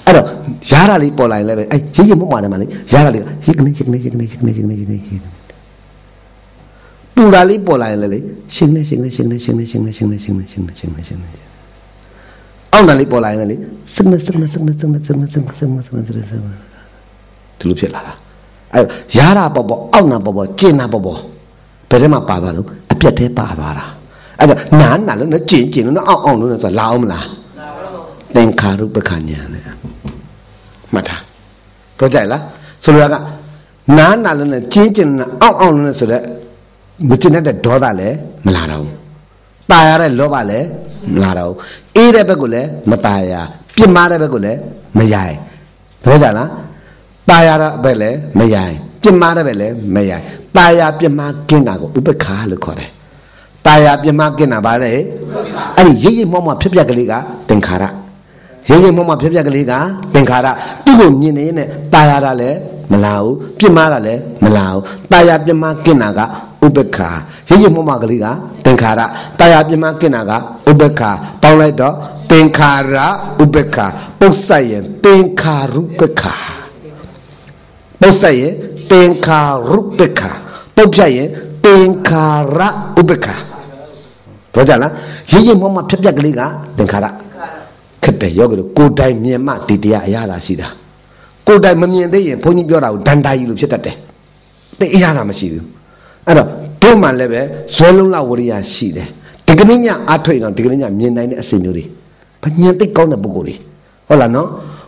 အဲ့တော့ရားတာလေးပေါ်လာရင်လည်းပဲအဲ့ရေရေမွတ်မှာတယ်မလေးရားတာလေးရေကနေရေကနေရေကနေရေကနေရေကနေရေကနေရေကနေပူတာလေးပေါ်လာရင်လည်းလေရှင်နေရှင်နေရှင်နေရှင်နေရှင်နေရှင်နေရှင်နေရှင်နေရှင်နေရှင်နေအောက်နာလေးပေါ်လာရင်လည်းလေစက်နေစက်နေစက်နေစက်နေစက်နေစက်နေစက်နေစက်နေစက်နေစက်နေဒီလိုဖြစ်လာတာအဲ့ရားတာပေါ်ပေါ်အောက်နာပေါ်ပေါ်ကျင်နာပေါ်ပေါ်ဘယ်ထဲမှာပါသွားလို့အပြက်သေးပါသွားတာ အဲ့ဒါနာနာလို့နော်ကျင်ကျင်လို့နော်အောက်အောက်လို့နော်ဆိုလာအောင်မလားသင်္ခါရုပ္ပခညာနဲ့မှတ်တာတော့ကြိုက်လားဆိုလိုတာကနာနာလို့နဲ့ကျင်ကျင်နဲ့အောက်အောက်လို့နဲ့ဆိုတော့မကျင်တဲ့ဒေါသလည်းမလာတော့ဘူးตายရတဲ့လောဘလည်းမလာတော့ဘူးအေးတဲ့ဘက်ကိုလည်းမตายရပြစ်မှားတဲ့ဘက်ကိုလည်းမရိုင်တော့ကြလားตายရတဲ့ဘက်လည်းမရိုင်ပြစ်မှားတဲ့ဘက်လည်းမရိုင်ตายရပြစ်မှားကင်းတာကိုဥပ္ပခါလို့ခေါ်တယ် ตายရပြစ်မှားကင်းတာဗါလေအဲ့ဒီရိပ်ရိပ်မောမောဖြစ်ပြက်ကလေးကသင်္ခါရရိပ်ရိပ်မောမောဖြစ်ပြက်ကလေးကသင်္ခါရသူ့ကိုမြင်နေရင်နဲ့ตายရတာလည်းမလာဘူးပြစ်မှားတာလည်းမလာဘူးตายရပြစ်မှားကင်းတာကဥပ္ပခါရိပ်ရိပ်မောမောကလေးကသင်္ခါရตายရပြစ်မှားကင်းတာကဥပ္ပခါပေါင်းလိုက်တော့သင်္ခါရဥပ္ပခါပုတ်ဆက်ရင်သင်္ခါရုပ္ပခါပုတ်ဆက်ရင်သင်္ခါရုပ္ပခါပုတ်ဖြတ်ရင်သင်္ခါရဥပ္ပခါ တော့ကြလားရိပ်ရိပ်မောမောဖြတ်ပြက်ကလေးကသင်္ခါရခက်တယ်ယောဂီတို့ကိုယ်တိုင်မြင်မှဒီတရားအရသာရှိတာကိုယ်တိုင်မမြင်သေးရင်ဘုန်းကြီးပြောတာကိုဒန္တာကြီးလို့ဖြစ်တတ်တယ်သိအရသာမရှိဘူးအဲ့တော့တို့မှလည်းပဲဇွဲလုံးလောက်ဝရိယရှိတယ်ဒီကနေ့ညအထွေတော့ဒီကနေ့ညမြင်နိုင်တဲ့အစီမျိုးတွေဘာညံသိကောင်းတဲ့ပုဂ္ဂိုလ်တွေဟုတ်လားနော်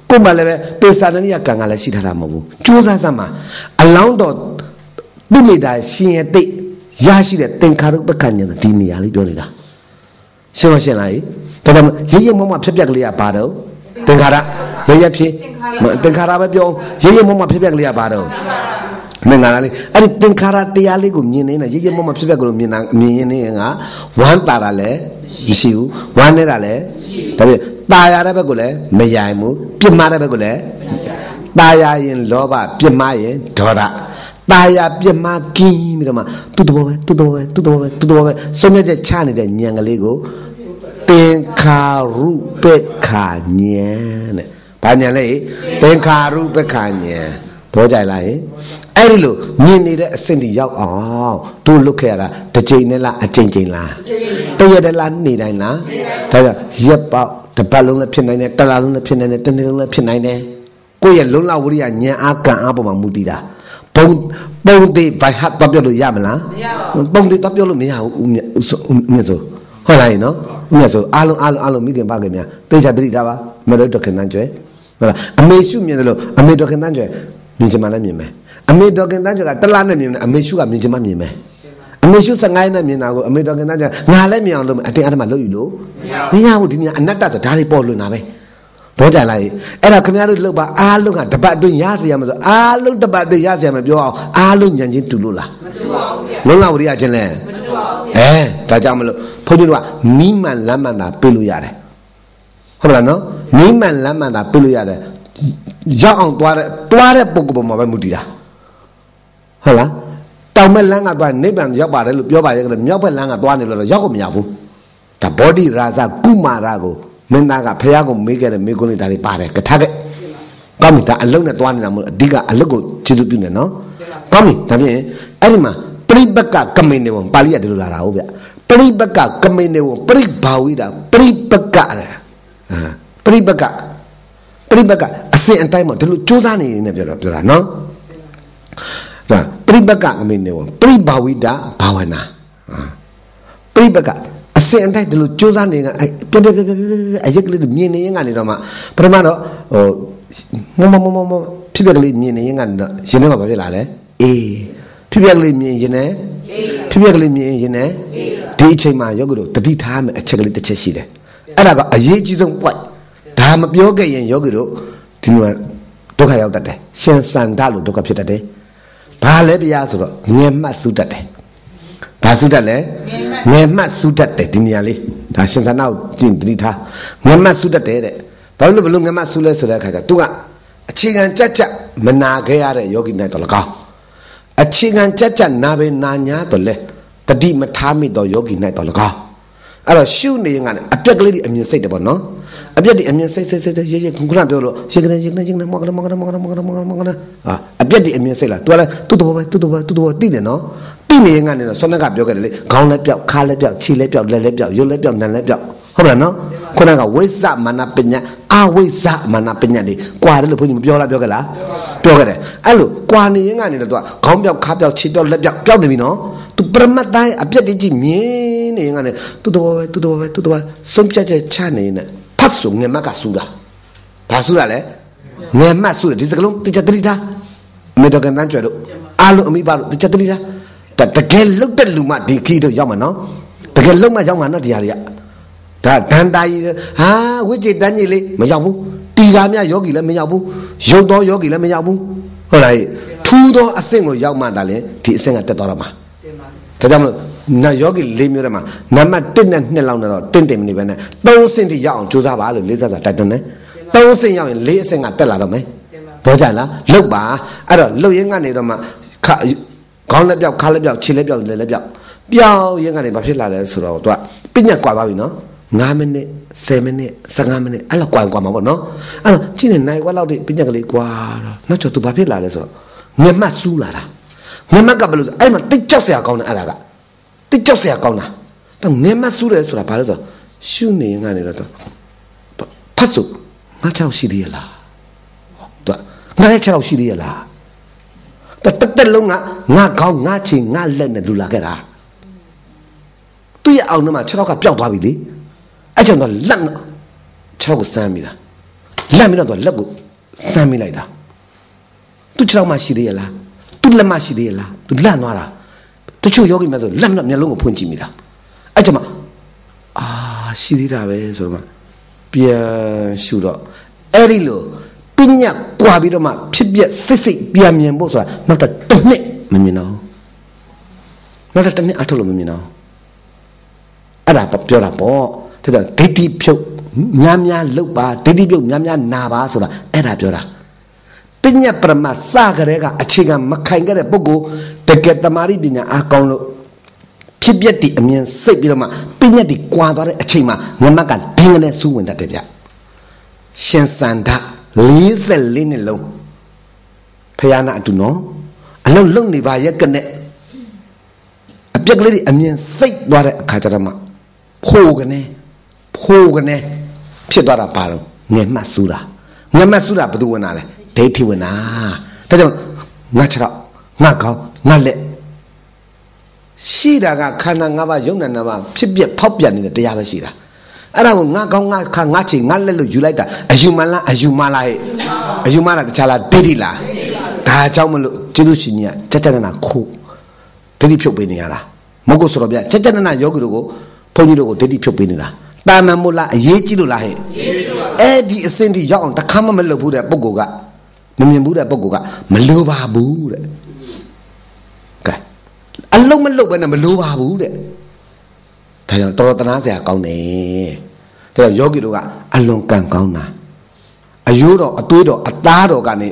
ကိုယ်မှလည်းပဲပေစာတနိယကံကလည်းရှိထားတာမဟုတ်ဘူးကြိုးစားစမ်းမှာအလောင်းတော်သူ့မိသားရှင်ရဲ့တိတ်ရရှိတဲ့သင်္ခါရုပ္ပခဏ်ဉာဏ်ဒီနေရာလေးပြောနေတာ ရှင်းမရှင်းလားဒါကြောင့်ရရမမဖြက်ပြက်ကလေးကဘာတော့သင်္ခါရရရဖြစ်သင်္ခါရပဲပြောရရမမဖြက်ပြက်ကလေးကဘာတော့မင်္ဂလာလေးအဲ့ဒီသင်္ခါရတရားလေးကိုမြင်နေတယ်ရရမမဖြက်ပြက်ကလေးမြင်တာမြင်ရင်ငါဝမ်းတာတာလည်းမရှိဘူးဝမ်းနေတာလည်းဒါပြตายရတဲ့ဘက်ကိုလည်းမယိုင်ဘူးပြစ်မှားတဲ့ဘက်ကိုလည်းตายရရင်လောဘပြစ်မှားရင်ဒေါသ ตายရပြစ်မှားကင်းပြီးတော့မှသူ့တဘောပဲသူ့တဘောပဲသူ့တဘောပဲသူ့တဘောပဲဆုံးဖြတ်ချက်ချနေတဲ့ဉာဏ်ကလေးကိုသင်္ခါရုပ္ပခာဉာဏ်တဲ့ဘာဉာဏ်လဲသင်္ခါရုပ္ပခာဉာဏ်တော့ကြိုက်လားဟင်အဲ့ဒီလိုမြင်နေတဲ့အဆင့်တီရောက်အောင်တို့လွတ်ခဲ့ရတာတစ်ချိန်နဲ့လားအချိန်ချိန်လားတရက်တလားနေတိုင်းလားဒါကြောင့်ရက်ပေါက်တစ်ပတ်လုံးလည်းဖြစ်နိုင်တယ်တစ်လလုံးလည်းဖြစ်နိုင်တယ်တစ်နှစ်လုံးလည်းဖြစ်နိုင်တယ်ကိုယ့်ရဲ့လုံလဝရိယဉာဏ်အားကံအားပေါ်မှာမူတည်တာ ပုံပုံသေးဘိုင်ဟတ်တော့ပြောလို့ရမလားမရပါဘူးပုံသေးတော့ပြောလို့မရဘူးဦးမြတ်ဦးမြတ်ဆိုဟုတ်လားနော်မြတ်ဆိုအားလုံးအားလုံးအားလုံးမိခင်ပါခင်ဗျာတေချာတတိထားပါမလို့တော့ခင်တန်းကျွဲဟုတ်လားအမေရှုမြင်တယ်လို့အမေတော်ခင်တန်းကျွဲမြင်ချင်မှလည်းမြင်မယ်အမေတော်ခင်တန်းကျွဲကတလားနဲ့မြင်တယ်အမေရှုကမြင်ချင်မှမြင်မယ်အမေရှု15ရက်နဲ့မြင်တာကိုအမေတော်ခင်တန်းကျွဲငါလည်းမြင်အောင်လုပ်မယ်အတင်းအဓမ္မလုပ်ယူလို့မရဘူးဒီနေ့အနတ္တဆိုဒါလေးပေါ်လွင်တာပဲ တော့ကြလိုက်အဲ့ဒါခင်ဗျားတို့လောက်ပါအားလုံးကတပတ်အတွင်းရစီရမှာဆိုအားလုံးတပတ်အတွင်းရစီရမှာပြောအောင်အားလုံးညံချင်းတူလို့လားမတူပါဘူးဗျာလုံးလာဝရိယချင်းလဲမတူပါဘူးအဲဒါကြောင့်မလို့ဘုန်းကြီးတို့ကမိမှန်လမ်းမှန်တာပြေးလို့ရတယ်ဟုတ်လားနော်မိမှန်လမ်းမှန်တာပြေးလို့ရတယ်ရောက်အောင်သွားတဲ့သွားတဲ့ပုံကပုံမှာပဲမူတည်တာဟုတ်လားတောင်ဘက်လမ်းကသွားနိဗ္ဗာန်ရောက်ပါတယ်လို့ပြောပါရဲ့ကလေးမြောက်ဘက်လမ်းကသွားနေလို့ရောက်ကိုမရဘူးဒါဘောဓိရာဇကုမာရကို မင်းသားကဖះကိုမေးခဲ့တဲ့မေးခွန်းလေးဒါတွေပါတယ်ကထားခဲ့ကောင်းပြီဒါအလုံးနဲ့သွားနေတာမဟုတ်အဓိကအလုတ်ကိုကျေစုပြုနေနော်ကောင်းပြီဒါဖြင့်အဲ့ဒီမှာပရိပကကမိန်နေဘုံပါဠိရဒီလိုလာတာဟုတ်ဗျပရိပကကမိန်နေဘုံပရိဘာဝိတာပရိပကတဲ့အာပရိပကပရိပကအစဉ်အတိုင်းမှာဒီလိုစူးစမ်းနေနေပြောတော့ပြောတာနော်ဒါပရိပကကမိန်နေဘုံပရိဘာဝိတာဘာဝနာပရိပက အစင်အတိုင်းဒီလိုစူးစမ်းနေကအဲပြပြပြပြပြအရက်ကလေးမြင်နေရင်ကနေတော့မှပထမတော့ဟိုမမမမဖြစ်ပြကလေးမြင်နေရင်ကနေတော့ရင်ထဲမှာဘာဖြစ်လာလဲအေးဖြစ်ပြကလေးမြင်ရင်လည်းဖြစ်ပြကလေးမြင်ရင်လည်းဒီအချိန်မှာယောဂီတို့တတိထားမယ်အချက်ကလေးတစ်ချက်ရှိတယ်အဲ့ဒါကအရေးကြီးဆုံး point ဒါမပြောခဲ့ရင်ယောဂီတို့ဒီလိုဒုက္ခရောက်တတ်တယ်ရှင်စန္ဒလို့ဒုက္ခဖြစ်တတ်တယ်ဘာလဲဗျာဆိုတော့ငြင်းမှတ်စုတတ်တယ် ဘာစုတတ်လဲငယ်မှတ်စုတတ်တယ်ဒီနေရာလေးဒါရှင်သနာကိုကြင်တတိထားငယ်မှတ်စုတတ်တယ်တဲ့ဘာလို့ဘလို့ငယ်မှတ်စုလဲဆိုတဲ့အခါကျသူကအခြေခံကြက်ကြက်မနာခဲ့ရတဲ့ယောဂီနဲ့တော့၎င်းအခြေခံကြက်ကြက်နာပဲနာညာတော့လေတတိမထားမိတော့ယောဂီနဲ့တော့၎င်းအဲ့တော့ရှုနေရင်ကလည်းအပြက်ကလေးတွေအမြင်စိတ်တယ်ပေါ့နော်အပြက်တွေအမြင်စိတ်စိတ်စိတ်ရေရေခုနပြောလို့ရေကနေရေကနေရေကနေမောကလည်းမောကလည်းမောကလည်းမောကလည်းမောကလည်းမောကလည်းအာအပြက်တွေအမြင်စိတ်လား तू လည်းတူတူပဲတူတူပဲတူတူပဲသိတယ်နော် သိနေရင်ကနေတော့ဆွမ်းကပြောခဲ့တယ်လေခေါင်းလည်းပြောက်ခါလည်းပြောက်ခြေလည်းပြောက်လက်လည်းပြောက်ရုပ်လည်းပြောက်နာလည်းပြောက်ဟုတ်လားနော်ခုနကဝိဇ္ဇမနာပညာအဝိဇ္ဇမနာပညာတွေကွာတယ်လို့ဘုန်းကြီးမပြောလားပြောခဲ့လားပြောခဲ့တယ်အဲ့လိုကွာနေရင်ကနေတော့ तू ခေါင်းပြောက်ခါပြောက်ခြေပြောက်လက်ပြောက်ပြောက်နေပြီနော် तू ပရမတ်တိုင်းအပြက်တွေကြည့်မြင်နေရင်ကနေတူတူပဲတူတူပဲတူတူပဲဆုံးဖြတ်ချက်ချနေနေဖတ်ဆိုငမကဆူတာဘာဆူတာလဲငမဆူတယ်ဒီစကလုံးတချတရီတာမေတော့ကန်တန်းကျွဲတို့အားလုံးအမိပါတို့တချတရီတာ တကယ်လုတ်တဲ့လူမှဒီခီတို့ရောက်မှာနော်တကယ်လုတ်မှရောက်မှာနော်ဒီဟာတွေကဒါဒန်တာကြီးဟာဝိจิตတန်းကြီးလေးမရောက်ဘူးတီကာမြယောဂီလည်းမရောက်ဘူးရုပ်တော်ယောဂီလည်းမရောက်ဘူးဟုတ်လားထူးသောအဆင့်ကိုရောက်မှသာလေဒီအဆင့်ကတက်သွားတော့မှာဒါကြောင့်မလို့နာယောဂီ၄မျိုးထဲမှာနံပါတ်1နဲ့2လောက်နဲ့တော့တင့်တယ်မနေပဲနဲ့3အဆင့်ထိရောက်အောင်ကြိုးစားပါလို့လေးစားစွာတိုက်တွန်းတယ်3အဆင့်ရောက်ရင်4အဆင့်ကတက်လာတော့မယ်ဘောကြလားလုတ်ပါအဲ့တော့လုတ်ရင်ကနေတော့မှခ ခေါင်းလက်ပြောက်ခါလက်ပြောက်ခြေလက်ပြောက်လက်လက်ပြောက်ပြောင်းရင်ကနေဘာဖြစ်လာလဲဆိုတော့သူကပြညက်ကွာသွားပြီနော်9မိနစ်10မိနစ်15မိနစ်အဲ့လောက်ကွာကွာမှာပေါ့နော်အဲ့တော့ကြည့်နေနိုင်ကွာလောက်ဒီပြညက်ကလေးကွာတော့နောက်ကျော်သူဘာဖြစ်လာလဲဆိုတော့ငမတ်စူးလာတာငမတ်ကဘယ်လိုအဲ့မှာတိတ်ကြောက်စရာကောင်းတယ်အဲ့ဒါကတိတ်ကြောက်စရာကောင်းတာတော့ငမတ်စူးတယ်ဆိုတာဘာလဲဆိုတော့ရှုနေရင်ကနေတော့ဖတ်စုငါချောက်ရှိသေးရလားတော့ငါလည်းချောက်ရှိသေးရလား တော့တက်တက်လုံးကငါကောင်းငါချင်ငါလက်နဲ့လူလာခဲ့တာသူ့ရဲ့အောင်ထဲမှာခြေထောက်ကပျောက်သွားပြီလေအဲ့ကြောင့်တော့လက်ခြေထောက်ကိုစမ်းမိတာလက်မိတော့လက်ကိုစမ်းမိလိုက်တာသူခြေထောက်မှရှိသေးရလားသူလက်မှရှိသေးရလားသူလန့်သွားတာတချို့ယောဂီများဆိုလက်မျက်လုံးကိုဖွင့်ကြည့်မိတာအဲ့ကြောင့်မှအာရှိသေးတာပဲဆိုတော့ပြန်ရှုတော့အဲ့ဒီလို ပညာကွာပြီးတော့မှဖြစ်ပြစိတ်စိတ်ပြန်မြင်ဖို့ဆိုတာနောက်တစ်နှစ်မမြင်တော့နောက်တစ်နှစ်အထုလို့မမြင်တော့အဲ့ဒါပြောတာပေါ့ဒါကြောင့်ဒိဋ္ဌိဖြုတ်များများလုတ်ပါဒိဋ္ဌိဖြုတ်များများနာပါဆိုတာအဲ့ဒါပြောတာပညာပရမစကြတဲ့ကအခြေခံမခိုင်ခဲ့တဲ့ပုဂ္ဂိုလ်တကယ်တမာရိပညာအားကောင်းလို့ဖြစ်ပျက်တည်အမြင်စိတ်ပြီးတော့မှပညာတည်ကွာသွားတဲ့အချိန်မှာငမကဒင်းကနေစူးဝင်တတ်တယ်ဗျရှင်စန္ဒ 44နှစ်လုံးဖယားနာအတူနော်အလုံးလုံနေပါရက်ကနဲ့အပြက်ကလေးတွေအမြင်စိတ်သွားတဲ့အခါကျတော့မှဖိုးကနေဖိုးကနေဖြစ်သွားတာပါတော့ငယ်မှတ်စူးတာငယ်မှတ်စူးတာဘယ်သူဝင်တာလဲဒိဋ္ဌိဝင်တာဒါကြောင့်ငါခြေတော့ငါကောင်းငါလက်ရှိတာကခန္ဓာ၅ပါးယုံနာ၅ပါးဖြစ်ပြဖောက်ပြန်နေတဲ့တရားပဲရှိတာ အဲ့ဒါကိုငါကောင်းငါခါငါချေငါလက်လို့ယူလိုက်တာအယူမလားအယူမလားဟဲ့အယူမလားတခြားလားဒိဋ္ဌိလားဒါကြောင့်မလို့ကျေးဇူးရှင်ကြီးကကြကြနနာခိုးဒိဋ္ဌိဖြုတ်ပေးနေရတာမဟုတ်ကိုဆိုတော့ဗျကြကြနနာယောဂီတို့ကိုဘုန်းကြီးတို့ကိုဒိဋ္ဌိဖြုတ်ပေးနေတာတာမန်မို့လားအရေးကြီးလို့လားဟဲ့အဲ့ဒီအစင်းထိရောက်အောင်တခါမှမလုပ်ဘူးတဲ့ပုံကောကမမြင်ဘူးတဲ့ပုံကောကမလိုပါဘူးတဲ့ကဲအလုံးမလုပ်ပဲနဲ့မလိုပါဘူးတဲ့ ဒါကြောင့်တော်တော်တနာစရာကောင်းတယ်ဒါကြောင့်ယောဂီတို့ကအလွန်ကံကောင်းတာအယိုးတော်အသွေးတော်အသားတော်ကနေ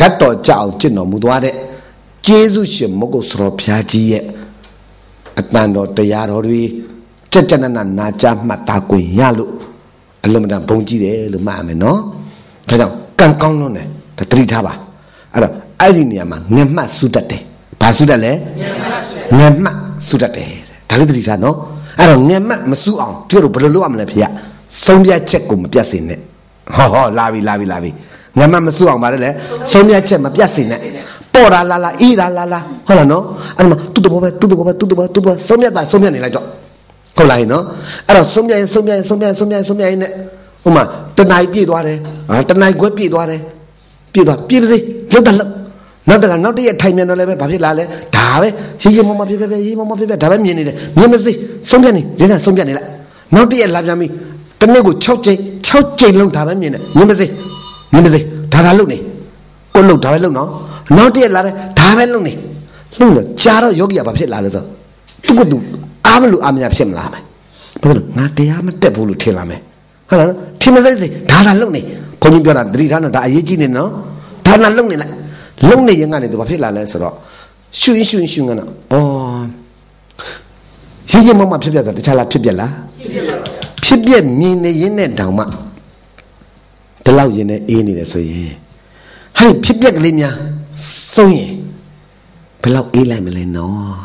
ဓာတ်တော်ကြအောင်ကျင့်တော်မူသွားတဲ့ကျေးဇူးရှင်မုဂုတ်စရောဘုရားကြီးရဲ့အတန်တော်တရားတော်တွေကြက်ကြက်နနနာကြမှတ်သားကိုရလို့အလုံးမတန်ဘုံကြည့်တယ်လို့မှတ်ရမယ်နော်ဒါကြောင့်ကံကောင်းလွန်းတယ်ဒါတတိထားပါအဲ့တော့အဲ့ဒီနေရာမှာငမှတ်ဆုတတ်တယ်ဘာဆုတတ်လဲငမှတ်ဆုတတ်တယ်ဒါလေးတတိထားနော် အဲ့တော့ငမှတ်မဆုအောင်တို့တို့ဘယ်လိုလုပ်ရမလဲဖေရဆုံးဖြတ်ချက်ကိုမပြတ်စေနဲ့ဟောဟောလာပြီလာပြီလာပြီငမှတ်မဆုအောင်ပါတယ်လေဆုံးဖြတ်ချက်မပြတ်စေနဲ့ပေါ်လာလာလာအေးလာလာလာဟုတ်လားနော်အဲ့တော့တူတူဘောပဲတူတူဘောပဲတူတူဘောတူတူဘောဆုံးဖြတ်တာဆုံးဖြတ်နေလိုက်တော့ဟုတ်လားနော်အဲ့တော့ဆုံးမြတ်ရင်ဆုံးမြတ်ရင်ဆုံးမြတ်ရင်ဆုံးမြတ်ရင်ဆုံးမြတ်ရင်နဲ့ဟိုမှာတဏှာပြည့်သွားတယ်ဟာတဏှာခွဲပြည့်သွားတယ်ပြည့်သွားပြည့်ပါစေလုတ်တယ်လုတ် နောက်တကနောက်တည့်ရထိုင်မြန်တော့လည်းပဲဘာဖြစ်လာလဲဒါပဲရေးရေးမမပြပြပြရေးမမပြပြဒါပဲမြင်နေတယ်မြင်မစေဆုံးပြတ်နေရင်းနဲ့ဆုံးပြတ်နေလိုက်နောက်တည့်ရလာပြန်ပြီတနေ့ကို6ကြိမ်6ကြိမ်လုံးဒါပဲမြင်တယ်မြင်မစေမြင်မစေဒါဒါလုတ်နေကိုလုတ်ဒါပဲလုတ်နော်နောက်တည့်ရလာတယ်ဒါပဲလုတ်နေလုတ်လို့ကြာတော့ယောဂီကဘာဖြစ်လာလဲဆိုသူကသူအားမလို့အားမရဖြစ်မလားမယ်ဘာလို့ငါတရားမတက်ဘူးလို့ထင်လာမယ်ဟုတ်လားထင်မစိတ်စိဒါသာလုံနေဘုန်းကြီးပြောတာတတိထားတော့ဒါအရေးကြီးနေနော်ဒါနာလုံနေလိုက် လုံနေရင်ကနေသူဘာဖြစ်လာလဲဆိုတော့ရှူရင်ရှူရင်ရှူငန်းတော့အော်ရင်းရင်းမမဖြစ်ပြဆိုတခြားလားဖြစ်ပြလားဖြစ်ပြမြင်နေရင်နဲ့တောင်မှဒီလောက်ရင်နဲ့အေးနေတယ်ဆိုရင်ဟဲ့ဖြစ်ပြကလေးများစုံရင်ဘယ်လောက်အေးလိုက်မလဲနော်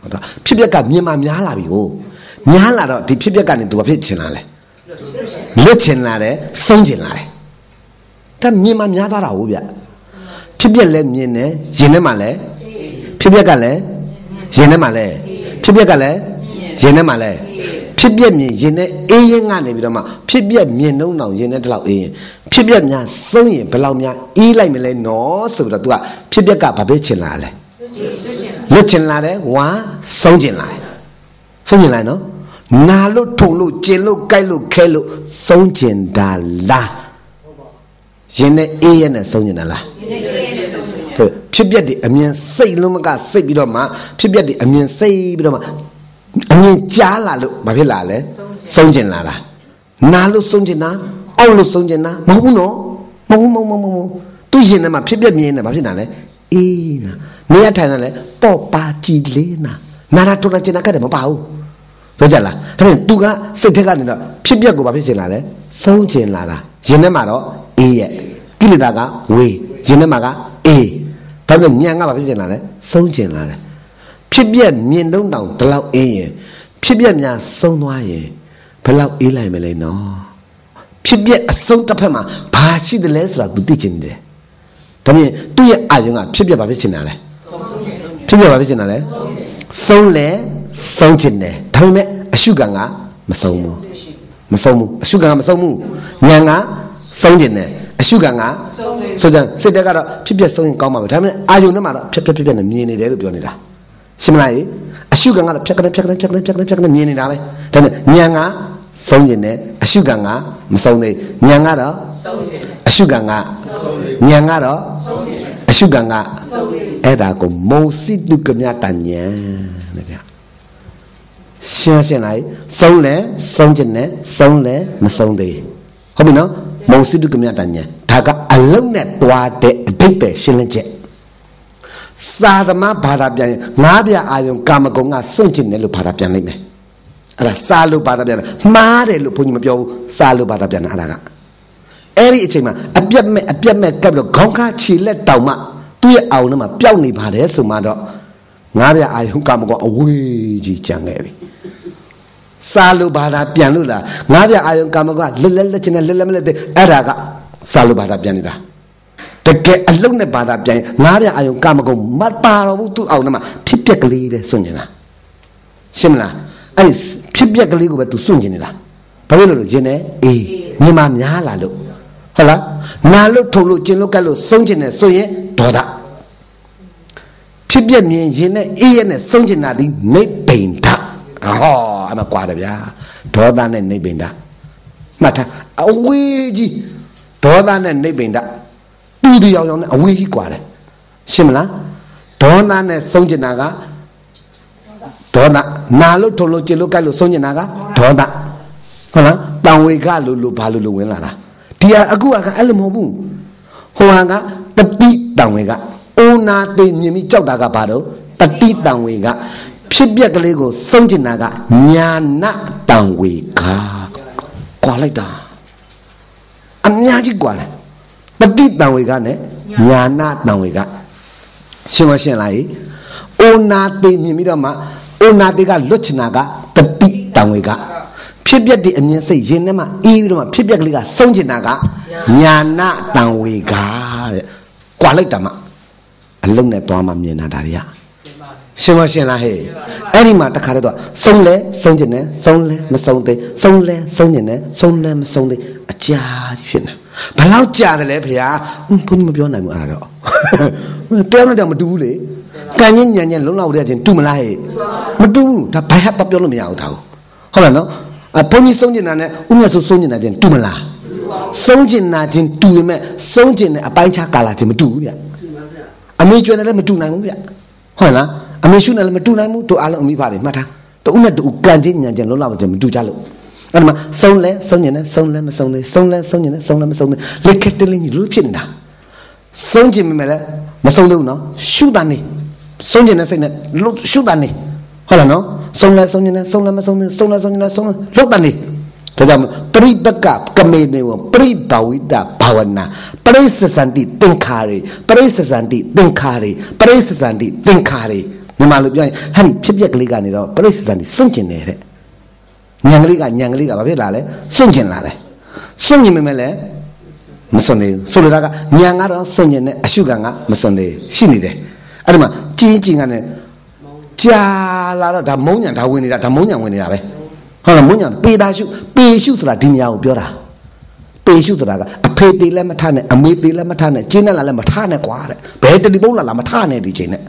ဟုတ်တော့ဖြစ်ပြကမြင်မှများလာပြီကိုများလာတော့ဒီဖြစ်ပြကနေသူဘာဖြစ်ချင်လာလဲလွတ်ချင်လာတယ်စုံချင်လာတယ်ဒါမြင်မှများသွားတာဟုတ်ဗျ ဖြစ်ပြလည်းမြင်တယ်ရင်ထဲမှာလည်းဖြစ်ပြကလည်းရင်ထဲမှာလည်းဖြစ်ပြကလည်းရင်ထဲမှာလည်းဖြစ်ပြမြင်ရင်ထဲအေးရင်ကနေပြီးတော့မှဖြစ်ပြမြင်နှုံးအောင်ရင်ထဲတလောက်အေးရင်ဖြစ်ပြများစုံရင်ဘယ်လောက်များအေးလိုက်မလဲနော်ဆိုပြီးတော့ तू ကဖြစ်ပြကဘာဖြစ်ချင်လာလဲလွတ်ချင်လာတယ်ဝါစုံချင်လာတယ်စုံချင်လာနော်နာလို့ထုံလို့ကျင်လို့ကြိုက်လို့ခဲလို့စုံချင်တာလားရင်နဲ့အေးရနဲ့စုံချင်တာလား ဖြစ်ပြက်တွေအမြင်စိတ်လုံးမကစိတ်ပြီးတော့မှဖြစ်ပြက်တွေအမြင်စိတ်ပြီးတော့မှအမြင်ကြားလာလို့ဘာဖြစ်လာလဲစုံကျင်လာတာနာလို့စုံကျင်တာအောက်လို့စုံကျင်တာမဟုတ်ဘူးနော်မဟုတ်ဘူးမဟုတ်ဘူးမဟုတ်ဘူးသူရှင်ထဲမှာဖြစ်ပြက်မြင်နေဘာဖြစ်တာလဲအေးနာနေရထိုင်တာလဲပေါ့ပါကြည်လေးနာနာရာတော်တာကျင်တာကတည်းမပါဘူးဆိုကြလားဒါပေမဲ့သူကစိတ်ထဲကနေတော့ဖြစ်ပြက်ကိုဘာဖြစ်ကျင်လာလဲစုံကျင်လာတာရင်ထဲမှာတော့အေးရဲ့ကိလေသာကဝေးရင်ထဲမှာက အေးဘာလို့ညံကဘာဖြစ်ကျင်လာလဲစုံကျင်လာတယ်ဖြစ်ပြက်မြင်တော့တောင်ဒီလောက်အေးရင်ဖြစ်ပြက်များဆုံးသွားရင်ဘယ်လောက်အေးလိုက်မလဲနော်ဖြစ်ပြက်အဆုံးတစ်ဖက်မှာဘာရှိတယ်လဲဆိုတာ तू သိချင်တယ်ဒါပြင်သူ့ရဲ့အာယုံကဖြစ်ပြက်ဘာဖြစ်ချင်တာလဲဖြစ်ပြက်ဘာဖြစ်ချင်တာလဲဆုံးလဲဆုံးချင်တယ်ဒါပေမဲ့အရှုခံကမဆုံးဘူးမဆုံးဘူးအရှုခံကမဆုံးဘူးညံကဆုံးချင်တယ် အရှုခံကဆိုတဲ့စစ်တက်ကတော့ဖြစ်ပြက်ဆုံးရင်ကောင်းပါမယ်ဒါပေမဲ့အာယုံထဲမှာတော့ဖြစ်ပြက်ဖြစ်ပြက်နဲ့မြင်နေတယ်လို့ပြောနေတာရှင်းမလားအရှုခံကတော့ဖြတ်ကနေဖြတ်ကနေဖြတ်ကနေဖြတ်ကနေဖြတ်ကနေမြင်နေတာပဲဒါနဲ့ညံကဆုံးကျင်တယ်အရှုခံကမဆုံးသေးညံကတော့ဆုံးကျင်အရှုခံကညံကတော့ဆုံးကျင်အရှုခံကဆုံးကျင်အဲ့ဒါကိုမုံစိတုကမြတညံတဲ့ဗျရှင်းရှင်းလိုက်ဆုံးလဲဆုံးကျင်တယ်ဆုံးလဲမဆုံးသေးဟုတ်ပြီနော် မုံစိတုကမြတညံဒါကအလုံးနဲ့တွားတဲ့အဓိပ္ပာယ်ရှင်းလင်းချက်စာသမဘာသာပြန်ရင်ငါးပြအာယုံကာမဂုဏ်ကစွန့်ကျင်တယ်လို့ဘာသာပြန်လိုက်မယ်အဲ့ဒါစာလို့ဘာသာပြန်တယ်မှားတယ်လို့ဘုန်းကြီးမပြောဘူးစာလို့ဘာသာပြန်တယ်အဲ့ဒါကအဲ့ဒီအချိန်မှာအပြက်မဲ့အပြက်မဲ့ကပ်ပြီးတော့ခေါင်းခါခြေလက်တောင်မှသူ့ရဲ့အောင်ထဲမှာပျောက်နေပါတယ်ဆိုမှတော့ငါးပြအာယုံကာမဂုဏ်အဝေးကြီးကြံခဲ့ပြီ စာလို့ဘာသာပြန်လို့လားငါးပြအာယုံကာမဂုဏ်ကလက်လက်လက်ချင်လက်လက်မလက်တဲ့အဲ့ဒါကစာလို့ဘာသာပြန်နေတာတကယ်အလုံးနဲ့ဘာသာပြန်ငားပြအာယုံကာမဂုဏ်မပါတော့ဘူးသူ့အောင်ထဲမှာဖြစ်ပျက်ကလေးပဲစွန့်ကျင်တာရှင်းမလားအဲ့ဒီဖြစ်ပျက်ကလေးကိုပဲသူစွန့်ကျင်နေတာဘာလို့လဲလို့ကျင်နေအေးမြင်မများလာလို့ဟုတ်လားနာလို့ထုံလို့ကျင်လို့ကတ်လို့စွန့်ကျင်နေဆိုရင်ဒေါသဖြစ်ပျက်မြင်ရင်နဲ့အေးရနဲ့စွန့်ကျင်တာဒီနိဗ္ဗိန္ဒ ဟောအမကွာတယ်ဗျာဒေါသနဲ့နိဗ္ဗိန္ဒမှတ်ထားအဝေးကြီးဒေါသနဲ့နိဗ္ဗိန္ဒတူတူရောင်ရောင်နဲ့အဝေးကြီးကွာတယ်ရှင်းမလားဒေါသနဲ့ဆုံးကျင်တာကဒေါသနာလို့ထုံလို့ကြင်လို့ကြိုက်လို့ဆုံးကျင်တာကဒေါသဟုတ်လားတံဝေကလို့လို့ဘာလို့လို့ဝင်လာတာဒီဟာအခုကအဲ့လိုမဟုတ်ဘူးဟိုဟာကတတိတံဝေကအိုနာတေမြင်ပြီးကြောက်တာကဘာတော့တတိတံဝေက ဖြစ်ပျက်ကလေးကိုဆုံးကျင်တာကညာနာတံဝေကကွာလိုက်တာအများကြီးကွာတယ်ပฏิတံဝေကနဲ့ညာနာတံဝေကရှင်းမရှင်းလားအိုနာသိမြင်ပြီးတော့မှအိုနာသိကလွတ်ချနာကတတိတံဝေကဖြစ်ပျက်တဲ့အမြင်စိတ်ရင်ထဲမှာအေးပြီးတော့မှဖြစ်ပျက်ကလေးကစုံချင်တာကညာနာတံဝေကတဲ့ကွာလိုက်တာမှအလုံးနဲ့သွားမှမြင်တာဒါတွေက ရှင်းမရှင်းလားဟဲ့အဲ့ဒီမှာတခါတည်းတော့စုံလဲစုံကျင်တယ်စုံလဲမစုံသေးစုံလဲစုံကျင်တယ်စုံလဲမစုံသေးအကြာကြီးဖြစ်နေဘလောက်ကြာတယ်လဲဖေဟာဘုန်းကြီးမပြောနိုင်ဘူးအဲ့ဒါတော့တရားနဲ့တော့မတူဘူးလေကံချင်းညံညံလုံးလောက်တဲ့ချင်းတူမလားဟဲ့မတူဘူးဒါဘိုင်ဟတ်တော့ပြောလို့မရဘူးဒါဟုတ်လားနော်အဘုန်းကြီးဆုံးကျင်တာနဲ့ဥမျက်ဆိုးဆုံးကျင်တာချင်းတူမလားဆုံးကျင်တာချင်းတူရင်မဲ့ဆုံးကျင်တဲ့အပိုင်းခြားကာလာချင်းမတူဘူးဗျအမေကျွမ်းတယ်လည်းမတူနိုင်ဘူးဗျဟုတ်လား အမေရှုနေလည်းမတူနိုင်ဘူးတို့အားလုံးအမိပါတယ်မှတ်ထားတူနဲ့တူကံချင်းညံချင်းလုံးလောက်ချင်းမတူကြလို့အဲ့ဒါမှဆုံးလဲဆုံးညင်နဲ့ဆုံးလဲမဆုံးသေးဆုံးလဲဆုံးညင်နဲ့ဆုံးလဲမဆုံးသေးလက်ခက်တလင်းကြီးလို့ဖြစ်နေတာဆုံးကျင်မိမယ်လဲမဆုံးသေးဘူးနော်ရှုတာနေဆုံးကျင်တဲ့စိတ်နဲ့လို့ရှုတာနေဟုတ်လားနော်ဆုံးလဲဆုံးကျင်တယ်ဆုံးလဲမဆုံးသေးဆုံးလဲဆုံးကျင်တယ်ဆုံးလဲလုတ်တာနေဒါကြောင့်ပရိပကကမေနေဝပရိဘဝိတဘာဝနာပရိစ္ဆန္တိသင်္ခါရေပရိစ္ဆန္တိသင်္ခါရေပရိစ္ဆန္တိသင်္ခါရေ မြန်မာလိုပြောရင်ဟာဒီဖြစ်ပျက်ကလေးကနေတော့ပရိစ္ဆန္တိစွန့်ကျင်တယ်တဲ့ညံကလေးကညံကလေးကဘာဖြစ်လာလဲစွန့်ကျင်လာတယ်စွန့်ကျင်မိမယ်လဲမစွန့်သေးဘူးဆိုလိုတာကညံကတော့စွန့်ကျင်တဲ့အရှုခံကမစွန့်သေးရှိနေတယ်အဲ့ဒီမှာကြင်းကြင်းကနေကြာလာတော့ဒါမုံညံဒါဝင်နေတာဒါမုံညံဝင်နေတာပဲဟုတ်လားမုံညံပေတာရှုပေရှုဆိုတာဒီနေရာကိုပြောတာပေရှုဆိုတာကအဖေသေးလည်းမထနဲ့အမေသေးလည်းမထနဲ့ကျင်းနဲ့လာလည်းမထနဲ့ကွာတဲ့ဘယ်တလီပုံးလာလာမထနဲ့ဒီချိန်နဲ့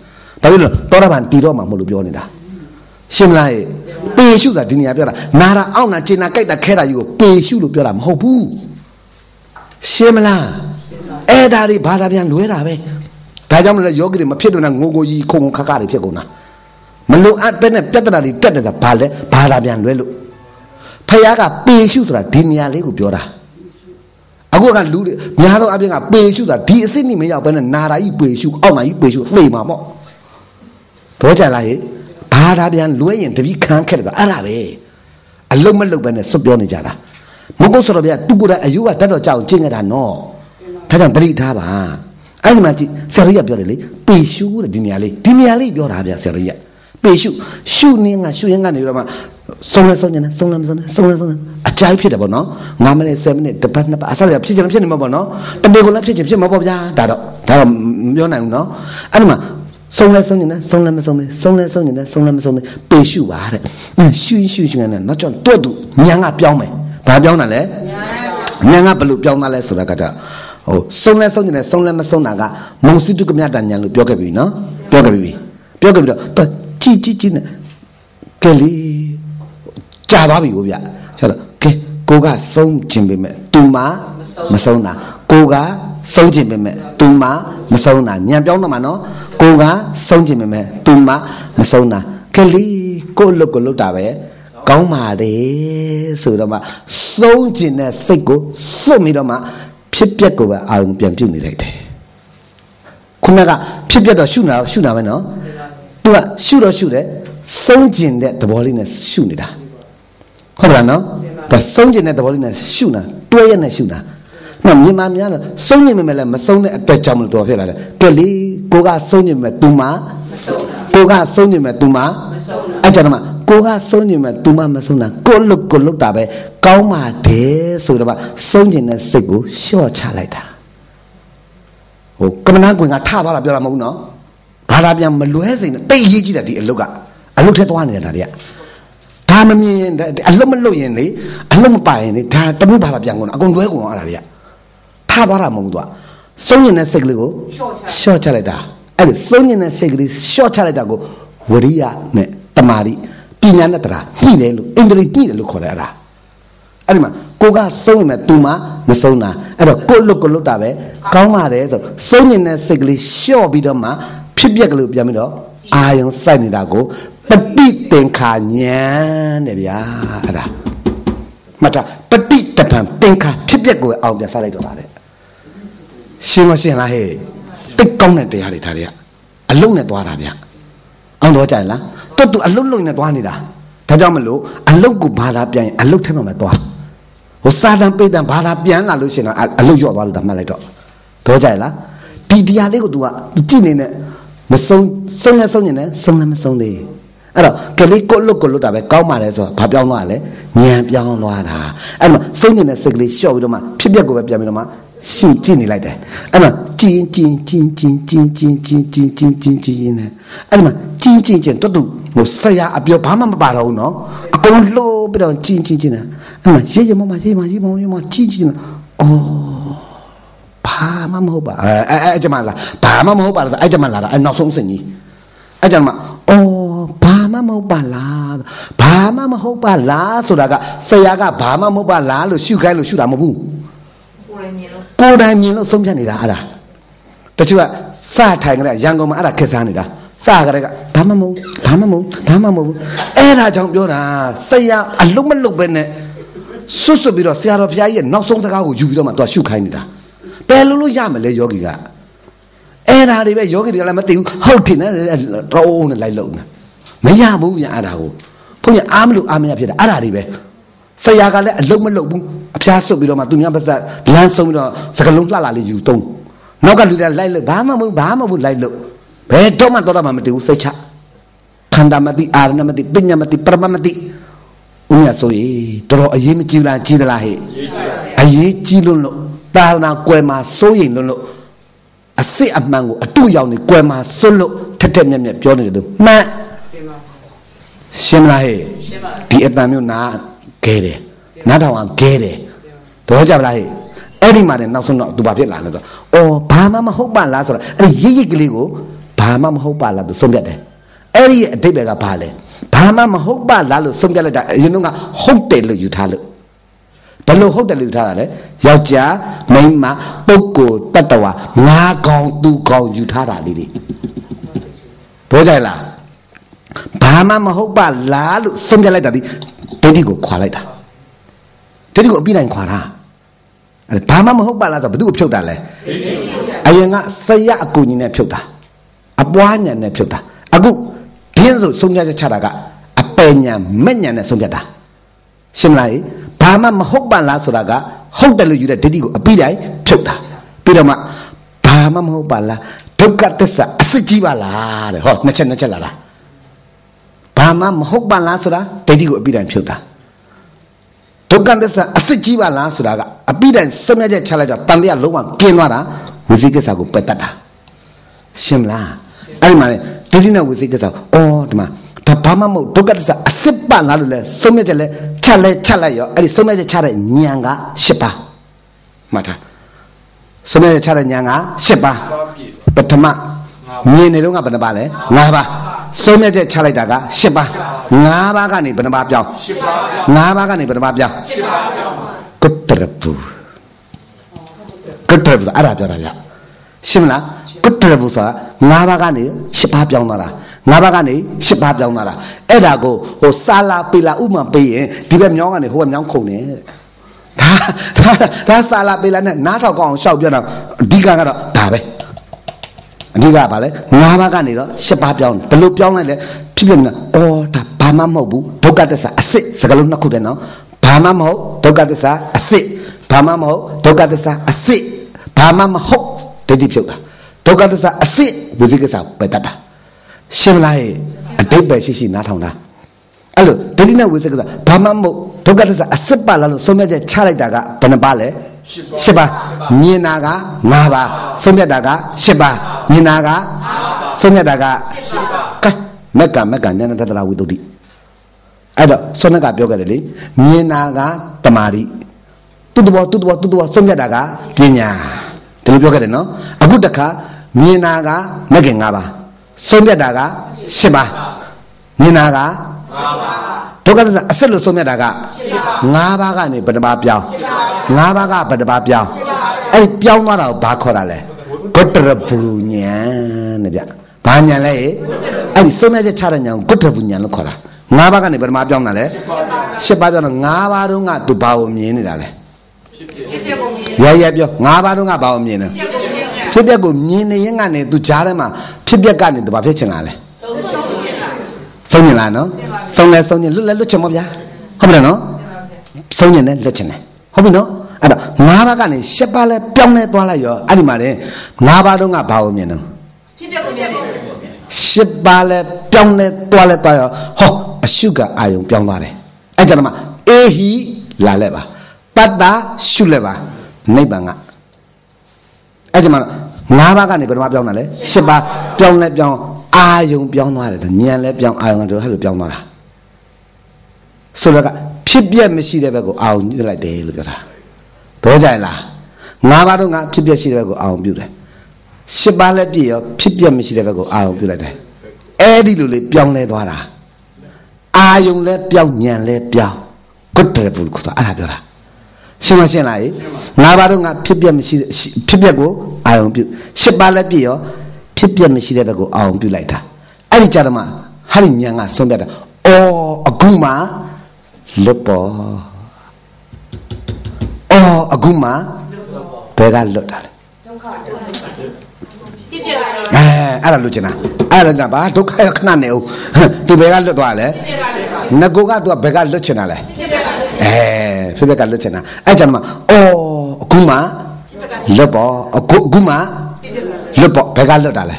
ဘာဖြစ်လို့တောရပန်တီတော့မှမလို့ပြောနေတာရှင်းမလားပေရှုဆိုတာဒီနေရာပြောတာနာတာအောက်နာကျင်းနာကြိုက်တာခဲတာယူကိုပေရှုလို့ပြောတာမဟုတ်ဘူးရှင်းမလားအဲ့ဒါတွေဘာသာပြန်လွဲတာပဲဒါကြောင့်မလို့ယောဂီတွေမဖြစ်တော့ငိုကိုကြီးခုံခုံခါခါတွေဖြစ်ကုန်တာမလုံအပ်ပဲနဲ့ပြဿနာတွေတက်တယ်ဆိုတာဘာလဲဘာသာပြန်လွဲလို့ဖခင်ကပေရှုဆိုတာဒီနေရာလေးကိုပြောတာအခုကလူတွေများသောအပြင်ကပေရှုဆိုတာဒီအစစ်နိမရောက်ပဲနဲ့နာရာကြီးပေရှုအောက်နာကြီးပေရှုသိမှာပေါ့ တော့ကြလားဟေ့ဘာသာပြန်လွဲရင်တပိခံခက်တယ်အဲ့ဒါပဲအလုံးမလုံးပဲနဲ့စွတ်ပြောနေကြတာမဟုတ်ဆိုတော့ဗျာသူကိုယ်တိုင်အယူကတတ်တော့ကြောက်ကျင့်ကြတာနော်ဒါကြောင့်တတိထားပါအဲ့ဒီမှာကြည့်ဆရာကြီးကပြောတယ်လေပေရှုတဲ့ဒီနေရာလေးဒီနေရာလေးပြောတာဗျာဆရာကြီးကပေရှုရှုနေငါရှုရင်ကနေတော့မှဆုံးလဲဆုံးနေဆုံးလဲဆုံးနေဆုံးလဲဆုံးနေအကြိုက်ဖြစ်တယ်ပေါ့နော်9မိနစ်10မိနစ်တစ်ပတ်နှစ်ပတ်အဆက်ရဖြစ်ချင်ဖြစ်နေမှာပေါ့နော်တပေကိုလည်းဖြစ်ချင်ဖြစ်မှာပေါ့ဗျာဒါတော့ဒါတော့မပြောနိုင်ဘူးနော်အဲ့ဒီမှာ ဆုံးလဲဆုံးနေဆုံးလဲမဆုံးနေဆုံးလဲဆုံးနေဆုံးလဲမဆုံးနေပေရှုပါတဲ့ရှုရှုရှုနေတော့ကြောင့်တွတ်သူညာကပြောင်းမယ်ဘာပြောင်းတာလဲညာကဘယ်လိုပြောင်းတာလဲဆိုတာကတည်းကဟိုဆုံးလဲဆုံးနေဆုံးလဲမဆုံးတာကမုံစိတုကမြတညာလို့ပြောခဲ့ပြီနော်ပြောခဲ့ပြီပြောခဲ့ပြီတော့ကြည်ကြည်ကြည်နဲ့ကဲလေကြာသွားပြီကိုဗျဆိုတော့ကဲကိုကဆုံးခြင်းပေမဲ့သူမမဆုံးတာကိုကဆုံးခြင်းပေမဲ့သူမမဆုံးတာညံပြောင်းတော့မှာနော် ကိုကဆုံးခြင်းပေမဲ့သူမမဆုံးတာကဲလေကိုလုတ်ကိုလုတ်တာပဲကောင်းပါတယ်ဆိုတော့မှဆုံးခြင်းတဲ့စိတ်ကိုစွတ်ပြီးတော့မှဖြစ်ပျက်ကိုပဲအာရုံပြန်ပြုတ်နေလိုက်တယ်ခုနကဖြစ်ပျက်တော့ရှုနာရှုနာပဲနော်သူကရှုတော့ရှုတယ်ဆုံးကျင်တဲ့သဘောလေးနဲ့ရှုနေတာဟုတ်ပါလားနော်ဒါဆုံးကျင်တဲ့သဘောလေးနဲ့ရှုနာတွဲရနဲ့ရှုနာ နော်မြန်မာများတော့ဆုံးကျင်မိမယ်လဲမဆုံးတဲ့အတွက်ကြောင့်မလို့တော်ဖြစ်လာတယ်ကဲလေကိုကဆုံးကျင်မယ်သူမကိုကဆုံးကျင်မယ်သူမအဲ့ကြတော့မှကိုကဆုံးကျင်မယ်သူမမဆုံးတာကိုလုတ်ကိုလုတ်တာပဲကောင်းပါတယ်ဆိုတော့မှဆုံးကျင်တဲ့စိတ်ကိုလျှော့ချလိုက်တာဟိုကမ္မနာကွင်ကထသွားတာပြောတာမဟုတ်ဘူးနော်ဘာသာပြန်မလွဲစိန်နဲ့တိတ်ရေးကြည့်တာဒီအလုတ်ကအလုတ်ထဲသွားနေတာတွေကဒါမမြင်ရင်အလုတ်မလွတ်ရင်လေအလုတ်မပိုင်ရင်လေဒါတမျိုးဘာသာပြန်ကုန်တာအကုန်လွဲကုန်အောင်အဲ့ဒါတွေက ထသွားတာမဟုတ်ဘူးသူကစုံညင်တဲ့စိတ်ကလေးကိုရှော့ချလိုက်တာအဲ့ဒီစုံညင်တဲ့စိတ်ကလေးရှော့ချလိုက်တာကိုဝရိယနဲ့တမာတိပညာနဲ့တရားညှိတယ်လို့အင်္ဂလိပ်ညှိတယ်လို့ခေါ်တယ်အဲ့ဒါအဲ့ဒီမှာကိုကစုံရင်သူမှမစုံတာအဲ့တော့ကိုလွတ်ကိုလွတ်တာပဲကောင်းပါတယ်ဆိုစုံညင်တဲ့စိတ်ကလေးရှော့ပြီးတော့မှဖြစ်ပျက်ကလေးပြန်ပြီးတော့အာယုံစိုက်နေတာကိုပฏิသင်္ခာဉာဏ်တဲ့ဗျာအဲ့ဒါမှတ်တာပฏิတပံသင်္ခာဖြစ်ပျက်ကိုအောင်ပြန်ဆက်လိုက်တော့တာတဲ့ ရှင်းမရှင်းလားဟဲ့တိတ်ကောင်းတဲ့တရားတွေဒါတွေကအလုံးနဲ့သွားတာဗျအောင်တော့ကြလားတော်သူအလုံးလုံးနဲ့သွားနေတာဒါကြောင့်မလို့အလုတ်ကိုဘာသာပြန်ရင်အလုတ်ထဲမှာမသွားဟိုစာတန်ပေတန်ဘာသာပြန်လာလို့ရှိရင်တော့အလုတ်ရော့သွားလို့ဒါမှတ်လိုက်တော့တော့ကြလားဒီတရားလေးကို तू ကကြည့်နေနဲ့မဆုံးဆုံးလဲဆုံးနေတယ်ဆုံးလဲမဆုံးသေးအဲ့တော့ကလေးကိုလွတ်ကိုလွတ်တာပဲကောင်းပါလေဆိုတော့ဘာပြောင်းသွားလဲညံပြောင်းသွားတာအဲ့မှာဆုံးနေတဲ့စိတ်ကလေးရှော့ပြီးတော့မှဖြစ်ပျက်ကိုပဲပြန်ပြီးတော့မှ ရှုကြည့်နေလိုက်တယ်အဲ့မှာကျင်းကျင်းကျင်းကျင်းကျင်းကျင်းကျင်းကျင်းကျင်းကျင်းကျင်းနေအဲ့မှာကျင်းကျင်းကျင်းတွတ်တူဟိုဆရာအပြောဘာမှမပါတော့ဘူးနော်အကုန်လှိုးပြီးတော့ကျင်းကျင်းကျင်းနေအဲ့မှာရေးရမမရေးမရေးမရေးမကျင်းကျင်းနေအော်ဘာမှမဟုတ်ပါအဲအဲကျမလာဘာမှမဟုတ်ပါလားအဲကျမလာတာအဲနောက်ဆုံးစင်ကြီးအဲကျမအော်ဘာမှမဟုတ်ပါလားဘာမှမဟုတ်ပါလားဆိုတာကဆရာကဘာမှမဟုတ်ပါလားလို့ရှုခိုင်းလို့ရှုတာမဟုတ်ဘူးကိုယ်တိုင်မြင်လို့ ကိုယ်တိုင်မြင်လို့ဆုံးဖြတ်နေတာအဲ့ဒါတချို့ကစထိုင်ကြတဲ့ရန်ကုန်မှာအဲ့ဒါခက်စားနေတာစကြတဲ့ကဘာမှမဟုတ်ဘာမှမဟုတ်ဘာမှမဟုတ်အဲ့ဒါကြောင့်ပြောတာဆရာအလုံးမလုံးပဲနဲ့ဆွတ်ဆွတ်ပြီးတော့ဆရာတော်ဘုရားကြီးရဲ့နောက်ဆုံးစကားကိုယူပြီးတော့မှသူကရှုခိုင်းနေတာဘယ်လိုလို့ရမလဲယောဂီကအဲ့ဒါတွေပဲယောဂီတွေကလည်းမသိဘူးဟုတ်တယ်နဲ့တော့နဲ့လိုက်လုံနေမရဘူးဗျအဲ့ဒါကိုဘုန်းကြီးအားမလို့အားမရဖြစ်တာအဲ့ဒါတွေပဲ ဆရာကလည်းအလုံးမလုံးဘူးအဖျားဆုပ်ပြီးတော့မှသူများပါစလမ်းဆုံးပြီးတော့စကလုံးလှလာလေးယူသုံးနောက်ကလူတွေလိုက်လို့ဘာမှမဟုတ်ဘာမှမဟုတ်လိုက်လို့ဘယ်တော့မှတော့မှမတည်ဘူးစိတ်ချခန္ဓာမသိအာရဏမသိပညာမသိပရမမသိဦးမြတ်ဆိုရင်တော်တော်အရေးမကြီးလားကြီးသလားဟဲ့အရေးကြီးလွန်းလို့တာနာကွယ်မှာစိုးရင်လွန်းလို့အစစ်အမှန်ကိုအတူရောက်နေကွယ်မှာစွတ်လို့ထက်ထက်မြက်မြက်ပြောနေတယ်လို့မှန်ရှင်းမလားဟဲ့ဒီအတန်မျိုးနာ ခဲတယ်နားထောင်အောင်ခဲတယ်တော့ကြပါလားဟဲ့အဲ့ဒီမှာလည်းနောက်ဆုံးတော့သူဘာဖြစ်လာလဲဆိုတော့အော်ဘာမှမဟုတ်ပါလားဆိုတော့အဲ့ဒီရိပ်ရိပ်ကလေးကိုဘာမှမဟုတ်ပါလားသူဆုံးဖြတ်တယ်အဲ့ဒီအတိတ်ဘက်ကဘာလဲဘာမှမဟုတ်ပါလားလို့ဆုံးဖြတ်လိုက်တာအရင်ကဟုတ်တယ်လို့ယူထားလို့ဘယ်လိုဟုတ်တယ်လို့ယူထားတာလဲယောက်ျားမိန်းမပုဂ္ဂိုလ်တ attva ငါကောင်သူကောင်ယူထားတာလေးတွေဘောကြိုင်လားဘာမှမဟုတ်ပါလားလို့ဆုံးဖြတ်လိုက်တာဒီ ဒိဋ္ဌိကိုခွာလိုက်တာဒိဋ္ဌိကိုအပြီးတိုင်းခွာတာအဲ့ဘာမှမဟုတ်ပါလားဆိုဘယ်သူကိုဖြုတ်တာလဲအရင်ကဆရာအကူကြီးနဲ့ဖြုတ်တာအပွားညံနဲ့ဖြုတ်တာအခုဒင်းဆိုဆုံးဖြတ်ချက်ချတာကအပယ်ညံမဲ့ညံနဲ့ဆုံးဖြတ်တာရှင်းမလားဘာမှမဟုတ်ပါလားဆိုတာကဟုတ်တယ်လို့ယူတဲ့ဒိဋ္ဌိကိုအပြီးတိုင်းဖြုတ်တာပြီးတော့မှဘာမှမဟုတ်ပါလားဒုက္ခသစ္စာအစစ်ကြီးပါလားတဲ့ဟောနှစ်ချက်နှစ်ချက်လာတာ ဘာမှမဟုတ်ပါလားဆိုတာဒိဋ္ဌိကိုအပြီးတိုင်းဖြုတ်တာဒုက္ခသစ္စာအစစ်ကြီးပါလားဆိုတာကအပြီးတိုင်းစမြတ်ချက်ချလိုက်တော့တန်တရားလုံးဝကျင်းသွားတာဝိသိကိစ္စကိုပယ်တတ်တာရှင်းမလားအဲ့ဒီမှာလေဒိဋ္ဌိနဲ့ဝိသိကိစ္စအော်ဒီမှာဒါဘာမှမဟုတ်ဒုက္ခသစ္စာအစစ်ပါလားလို့လဲစမြတ်ချက်လဲချက်လဲချက်လိုက်ရောအဲ့ဒီစမြတ်ချက်ချတဲ့ဉာဏ်က၈ပါးမှတ်ထားစမြတ်ချက်ချတဲ့ဉာဏ်က၈ပါးပထမမြင်နေတော့ကဘယ်နှပါလဲ၅ပါး ဆုံးမြတ်ချက်ချလိုက်တာက၈ပါး၅ပါးကနေဘယ်နှပါပြောင်း၈ပါး၅ပါးကနေဘယ်နှပါပြောင်း၈ပါးပြောင်းကုတ္တရပုကုတ္တရပုအဲ့ဒါပြောတာဗျရှင်းမလားကုတ္တရပုဆိုတာ၅ပါးကနေ၈ပါးပြောင်းသွားတာ၅ပါးကနေ၈ပါးပြောင်းသွားတာအဲ့ဒါကိုဟိုစာလာပေလာဥမာပေးရင်ဒီဘက်မြောင်းကနေဟိုဘက်မြောင်းခုန်နေဒါဒါဒါစာလာပေလာနဲ့နားထောက်ကောင်းအောင်ရှောက်ပြတော့အဓိကကတော့ဒါပဲ အဓိကကဘာလဲ၅ပါးကနေတော့၈ပါးပြောင်းဘယ်လိုပြောင်းလိုက်လဲဖြစ်ဖြစ်နေတာအော်ဒါဘာမှမဟုတ်ဘူးဒုက္ခသစ္စာအစစ်စကလုံးနှစ်ခုတည်းနော်ဘာမှမဟုတ်ဒုက္ခသစ္စာအစစ်ဘာမှမဟုတ်ဒုက္ခသစ္စာအစစ်ဘာမှမဟုတ်ဒိဋ္ဌိဖြုတ်တာဒုက္ခသစ္စာအစစ်ဝိသိကိစ္စပဲတတ်တာရှင်းမလားအတိတ်ပဲရှိရှိနားထောင်တာအဲ့လိုဒိဋ္ဌိနဲ့ဝိသိကိစ္စဘာမှမဟုတ်ဒုက္ခသစ္စာအစစ်ပါလားလို့ဆုံးဖြတ်ချက်ချလိုက်တာကဘယ်နှပါလဲ ရှစ်ပါမြင်တာက၅ပါဆုံးဖြတ်တာကရှစ်ပါမြင်တာကဆုံးဖြတ်တာကရှစ်ပါကဲမက်ကမက်ကဉာဏတတရာဝိတုဒ္ဓိအဲ့တော့ဆွမ်းကပြောခဲ့တယ်လေမြင်တာကတမာတိတူတဘောတူတဘောတူတဘောဆုံးဖြတ်တာကပညာဒီလိုပြောခဲ့တယ်နော်အခုတခါမြင်တာကမက်ကင်၅ပါဆုံးဖြတ်တာကရှစ်ပါမြင်တာက၅ပါ ဒုက္ခသစ္စာအစစ်လို့ဆုံးမြတ်တာက၅ပါးကနေဘယ်နှပါပြောင်း၅ပါးကဘယ်နှပါပြောင်းအဲ့ပြောင်းသွားတာကိုဘာခေါ်တာလဲဂုတ္တရဘူညာနဲ့ဗျဘာညာလဲအဲ့ဒီဆုံးမြတ်ချက်ချတဲ့ညာကိုဂုတ္တရဘူညာလို့ခေါ်တာ၅ပါးကနေဘယ်နှပါပြောင်းတာလဲ၈ပါးပြောင်းတော့၅ပါးတုန်းကသူဘာကိုမြင်နေတာလဲရရပြော၅ပါးတုန်းကဘာကိုမြင်လဲဖြစ်ပျက်ကိုမြင်နေရင်ကနေသူကြားထဲမှာဖြစ်ပျက်ကနေသူဘာဖြစ်ချင်လာလဲ ဆုံးညင်လားနော်ဆုံးလဲဆုံးညင်လွတ်လဲလွတ်ချင်မဗျာဟုတ်ပြီနော်ဆုံးညင်လဲလွတ်ချင်တယ်ဟုတ်ပြီနော်အဲ့တော့ငါးပါးကနေရှစ်ပါးလဲပြောင်းလဲသွားလိုက်ရောအဲ့ဒီမှာလေငါးပါးတုန်းကဘာကိုမြင်တော့ဖြစ်ပျက်ကိုမြင်တယ်ရှစ်ပါးလဲပြောင်းလဲသွားလဲသွားရောဟောအရှုကအာယုံပြောင်းသွားတယ်အဲ့ကြတော့မှအေဟိလာလဲပါပတ္တာရှုလဲပါနိဗ္ဗာန်ကအဲ့ကြမှာငါးပါးကနေဘယ်တော့မှပြောင်းတာလဲရှစ်ပါးပြောင်းလဲပြောင်း အာယုံပြောင်းသွားတယ်ညံလဲပြောင်းအာယုံကတော့ဟဲ့လိုပြောင်းသွားတာဆိုတော့ကဖြစ်ပြက်မရှိတဲ့ဘက်ကိုအာယုံညှိလိုက်တယ်လို့ပြောတာတော့ကြလားငါးပါးတော့ငါဖြစ်ပြက်ရှိတဲ့ဘက်ကိုအာယုံပြုတယ်ရှစ်ပါးလည်းပြည့်ရောဖြစ်ပြက်မရှိတဲ့ဘက်ကိုအာယုံပြုလိုက်တယ်အဲ့ဒီလိုလေးပြောင်းလဲသွားတာအာယုံလဲပြောင်းညံလဲပြောင်းဂုတ္တရပုခေါ်တာအဲ့ဒါပြောတာရှင်းမရှင်းလားငါးပါးတော့ငါဖြစ်ပြက်မရှိဖြစ်ပြက်ကိုအာယုံပြုရှစ်ပါးလည်းပြည့်ရော ဖြစ်ပြမရှိတဲ့ဘက်ကိုအောင်ပြုလိုက်တာအဲ့ဒီကြတော့မှဟာဒီညံကဆုံးပြတာအော်အခုမှလွတ်ပေါ်အော်အခုမှဘယ်ကလွတ်တာလဲဒုက္ခဖြစ်ပြလာတော့အဲအဲ့ဒါလွတ်ချင်တာအဲ့ဒါလွတ်ချင်တာဘာဒုက္ခရခဏနေဦးသူဘယ်ကလွတ်သွားလဲဖြစ်ပြလာတော့ငကိုကသူကဘယ်ကလွတ်ချင်တာလဲဖြစ်ပြလာတော့အဲဖြစ်ဖြစ်ကလွတ်ချင်တာအဲ့ကြောင့်မှအော်အခုမှလွတ်ပေါ့အခုအခုမှ လွတ်ပေါ့ဘယ်ကလွတ်တာလဲ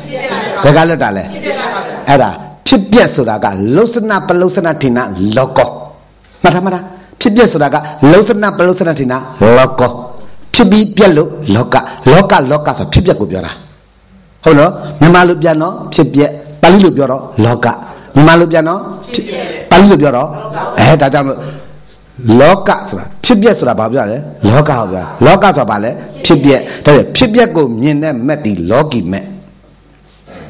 ဘယ်ကလွတ်တာလဲအဲ့ဒါဖြစ်ပြက်ဆိုတာကလုစနာပလုစနာထိနာလောကောမှတ်ထားမှတ်ထားဖြစ်ပြက်ဆိုတာကလုစနာပလုစနာထိနာလောကောဖြစ်ပြီးပြက်လို့လောကလောကလောကဆိုဖြစ်ပြက်ကိုပြောတာဟုတ်နော်မြန်မာလိုပြန်တော့ဖြစ်ပြက်ပါဠိလိုပြောတော့လောကမြန်မာလိုပြန်တော့ဖြစ်ပါဠိလိုပြောတော့အဲဒါကြောင့်မ လို့လောကဆိုတာဖြစ်ပျက်ဆိုတာဘာပြောလဲလောကဟုတ်ဗျာလောကဆိုတာဘာလဲဖြစ်ပျက်ဒါပေမဲ့ဖြစ်ပျက်ကိုမြင်တဲ့မက်ဒီလောကီမက်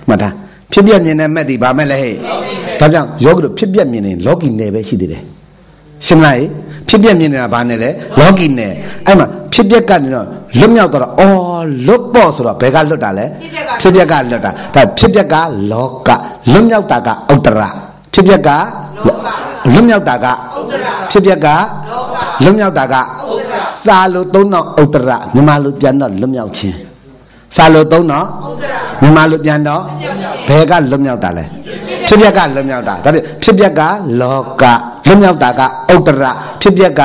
မှတ်တာဖြစ်ပျက်မြင်တဲ့မက်ဒီဘာမက်လဲဟဲ့ဒါကြောင့်ယောဂီတို့ဖြစ်ပျက်မြင်ရင်လောကီနယ်ပဲရှိသေးတယ်ရှင်းမလားဟဲ့ဖြစ်ပျက်မြင်နေတာဘာနယ်လဲလောကီနယ်အဲ့မှာဖြစ်ပျက်ကနေတော့လွတ်မြောက်တော့အော်လွတ်ပေါ့ဆိုတော့ဘယ်ကလွတ်တာလဲဖြစ်ပျက်ကလွတ်တာဒါဖြစ်ပျက်ကလောကလွတ်မြောက်တာကဥတ္တရဖြစ်ပျက်ကလွတ်မြောက်တာက ဖြစ်ပျက်ကလွတ်မြောက်တာကစာလို့သုံးတော့ဥတ္တရမြန်မာလိုပြန်တော့လွတ်မြောက်ခြင်းစာလို့သုံးတော့မြန်မာလိုပြန်တော့ဘယ်ကလွတ်မြောက်တာလဲဖြစ်ပျက်ကလွတ်မြောက်တာဒါဖြင့်ဖြစ်ပျက်ကလောကလွတ်မြောက်တာကဥတ္တရဖြစ်ပျက်က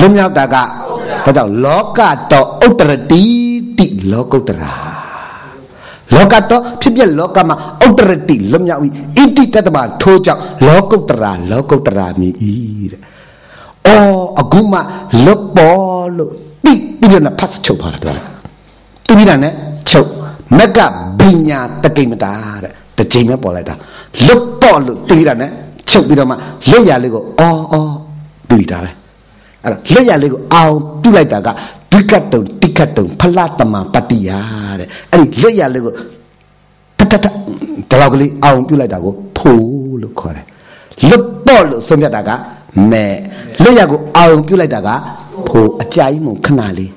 လွတ်မြောက်တာကဒါကြောင့်လောကတော့ဥတ္တရတိတိလောကုတ္တရာ လောကတော့ဖြစ်ဖြစ်လောကမှာဥတ္တရတိလွတ်မြောက်ဤဣတိတတမထိုးကြောင့်လောကုတ္တရာလောကုတ္တရာမြည်ဤတဲ့။အော်အခုမှလွတ်ပေါ်လို့တိပြီးတော့ဖတ်စချုပ်သွားတာတော့။တိပြီးတာနဲ့ချုပ်မက်ကဘိညာတကိမတာတဲ့။တစ်ချိန်ပဲပေါ်လိုက်တာလွတ်ပေါ်လို့တိပြီးတာနဲ့ချုပ်ပြီးတော့မှလွတ်ရလေးကိုအော်အော်ပြီးတာပဲ။အဲ့တော့လွတ်ရလေးကိုအောင်ပြုတ်လိုက်တာက ဒိကတုံတိကတုံဖလတမပတ္တိယတဲ့အဲ့ဒီလွတ်ရလေးကိုတတတဒီလောက်ကလေးအောင်ပြုတ်လိုက်တာကိုဖိုးလို့ခေါ်တယ်လွတ်ပေါ့လို့ဆုံးဖြတ်တာကမဲလွတ်ရကိုအောင်ပြုတ်လိုက်တာကဖိုးအကြိုက်မုံခဏလေး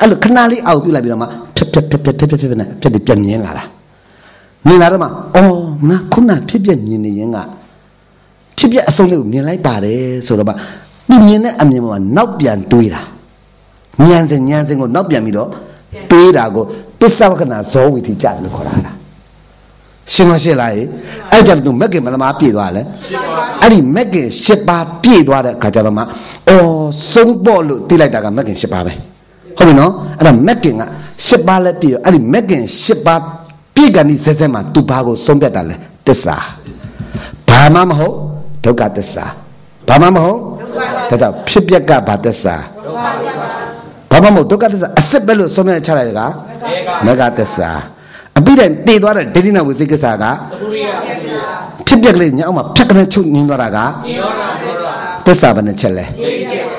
အဲ့လိုခဏလေးအောင်ပြုတ်လိုက်ပြီးတော့မှဖြတ်ဖြတ်ဖြတ်ဖြတ်ဖြတ်ဖြတ်ဖြတ်နဲ့ဖြတ်ပြီးပြန်မြင်လာတာမြင်လာတော့မှအော်ငါခုနဖြစ်ပြမြင်နေရင်ကဖြစ်ပြအဆုံးလေးကိုမြင်လိုက်ပါတယ်ဆိုတော့မှသူမြင်တဲ့အမြင်မှာနောက်ပြန်တွေးတာ ဉာဏ်စဉ်ဉာဏ်စဉ်ကိုနောက်ပြန်ပြီးတော့တွေးတာကိုပစ္စဝကနာဇောဝိထိကြတယ်လို့ခေါ်တာလားရှင်းမရှင်းလားအဲ့ကြောင့်သူမက်ကင်မလမာပြည့်သွားလဲအဲ့ဒီမက်ကင်၈ပါးပြည့်သွားတဲ့အခါကျတော့မှအော်ဆုံးပေါ့လို့တိလိုက်တာကမက်ကင်၈ပါးပဲဟုတ်ပြီနော်အဲ့ဒါမက်ကင်က၈ပါးလည်းပြည့်ရောအဲ့ဒီမက်ကင်၈ပါးပြည့်ကန်ဒီဇက်ဇက်မှာသူဘာကိုဆုံးဖြတ်တာလဲတစ္ဆာဘာမှမဟုတ်ဒုက္ခသစ္စာဘာမှမဟုတ်ဒါကြောင့်ဖြစ်ပျက်ကဘာသစ္စာ ဘာမှမဟုတ်ဒုက္ခသစ္စာအစစ်ပဲလို့ဆုံးဖြတ်ချလိုက်တာကမေဃသစ္စာအပိတိုင်တည်သွားတဲ့ဒိဋ္ဌိနာဝိသိကိစ္စကဖြစ်ပျက်ကလေးညောင်းမှာဖြတ်ကနေချုပ်ငင်းသွားတာကသစ္စာဘယ်နှချက်လဲ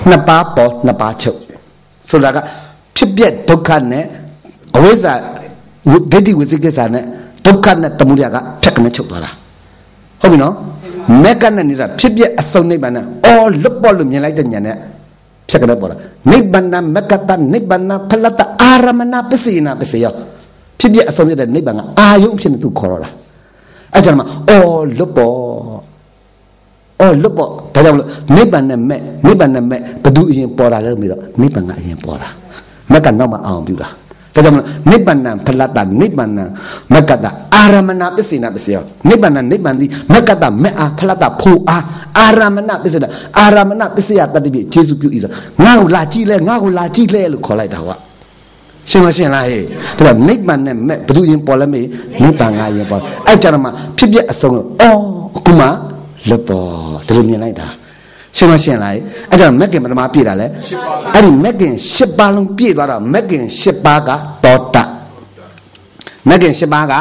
နှစ်ပါးပေါ်နှစ်ပါးချုပ်ဆိုတာကဖြစ်ပျက်ဒုက္ခနဲ့အဝိဇ္ဇာဝိဒိဋ္ဌိဝိသိကိစ္စနဲ့ဒုက္ခနဲ့တမှုရကဖြတ်ကနေချုပ်သွားတာဟုတ်ပြီနော်မက်ကနဲ့နေတာဖြစ်ပြအစုံနိဗ္ဗာန်နဲ့အော်လွတ်ပေါ်လို့မြင်လိုက်တဲ့ညာနဲ့ ဖြတ်ကြတဲ့ပေါ်တာနိဗ္ဗာန်မက်ကတနိဗ္ဗာန်ဖလတအာရမဏပစ္စေနာပစ္စေယဖြစ်ပြအစုံရတဲ့နိဗ္ဗာန်ကအာယုဖြစ်နေသူခေါ်တော့တာအဲ့ကြောင့်မှအော်လွတ်ပေါ်အော်လွတ်ပေါ်ဒါကြောင့်မလို့နိဗ္ဗာန်နဲ့မဲ့နိဗ္ဗာန်နဲ့မဲ့ဘသူအရင်ပေါ်တာလဲလို့ပြီးတော့နိဗ္ဗာန်ကအရင်ပေါ်တာမက်ကနောက်မှအောင်ပြုတာ ဒါကြောင့်မလို့နိဗ္ဗာန်ဖလတနိဗ္ဗာန်မက်ကတအာရမဏပစ္စေနာပစ္စေယနိဗ္ဗာန်နိဗ္ဗာန်ဒီမက်ကတမဲ့အားဖလတဖိုအားအာရမဏပစ္စေနာအာရမဏပစ္စေယတတ္တိပြကျေစုပြုဤဆိုငါ့ကိုလာကြည့်လဲငါ့ကိုလာကြည့်လဲလို့ခေါ်လိုက်တာကွာရှင်းမရှင်းလားဟဲ့ဒါတော့နိဗ္ဗာန်နဲ့မဲ့ဘသူရင်ပေါ်လဲမေးနိဗ္ဗာန်ကရင်ပေါ်အဲ့ကြတော့မှဖြစ်ပြအဆုံးလို့အော်အခုမှလွတ်ပေါ်ဒီလိုမြင်လိုက်တာ ရှင်းမရှင်းလားအဲ့ကြောင့်မက်ကင်ပထမပြည့်တာလဲအဲ့ဒီမက်ကင်၈ပါးလုံးပြည့်သွားတော့မက်ကင်၈ပါးကတောတမက်ကင်၈ပါးက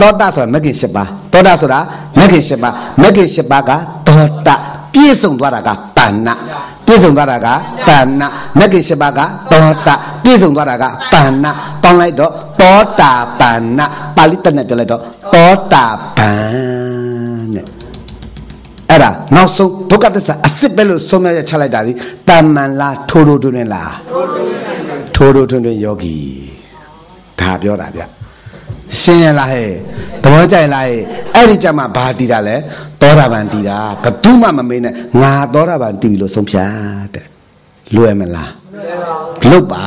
တောတဆိုတာမက်ကင်၈ပါးတောတဆိုတာမက်ကင်၈ပါးမက်ကင်၈ပါးကတောတပြည့်စုံသွားတာကပဏ္ဏပြည့်စုံသွားတာကပဏ္ဏမက်ကင်၈ပါးကတောတပြည့်စုံသွားတာကပဏ္ဏပေါင်းလိုက်တော့တောတာပဏ္ဏပါဠိတက်နဲ့ပြောလိုက်တော့တောတာပန်တဲ့ အဲ့ဒါနောက်ဆုံးဒုက္ခသစ္စာအစစ်ပဲလို့ဆုံးမရချလိုက်တာဒီတမ္မန်လားထိုးထိုးထွန်းထွန်းလားထိုးထိုးထွန်းထွန်းယောဂီဒါပြောတာဗျရှင်းရလားဟဲ့သဘောကျရလားဟဲ့အဲ့ဒီကြမှာဘာတီးတာလဲသောတာပန်တီးတာဘယ်သူမှမမေးနဲ့ငါသောတာပန်တီးပြီလို့ဆုံးဖြတ်တဲ့လွယ်မလားလွတ်ပါ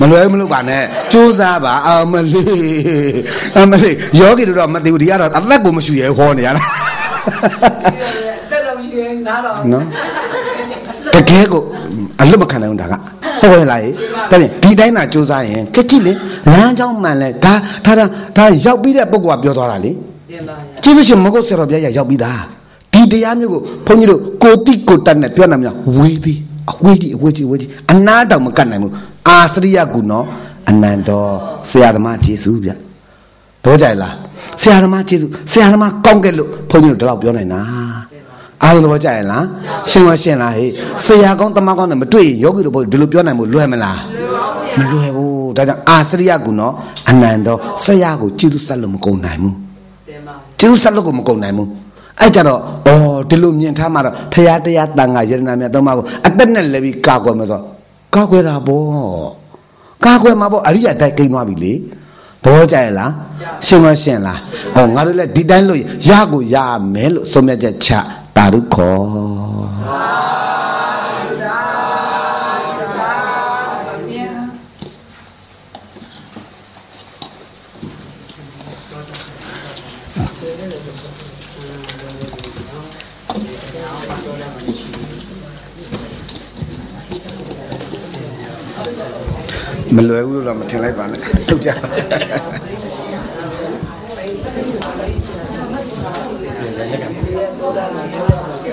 မလွယ်ဘူးမလုပ်ပါနဲ့စူးစမ်းပါအမလေးအမလေးယောဂီတို့တော့မသိဘူးဒီကတော့အသက်ကိုမရှူရဲဟောနေရတာ တက်တော့ရှိရင်နားတော့နော်တကယ်ကိုအလွတ်မခံနိုင်ဘူးဒါကဟုတ်ရဲ့လားဟေ့ဒါဖြင့်ဒီတိုင်းသာစူးစမ်းရင်ကကြည့်လေလမ်းကြောင်းမှန်လဲဒါဒါဒါဒါရောက်ပြီးတဲ့ပုဂ္ဂိုလ်ကပြောသွားတာလေတင်ပါရကျေးဇူးရှင်မကုတ်ဆရာတော်ဘုရားကြီးရောက်ပြီးသားဒီတရားမျိုးကိုဘုန်းကြီးတို့ကိုတိကိုတတ်နဲ့ပြောနိုင်မလားဝေးသည်အဝေးကြီးအဝေးကြီးအဝေးကြီးအနာတောင်မကတ်နိုင်ဘူးအာစရိယကုနော်အနန္တောဆရာသမားကျေးဇူးဗျတော့ကြရလားဆရာသမားကျေးဇူးဆရာသမားကောင်းကဲ့လို့ဘုန်းကြီးတို့ဒီလောက်ပြောနိုင်တာ အားလုံးသဘောကျရလားရှင်းမရှင်းလားဟေးဆရာကောင်းတမကောင်းနဲ့မတွေ့ရင်ယောဂီတို့ဘုန်းကြီးဒီလိုပြောနိုင်မှုလွယ်မလားမလွယ်ဘူးဒါကြောင့်အာစရိယကုနော်အနန္တောဆရာကိုကျေးဇူးဆက်လို့မကုန်နိုင်ဘူးတင်ပါကျူးဆက်လို့ကိုမကုန်နိုင်ဘူးအဲ့ကြတော့ဩဒီလိုမြင်ထားမှာတော့ဖရာတရားတန်ခါယရနာမြတ်သုံးပါးကိုအသက်နဲ့လည်းပြီးကာကွယ်မှာဆိုတော့ကာကွယ်တာပေါ့ကာကွယ်မှာပေါ့အရိယတိုက်ကိန်းသွားပြီလေဘောကြရလားရှင်းမရှင်းလားဩငါတို့လည်းဒီတိုင်းလို့ရကိုရမယ်လို့ဆုံးဖြတ်ချက်ချ တာရုခေါ်မလွယ်ဘူးလို့တော့မထင်လို toda.